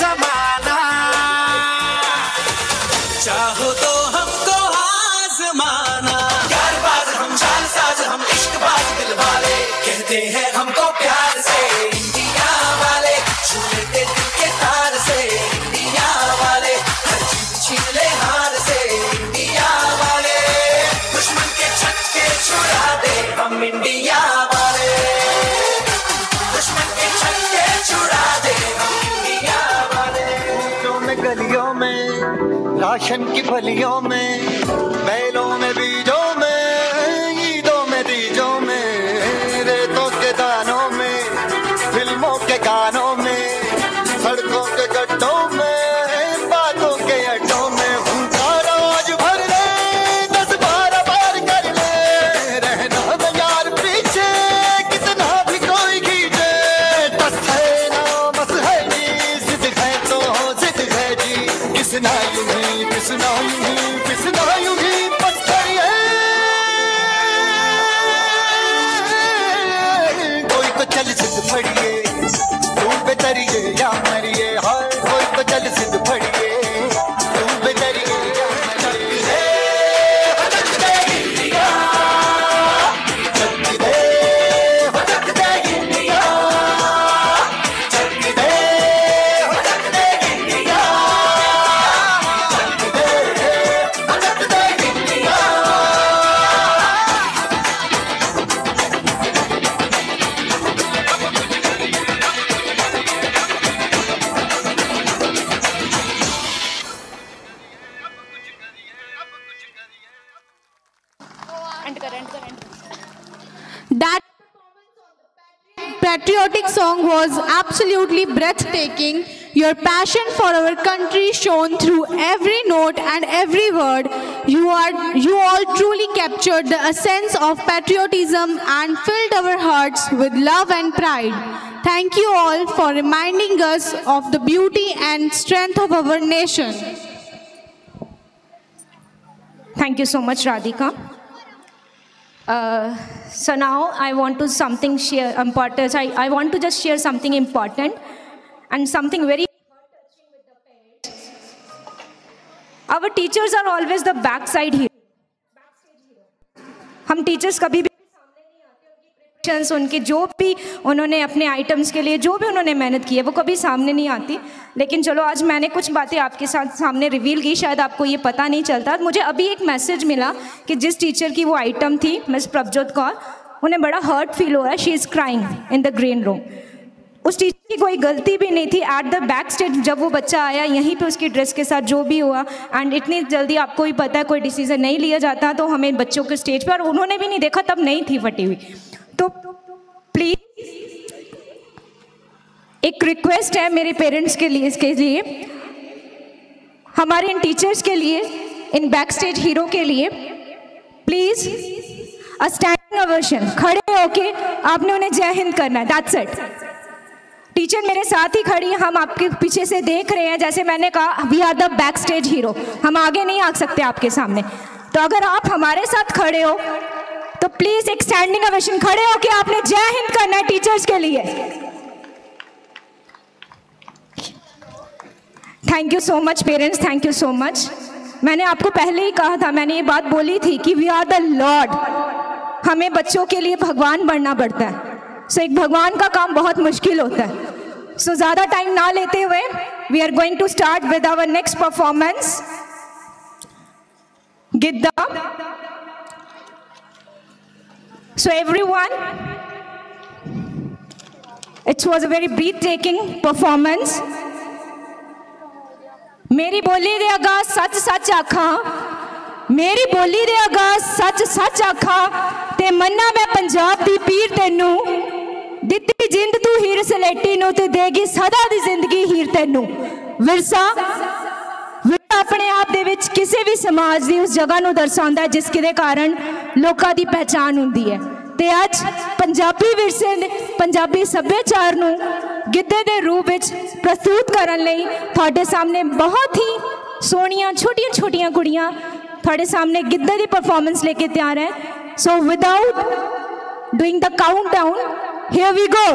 जमाना। चाहो तो हमको आजमाना। हम जान साज हम, इश्क बाज दिल वाले कहते हैं राशन की फलियों में breathtaking. Your passion for our country shone through every note and every word. You are you all truly captured the essence of patriotism and filled our hearts with love and pride. Thank you all for reminding us of the beauty and strength of our nation. Thank you so much, Radhika. Uh, so now I want to something share important. I, I want to just share something important and something very. Our teachers are always the backside here. हम teachers कभी भी Questions, उनके जो भी उन्होंने अपने items के लिए जो भी उन्होंने मेहनत की है वो कभी सामने नहीं आती। लेकिन चलो आज मैंने कुछ बातें आपके साथ सामने रिवील की शायद आपको ये पता नहीं चलता। मुझे अभी एक मैसेज मिला कि जिस टीचर की वो आइटम थी मिस प्रभजोत कौर उन्हें बड़ा हर्ट फील हो रहा है she is crying in the green room उस टीचर की कोई गलती भी नहीं थी। एट द बैक स्टेज जब वो बच्चा आया यहीं पे उसकी ड्रेस के साथ जो भी हुआ एंड इतनी जल्दी आपको भी पता है कोई डिसीज़न नहीं लिया जाता तो हमें बच्चों के स्टेज पर और उन्होंने भी नहीं देखा तब नहीं थी फटी हुई। तो प्लीज़ एक रिक्वेस्ट है मेरे पेरेंट्स के लिए, इसके लिए। हमारे इन टीचर्स के लिए, इन बैक स्टेज हीरो के लिए प्लीज़ अ स्टैंडिंग अवर्शन खड़े होके आपने उन्हें जय हिंद करना है दैट्स इट टीचर मेरे साथ ही खड़ी हम आपके पीछे से देख रहे हैं, जैसे मैंने कहा we are the back stage hero हम आगे नहीं आ सकते आपके सामने। तो अगर आप हमारे साथ खड़े हो तो प्लीज़ एक स्टैंडिंग ओवेशन खड़े होके आपने जय हिंद करना है टीचर्स के लिए। Thank you so much parents thank you so much मैंने आपको पहले ही कहा था मैंने ये बात बोली थी कि वी आर द लॉर्ड हमें बच्चों के लिए भगवान बनना पड़ता है। सो so, एक भगवान का काम बहुत मुश्किल होता है। सो so, ज़्यादा टाइम ना लेते हुए we are going to start with our next performance Giddha So everyone, it was a very breathtaking performance. ਮੇਰੀ ਬੋਲੀ ਦੇ ਅਗਾ ਸੱਚ ਸੱਚ ਆਖਾਂ ਮੇਰੀ ਬੋਲੀ ਦੇ ਅਗਾ ਸੱਚ ਸੱਚ ਆਖਾਂ ਤੇ ਮੰਨਾ ਮੈਂ ਪੰਜਾਬ ਦੀ ਪੀਰ ਤੈਨੂੰ ਦਿੱਤੀ ਜਿੰਦ ਤੂੰ ਹੀਰ ਸਲੇਟੀ ਨੂੰ ਤੇ ਦੇਗੀ ਸਦਾ ਦੀ ਜ਼ਿੰਦਗੀ ਹੀਰ ਤੈਨੂੰ ਵਿਰਸਾ ਆਪਣੇ ਆਪ ਦੇ ਵਿੱਚ ਕਿਸੇ ਵੀ ਸਮਾਜ ਦੀ ਉਸ ਜਗ੍ਹਾ ਨੂੰ ਦਰਸਾਉਂਦਾ ਹੈ ਜਿਸ ਕਿਦੇ ਕਾਰਨ ਲੋਕਾਂ ਦੀ ਪਹਿਚਾਨ ਹੁੰਦੀ ਹੈ ਤੇ ਅੱਜ ਪੰਜਾਬੀ ਵਿਰਸੇ ਦੇ ਪੰਜਾਬੀ ਸੱਭਿਆਚਾਰ ਨੂੰ ਗਿੱਧੇ ਦੇ ਰੂਪ ਵਿੱਚ ਪ੍ਰਸਤੁਤ ਕਰਨ ਲਈ ਤੁਹਾਡੇ ਸਾਹਮਣੇ ਬਹੁਤ ਹੀ ਸੋਹਣੀਆਂ ਛੋਟੀਆਂ ਛੋਟੀਆਂ ਕੁੜੀਆਂ ਤੁਹਾਡੇ ਸਾਹਮਣੇ ਗਿੱਧੇ ਦੀ ਪਰਫਾਰਮੈਂਸ ਲੈ ਕੇ ਤਿਆਰ ਹੈ so without doing the countdown here we go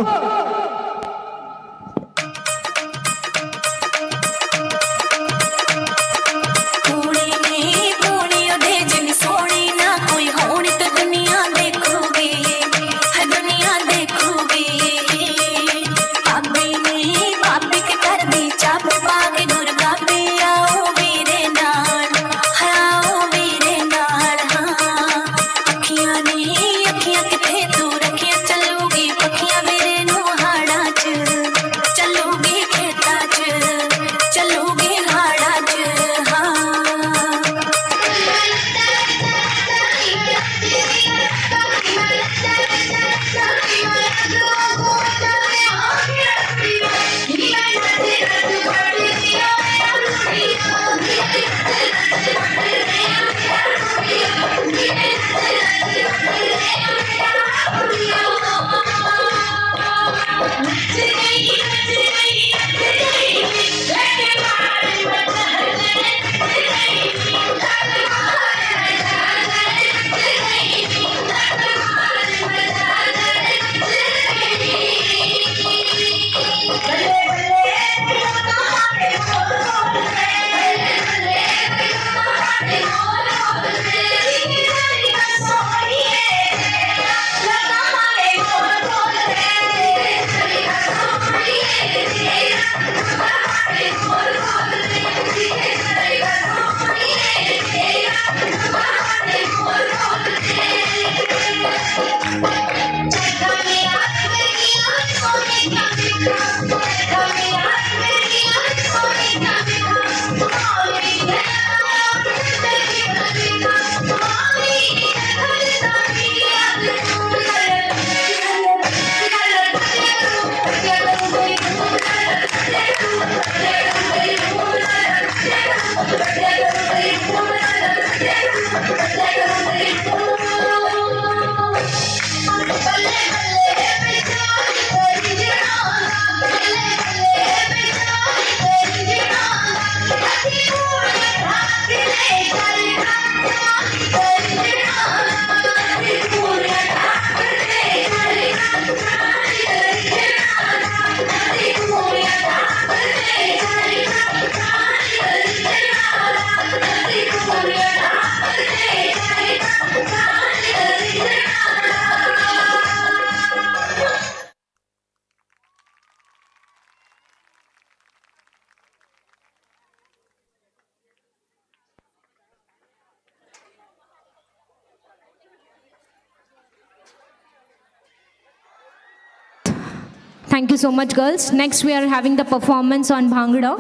so much, girls. Next, we are having the performance on Bhangra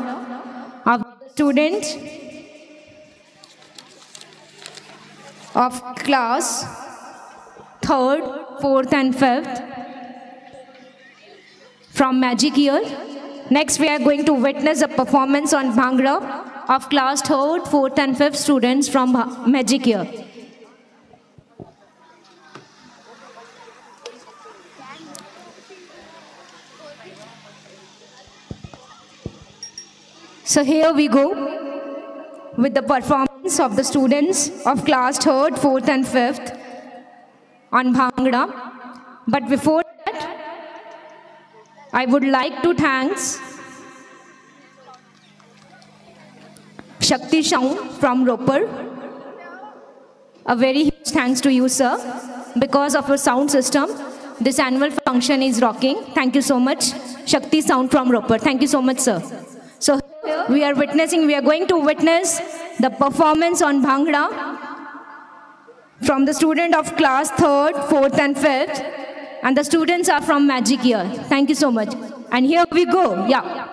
of student of class third, fourth, and fifth from Magic Year. Next, we are going to witness a performance on Bhangra of class third, fourth, and fifth students from Magic Year. So here we go with the performance of the students of class 3rd, 4th and 5th on Bhangra. But before that, I would like to thanks Shakti Shaun from Roper. A very huge thanks to you, sir. Because of your sound system, this annual function is rocking. Thank you so much. Shakti Sound from Roper. Thank you so much, sir. We are witnessing, we are going to witness the performance on Bhangra from the student of class 3rd, 4th and 5th. And the students are from Magic Year. Thank you so much. And here we go. Yeah.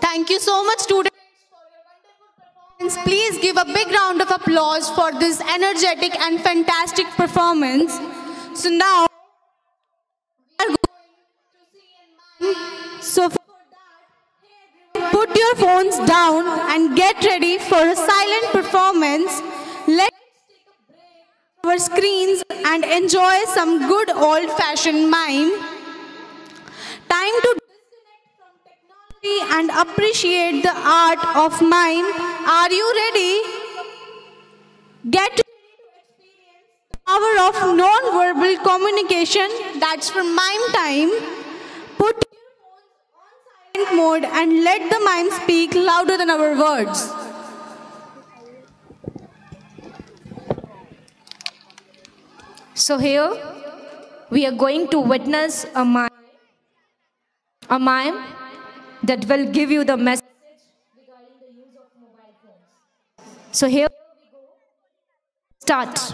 Thank you so much, students. Please give a big round of applause for this energetic and fantastic performance. So now, so put your phones down and get ready for a silent performance. Let's take our screens and enjoy some good old-fashioned mime. Time to disconnect from technology and appreciate the art of mime. Are you ready? Get ready to experience the power of non-verbal communication. That's for mime time. Put your on silent mode and let the mime speak louder than our words. So here we are going to witness a mime, a mime that will give you the message regarding the use of mobile phones. So here we go. Start.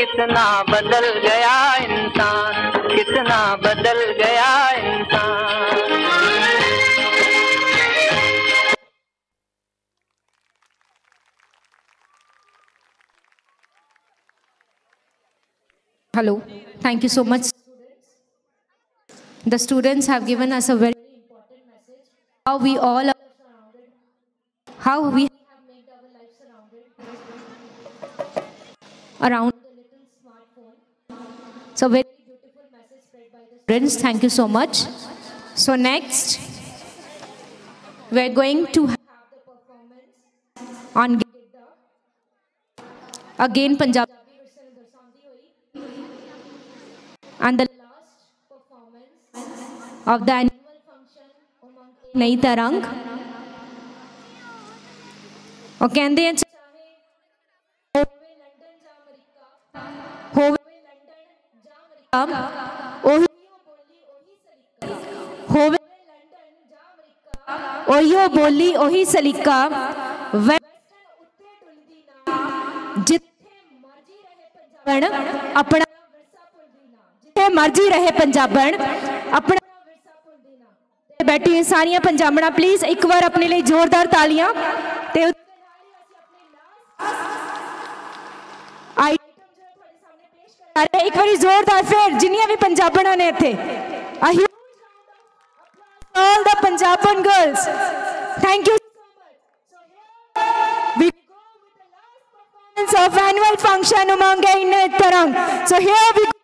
कितना बदल गया इंसान कितना बदल गया इंसान Hello. Thank you so much. The students have given us a very important message. How we all Thank you so much. So next, we're going to have the performance on again Punjab and the last performance of the annual function Nai Tarang. Okay, and the ਉਹੀਓ ਬੋਲੀ ਉਹੀ ਸਲੀਕਾ western ਉੱਤੇ ਟੁੱਲਦੀ ਨਾ ਜਿੱਥੇ ਮਰਜੀ ਰਹੇ ਪੰਜਾਬਣ ਆਪਣਾ ਜਿੱਥੇ ਮਰਜੀ ਰਹੇ ਪੰਜਾਬਣ ਆਪਣਾ ਵਿਰਸਾ ਭੁੱਲਦੀ ਨਾ ਤੇ ਬੈਠੀ ਹੋਈ ਸਾਰੀਆਂ ਪੰਜਾਬਣਾਂ ਪਲੀਜ਼ ਇੱਕ ਵਾਰ ਆਪਣੇ ਲਈ ਜ਼ੋਰਦਾਰ ਤਾਲੀਆਂ ਤੇ ਉਸ ਦੇ ਨਾਲ ਹੀ ਅਸੀਂ ਆਪਣੇ ਲਾਸਟ ਆਈਟਮ ਜੋ Thank you So here we go with the last performance of annual function Umanga in Tarang. So here we go.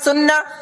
So now.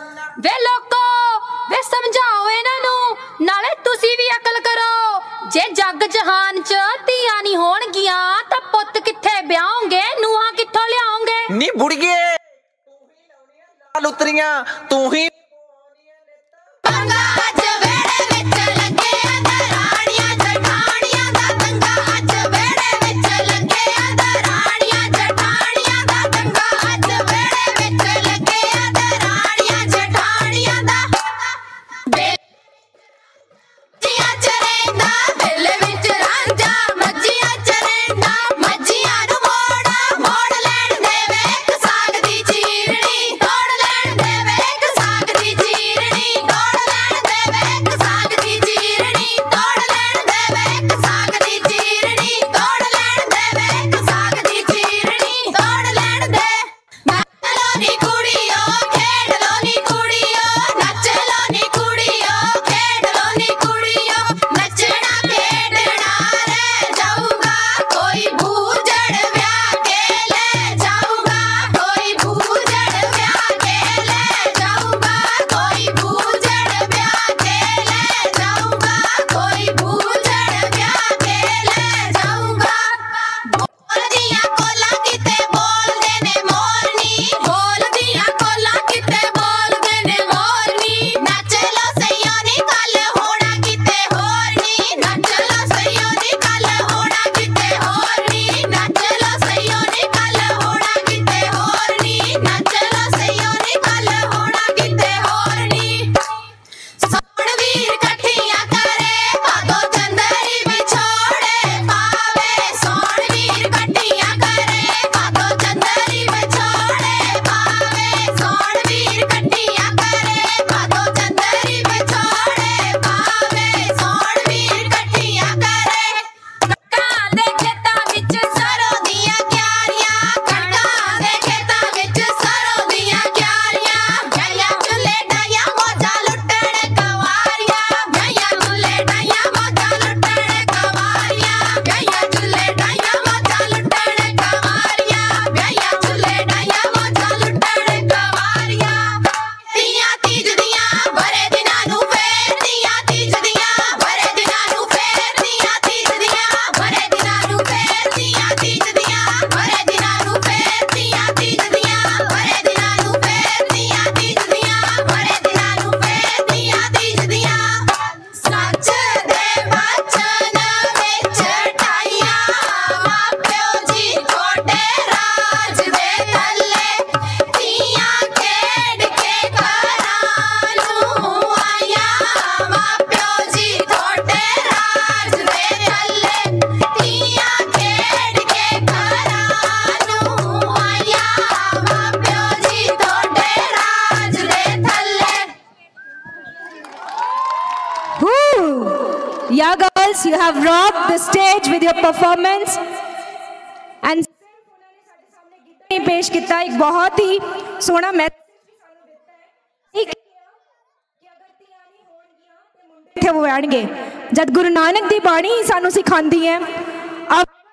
ਜਦ ਗੁਰੂ ਨਾਨਕ ਦੀ ਬਾਣੀ ਹੀ ਸਾਨੂੰ ਸਿਖਾਉਂਦੀ ਹੈ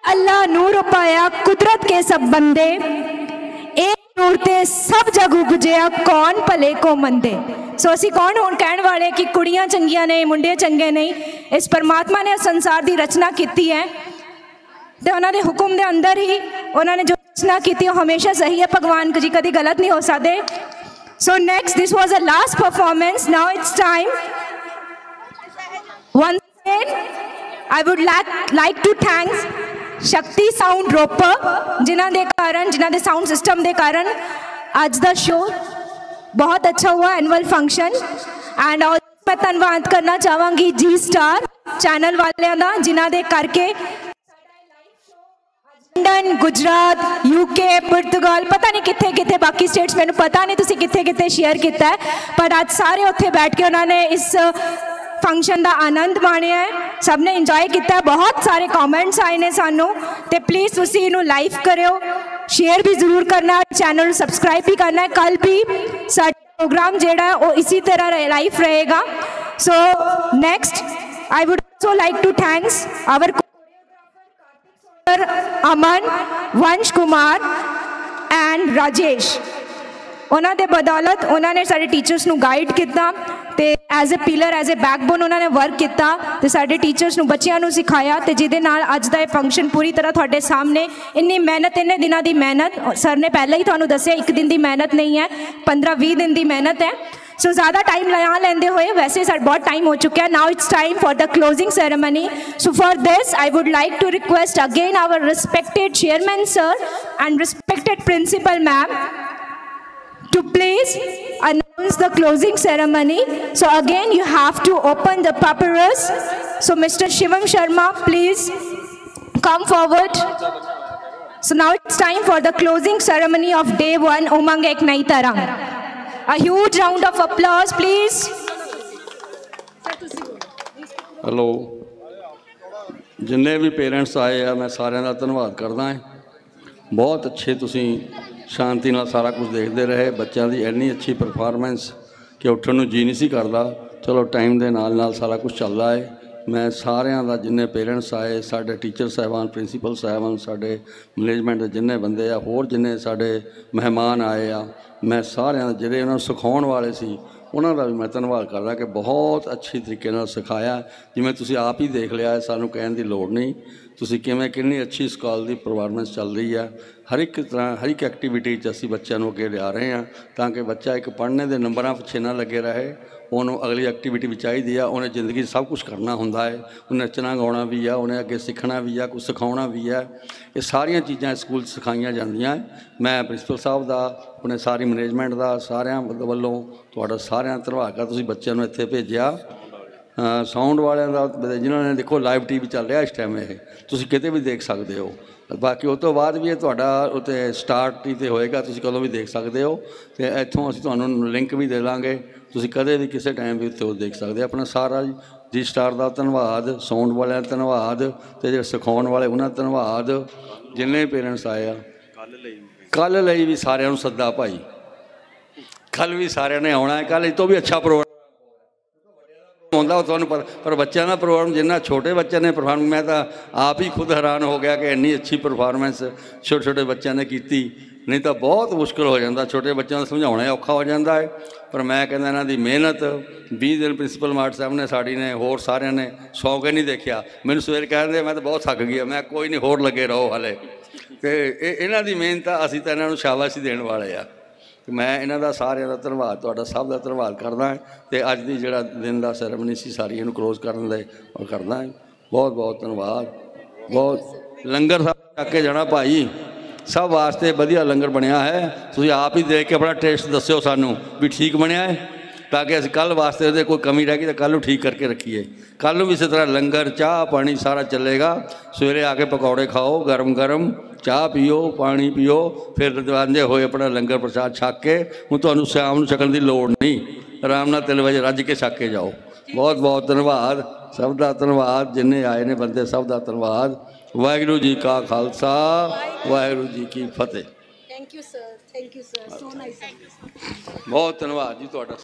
ਅੱਲਾ ਨੂਰ ਪਾਇਆ ਕੁਦਰਤ ਕੇ ਸਭ ਬੰਦੇ, ਇੱਕ ਨੂਰ ਤੇ ਸਭ ਜਗ ਉਪਜਿਆ, ਕੌਣ ਭਲੇ ਕੋ ਮੰਦੇ? ਸੋ ਅਸੀਂ ਕੌਣ ਹੋਣ ਕਹਿਣ ਵਾਲੇ ਕਿ ਕੁੜੀਆਂ ਚੰਗੀਆਂ ਨੇ, ਮੁੰਡੇ ਚੰਗੇ ਨਹੀਂ ਇਸ ਪਰਮਾਤਮਾ ਨੇ ਸੰਸਾਰ ਦੀ ਰਚਨਾ ਕੀਤੀ ਹੈ। ਤੇ ਉਹਨਾਂ ਦੇ ਹੁਕਮ ਦੇ ਅੰਦਰ ਹੀ ਉਹਨਾਂ ਨੇ ਜੋ ਰਚਨਾ ਕੀਤੀ, ਉਹ ਹਮੇਸ਼ਾ ਸਹੀ ਹੈ। ਭਗਵਾਨ ਜੀ ਕਦੀ ਗਲਤ ਨਹੀਂ ਹੋ ਸਕਦੇ। So next this was a last performance now it's time i would like like to thanks Shakti Sound Ropar ਜਿਨ੍ਹਾਂ ਦੇ ਕਾਰਨ ਜਿਨ੍ਹਾਂ ਦੇ ਸਾਊਂਡ ਸਿਸਟਮ ਦੇ ਕਾਰਨ ਅੱਜ ਦਾ ਸ਼ੋਅ ਬਹੁਤ ਅੱਛਾ ਹੁਆ ਐਨੂਅਲ ਫੰਕਸ਼ਨ ਐਂਡ ਮੈਂ ਧੰਨਵਾਦ ਕਰਨਾ ਚਾਹਾਂਗੀ ਜੀ ਸਟਾਰ ਚੈਨਲ ਵਾਲਿਆਂ ਦਾ ਜਿਨ੍ਹਾਂ ਦੇ ਕਰਕੇ ਲੰਡਨ ਗੁਜਰਾਤ ਯੂਕੇ ਪੁਰਤਗਾਲ ਪਤਾ ਨਹੀਂ ਕਿੱਥੇ ਕਿੱਥੇ ਬਾਕੀ ਸਟੇਟਸ ਮੈਨੂੰ ਪਤਾ ਨਹੀਂ ਤੁਸੀਂ ਕਿੱਥੇ ਕਿੱਥੇ ਸ਼ੇਅਰ ਕੀਤਾ ਹੈ ਪਰ ਅੱਜ ਸਾਰੇ ਉੱਥੇ ਬੈਠ ਕੇ ਉਹਨਾਂ ਨੇ ਇਸ ਫੰਕਸ਼ਨ ਦਾ ਆਨੰਦ ਮਾਣਿਆ ਹੈ ਸਭ ਨੇ ਇੰਜੋਏ ਕੀਤਾ ਬਹੁਤ ਸਾਰੇ ਕਮੈਂਟਸ ਆਏ ਨੇ ਸਾਨੂੰ ਤੇ ਪਲੀਜ਼ ਤੁਸੀਂ ਇਹਨੂੰ ਲਾਈਵ ਕਰਿਓ ਸ਼ੇਅਰ ਵੀ ਜ਼ਰੂਰ ਕਰਨਾ ਚੈਨਲ ਨੂੰ ਸਬਸਕ੍ਰਾਈਬ ਵੀ ਕਰਨਾ ਹੈ ਕੱਲ ਵੀ ਸਾਡਾ ਪ੍ਰੋਗਰਾਮ ਜਿਹੜਾ ਉਹ ਇसी ਤਰ੍ਹਾਂ ਲਾਈਵ ਰਹੇਗਾ so next I would also like to thanks our choreographer Aman, Vansh Kumar and Rajesh. ਉਹਨਾਂ ਦੇ ਬਦੌਲਤ ਉਹਨਾਂ ਨੇ ਸਾਡੇ ਟੀਚਰਸ ਨੂੰ ਗਾਈਡ ਕੀਤਾ as a pillar as a backbone ਉਹਨਾਂ ਨੇ ਵਰਕ ਕੀਤਾ ਤੇ ਸਾਡੇ ਟੀਚਰਸ ਨੂੰ ਬੱਚਿਆਂ ਨੂੰ ਸਿਖਾਇਆ ਤੇ ਜਿਹਦੇ ਨਾਲ ਅੱਜ ਦਾ ਇਹ ਫੰਕਸ਼ਨ ਪੂਰੀ ਤਰ੍ਹਾਂ ਤੁਹਾਡੇ ਸਾਹਮਣੇ ਇੰਨੀ ਮਿਹਨਤ ਇੰਨੇ ਦਿਨਾਂ ਦੀ ਮਿਹਨਤ ਸਰ ਨੇ ਪਹਿਲਾਂ ਹੀ ਤੁਹਾਨੂੰ ਦੱਸਿਆ ਇੱਕ ਦਿਨ ਦੀ ਮਿਹਨਤ ਨਹੀਂ ਹੈ 15-20 ਦਿਨ ਦੀ ਮਿਹਨਤ ਹੈ सो so, ज़्यादा टाइम यहाँ लेंदे हुए वैसे सर बहुत टाइम हो चुका है now it's time for the closing ceremony so for this I would like to request again our respected chairman sir and respected principal ma'am to please announce the closing ceremony so again you have to open the papyrus so mr shivam sharma please come forward so now it's time for the closing ceremony of day 1 umang ek nayi tarang a huge round of applause, please. Hello ਜਿੰਨੇ ਵੀ parents ਆਏ ਆ ਮੈਂ ਸਾਰਿਆਂ ਦਾ ਧੰਨਵਾਦ ਕਰਦਾ ਹਾਂ ਬਹੁਤ ਅੱਛੇ ਤੁਸੀਂ ਸ਼ਾਂਤੀ ਨਾਲ ਸਾਰਾ ਕੁਝ ਦੇਖਦੇ ਰਹੇ। ਬੱਚਿਆਂ ਦੀ ਇੰਨੀ ਅੱਛੀ ਪਰਫਾਰਮੈਂਸ ਕਿ ਉੱਠਣ ਨੂੰ ਜੀ ਨਹੀਂ ਸੀ ਕਰਦਾ। ਚਲੋ ਟਾਈਮ ਦੇ ਨਾਲ ਨਾਲ ਸਾਰਾ ਕੁਝ ਚੱਲਦਾ ਹੈ ਮੈਂ ਸਾਰਿਆਂ ਦਾ ਜਿੰਨੇ ਪੇਰੈਂਟਸ ਆਏ ਸਾਡੇ ਟੀਚਰ ਸਾਹਿਬਾਨ ਪ੍ਰਿੰਸੀਪਲ ਸਾਹਿਬਾਨ ਸਾਡੇ ਮੈਨੇਜਮੈਂਟ ਦੇ ਜਿੰਨੇ ਬੰਦੇ ਆ ਹੋਰ ਜਿੰਨੇ ਸਾਡੇ ਮਹਿਮਾਨ ਆਏ ਆ ਮੈਂ ਸਾਰਿਆਂ ਦਾ ਜਿਹੜੇ ਉਹਨਾਂ ਨੂੰ ਸਿਖਾਉਣ ਵਾਲੇ ਸੀ ਉਹਨਾਂ ਦਾ ਵੀ ਮੈਂ ਧੰਨਵਾਦ ਕਰਦਾ ਕਿ ਬਹੁਤ ਅੱਛੀ ਤਰੀਕੇ ਨਾਲ ਸਿਖਾਇਆ। ਜਿਵੇਂ ਤੁਸੀਂ ਆਪ ਹੀ ਦੇਖ ਲਿਆ ਹੈ, ਸਾਨੂੰ ਕਹਿਣ ਦੀ ਲੋੜ ਨਹੀਂ। ਤੁਸੀਂ ਕਿਵੇਂ ਕਿੰਨੀ ਅੱਛੀ ਸਕਾਲ ਦੀ ਪਰਫਾਰਮੈਂਸ ਚੱਲ ਰਹੀ ਹੈ ਹਰ ਇੱਕ ਤਰ੍ਹਾਂ, ਹਰ ਇੱਕ ਐਕਟੀਵਿਟੀ 'ਚ ਅਸੀਂ ਬੱਚਿਆਂ ਨੂੰ ਅੱਗੇ ਲਿਆ ਰਹੇ ਹਾਂ ਤਾਂ ਕਿ ਬੱਚਾ ਇੱਕ ਪੜ੍ਹਨੇ ਦੇ ਨੰਬਰਾਂ ਪਿੱਛੇ ਨਾ ਲੱਗੇ ਰਹੇ, ਉਹਨੂੰ ਅਗਲੀ ਐਕਟੀਵਿਟੀ ਵੀ ਚਾਹੀਦੀ ਆ, ਉਹਨੇ ਜ਼ਿੰਦਗੀ 'ਚ ਸਭ ਕੁਝ ਕਰਨਾ ਹੁੰਦਾ ਹੈ। ਉਹਨੇ ਨੱਚਣਾ, ਗਾਉਣਾ ਵੀ ਆ, ਉਹਨੇ ਅੱਗੇ ਸਿੱਖਣਾ ਵੀ ਆ ਕੁਝ ਸਿਖਾਉਣਾ ਵੀ ਆ। ਇਹ ਸਾਰੀਆਂ ਚੀਜ਼ਾਂ ਸਕੂਲ 'ਚ ਸਿਖਾਈਆਂ ਜਾਂਦੀਆਂ। ਮੈਂ ਪ੍ਰਿੰਸੀਪਲ ਸਾਹਿਬ ਦਾ, ਆਪਣੇ ਸਾਰੀ ਮੈਨੇਜਮੈਂਟ ਦਾ, ਸਾਰਿਆਂ ਵੱਲੋਂ ਤੁਹਾਡਾ ਸਾਰਿਆਂ ਦਾ ਧੰਨਵਾਦ ਕਰਦਾ। ਤੁਸੀਂ ਬੱਚਿਆਂ ਨੂੰ ਇੱਥੇ ਭੇਜਿਆ। ਸਾਊਂਡ ਵਾਲਿਆਂ ਦਾ ਜਿਨ੍ਹਾਂ ਨੇ ਦੇਖੋ ਲਾਈਵ ਟੀਵੀ ਚੱਲ ਰਿਹਾ ਇਸ ਟਾਈਮ ਇਹ, ਤੁਸੀਂ ਕਿਤੇ ਵੀ ਦੇਖ ਸਕਦੇ ਹੋ। ਬਾਕੀ ਉਸ ਤੋਂ ਬਾਅਦ ਵੀ ਇਹ ਤੁਹਾਡਾ ਉੱਤੇ ਸਟਾਰਟ ਤੇ ਹੋਏਗਾ, ਤੁਸੀਂ ਕਦੋਂ ਵੀ ਦੇਖ ਸਕਦੇ ਹੋ। ਤੇ ਇੱਥੋਂ ਅਸੀਂ ਤੁਹਾਨੂੰ ਲਿੰਕ ਵੀ ਦੇ ਲਾਂਗੇ ਤੁਸੀਂ ਕਦੇ ਵੀ ਕਿਸੇ ਟਾਈਮ ਵੀ ਉੱਤੇ ਉਹ ਦੇਖ ਸਕਦੇ ਆਪਣਾ ਸਾਰਾ ਜੀ ਸਟਾਰ ਦਾ ਧੰਨਵਾਦ ਸਾਊਂਡ ਵਾਲਿਆਂ ਦਾ ਧੰਨਵਾਦ, ਤੇ ਜਿਹੜੇ ਸਿਖਾਉਣ ਵਾਲੇ ਉਹਨਾਂ ਦਾ ਧੰਨਵਾਦ, ਜਿੰਨੇ ਪੇਰੈਂਟਸ ਆਏ ਆ। ਕੱਲ ਲਈ ਵੀ ਸਾਰਿਆਂ ਨੂੰ ਸੱਦਾ ਭਾਈ। ਕੱਲ ਵੀ ਸਾਰਿਆਂ ਨੇ ਆਉਣਾ ਹੈ। ਕੱਲ ਇਹ ਤੋਂ ਵੀ ਅੱਛਾ ਪ੍ਰੋਗਰਾਮ ਹੁੰਦਾ ਉਹ ਤੁਹਾਨੂੰ ਪਤਾ ਪਰ ਬੱਚਿਆਂ ਦਾ ਪ੍ਰੋਗਰਾਮ ਜਿੰਨਾ ਛੋਟੇ ਬੱਚਿਆਂ ਨੇ ਪਰਫਾਰਮ ਮੈਂ ਤਾਂ ਆਪ ਹੀ ਖੁਦ ਹੈਰਾਨ ਹੋ ਗਿਆ ਕਿ ਇੰਨੀ ਅੱਛੀ ਪਰਫਾਰਮੈਂਸ ਛੋਟੇ ਛੋਟੇ ਬੱਚਿਆਂ ਨੇ ਕੀਤੀ। ਨਹੀਂ ਤਾਂ ਬਹੁਤ ਮੁਸ਼ਕਲ ਹੋ ਜਾਂਦਾ, ਛੋਟੇ ਬੱਚਿਆਂ ਨੂੰ ਸਮਝਾਉਣਾ ਔਖਾ ਹੋ ਜਾਂਦਾ ਹੈ। ਪਰ ਮੈਂ ਕਹਿੰਦਾ ਇਹਨਾਂ ਦੀ ਮਿਹਨਤ 20 ਦਿਨ ਪ੍ਰਿੰਸੀਪਲ ਮਾਰਟ ਸਾਹਿਬ ਨੇ ਸਾਡੀ ਨੇ, ਹੋਰ ਸਾਰਿਆਂ ਨੇ ਸੌਂ ਕੇ ਨਹੀਂ ਦੇਖਿਆ। ਮੈਨੂੰ ਸਵੇਰ ਕਹਿੰਦੇ, ਮੈਂ ਤਾਂ ਬਹੁਤ ਥੱਕ ਗਿਆ, ਮੈਂ ਕੋਈ ਨਹੀਂ ਹੋਰ ਲੱਗੇ ਰਹੋ ਹਲੇ। ਤੇ ਇਹ, ਇਹਨਾਂ ਦੀ ਮਿਹਨਤ ਅਸੀਂ ਤਾਂ ਇਹਨਾਂ ਨੂੰ ਸ਼ਾਬਾਸ਼ੀ ਦੇਣ ਵਾਲੇ ਆ। ਤੇ ਮੈਂ ਇਹਨਾਂ ਦਾ ਸਾਰਿਆਂ ਦਾ ਧੰਨਵਾਦ, ਤੁਹਾਡਾ ਸਭ ਦਾ ਧੰਨਵਾਦ ਕਰਦਾ ਹਾਂ ਤੇ ਅੱਜ ਦੀ ਜਿਹੜਾ ਦਿਨ ਦਾ ਸੈਰੇਮਨੀ ਸੀ, ਸਾਰੀ ਇਹਨੂੰ ਕਲੋਜ਼ ਕਰਨ ਲਈ ਔਰ ਕਰਦਾ ਹਾਂ। ਬਹੁਤ ਬਹੁਤ ਧੰਨਵਾਦ। ਬਹੁਤ ਲੰਗਰ ਸਾਹਿਬ ਚੱਕ ਕੇ ਜਾਣਾ ਭਾਈ। ਸਭ ਵਾਸਤੇ ਵਧੀਆ ਲੰਗਰ ਬਣਿਆ ਹੈ। ਤੁਸੀਂ ਆਪ ਹੀ ਦੇਖ ਕੇ ਆਪਣਾ ਟੇਸਟ ਦੱਸਿਓ ਸਾਨੂੰ ਵੀ ਠੀਕ ਬਣਿਆ ਹੈ। ਤਾਂ ਕਿ ਅਸੀਂ ਕੱਲ ਵਾਸਤੇ ਉਹਦੇ ਕੋਈ ਕਮੀ ਰਹਿ ਗਈ ਤਾਂ ਕੱਲ ਨੂੰ ਠੀਕ ਕਰਕੇ ਰੱਖੀਏ। ਕੱਲ ਨੂੰ ਵੀ ਇਸੇ ਤਰ੍ਹਾਂ ਲੰਗਰ ਚਾਹ ਪਾਣੀ ਸਾਰਾ ਚੱਲੇਗਾ। ਸਵੇਰੇ ਆ ਕੇ ਪਕੌੜੇ ਖਾਓ ਗਰਮ ਗਰਮ ਚਾਹ ਪੀਓ ਪਾਣੀ ਪੀਓ ਫਿਰ ਦਵਾਂਦੇ ਹੋਏ ਆਪਣਾ ਲੰਗਰ ਪ੍ਰਸ਼ਾਦ ਛਕ ਕੇ ਹੁਣ ਤੁਹਾਨੂੰ ਸ਼ਾਮ ਨੂੰ ਛਕਣ ਦੀ ਲੋੜ ਨਹੀਂ। ਆਰਾਮ ਨਾਲ ਤਿੰਨ ਵਜੇ ਰੱਜ ਕੇ ਛਕ ਕੇ ਜਾਓ। ਬਹੁਤ ਬਹੁਤ ਧੰਨਵਾਦ। ਸਭ ਦਾ ਧੰਨਵਾਦ। ਜਿੰਨੇ ਆਏ ਨੇ ਬੰਦੇ ਸਭ ਦਾ ਧੰਨਵਾਦ। ਵਾਹਿਗੁਰੂ ਜੀ ਕਾ ਖਾਲਸਾ ਵਾਹਿਗੁਰੂ ਜੀ ਕੀ ਫਤਿਹ। Thank you, sir. Thank you, sir. So nice. ਬਹੁਤ ਧੰਨਵਾਦ ਜੀ ਤੁਹਾਡਾ।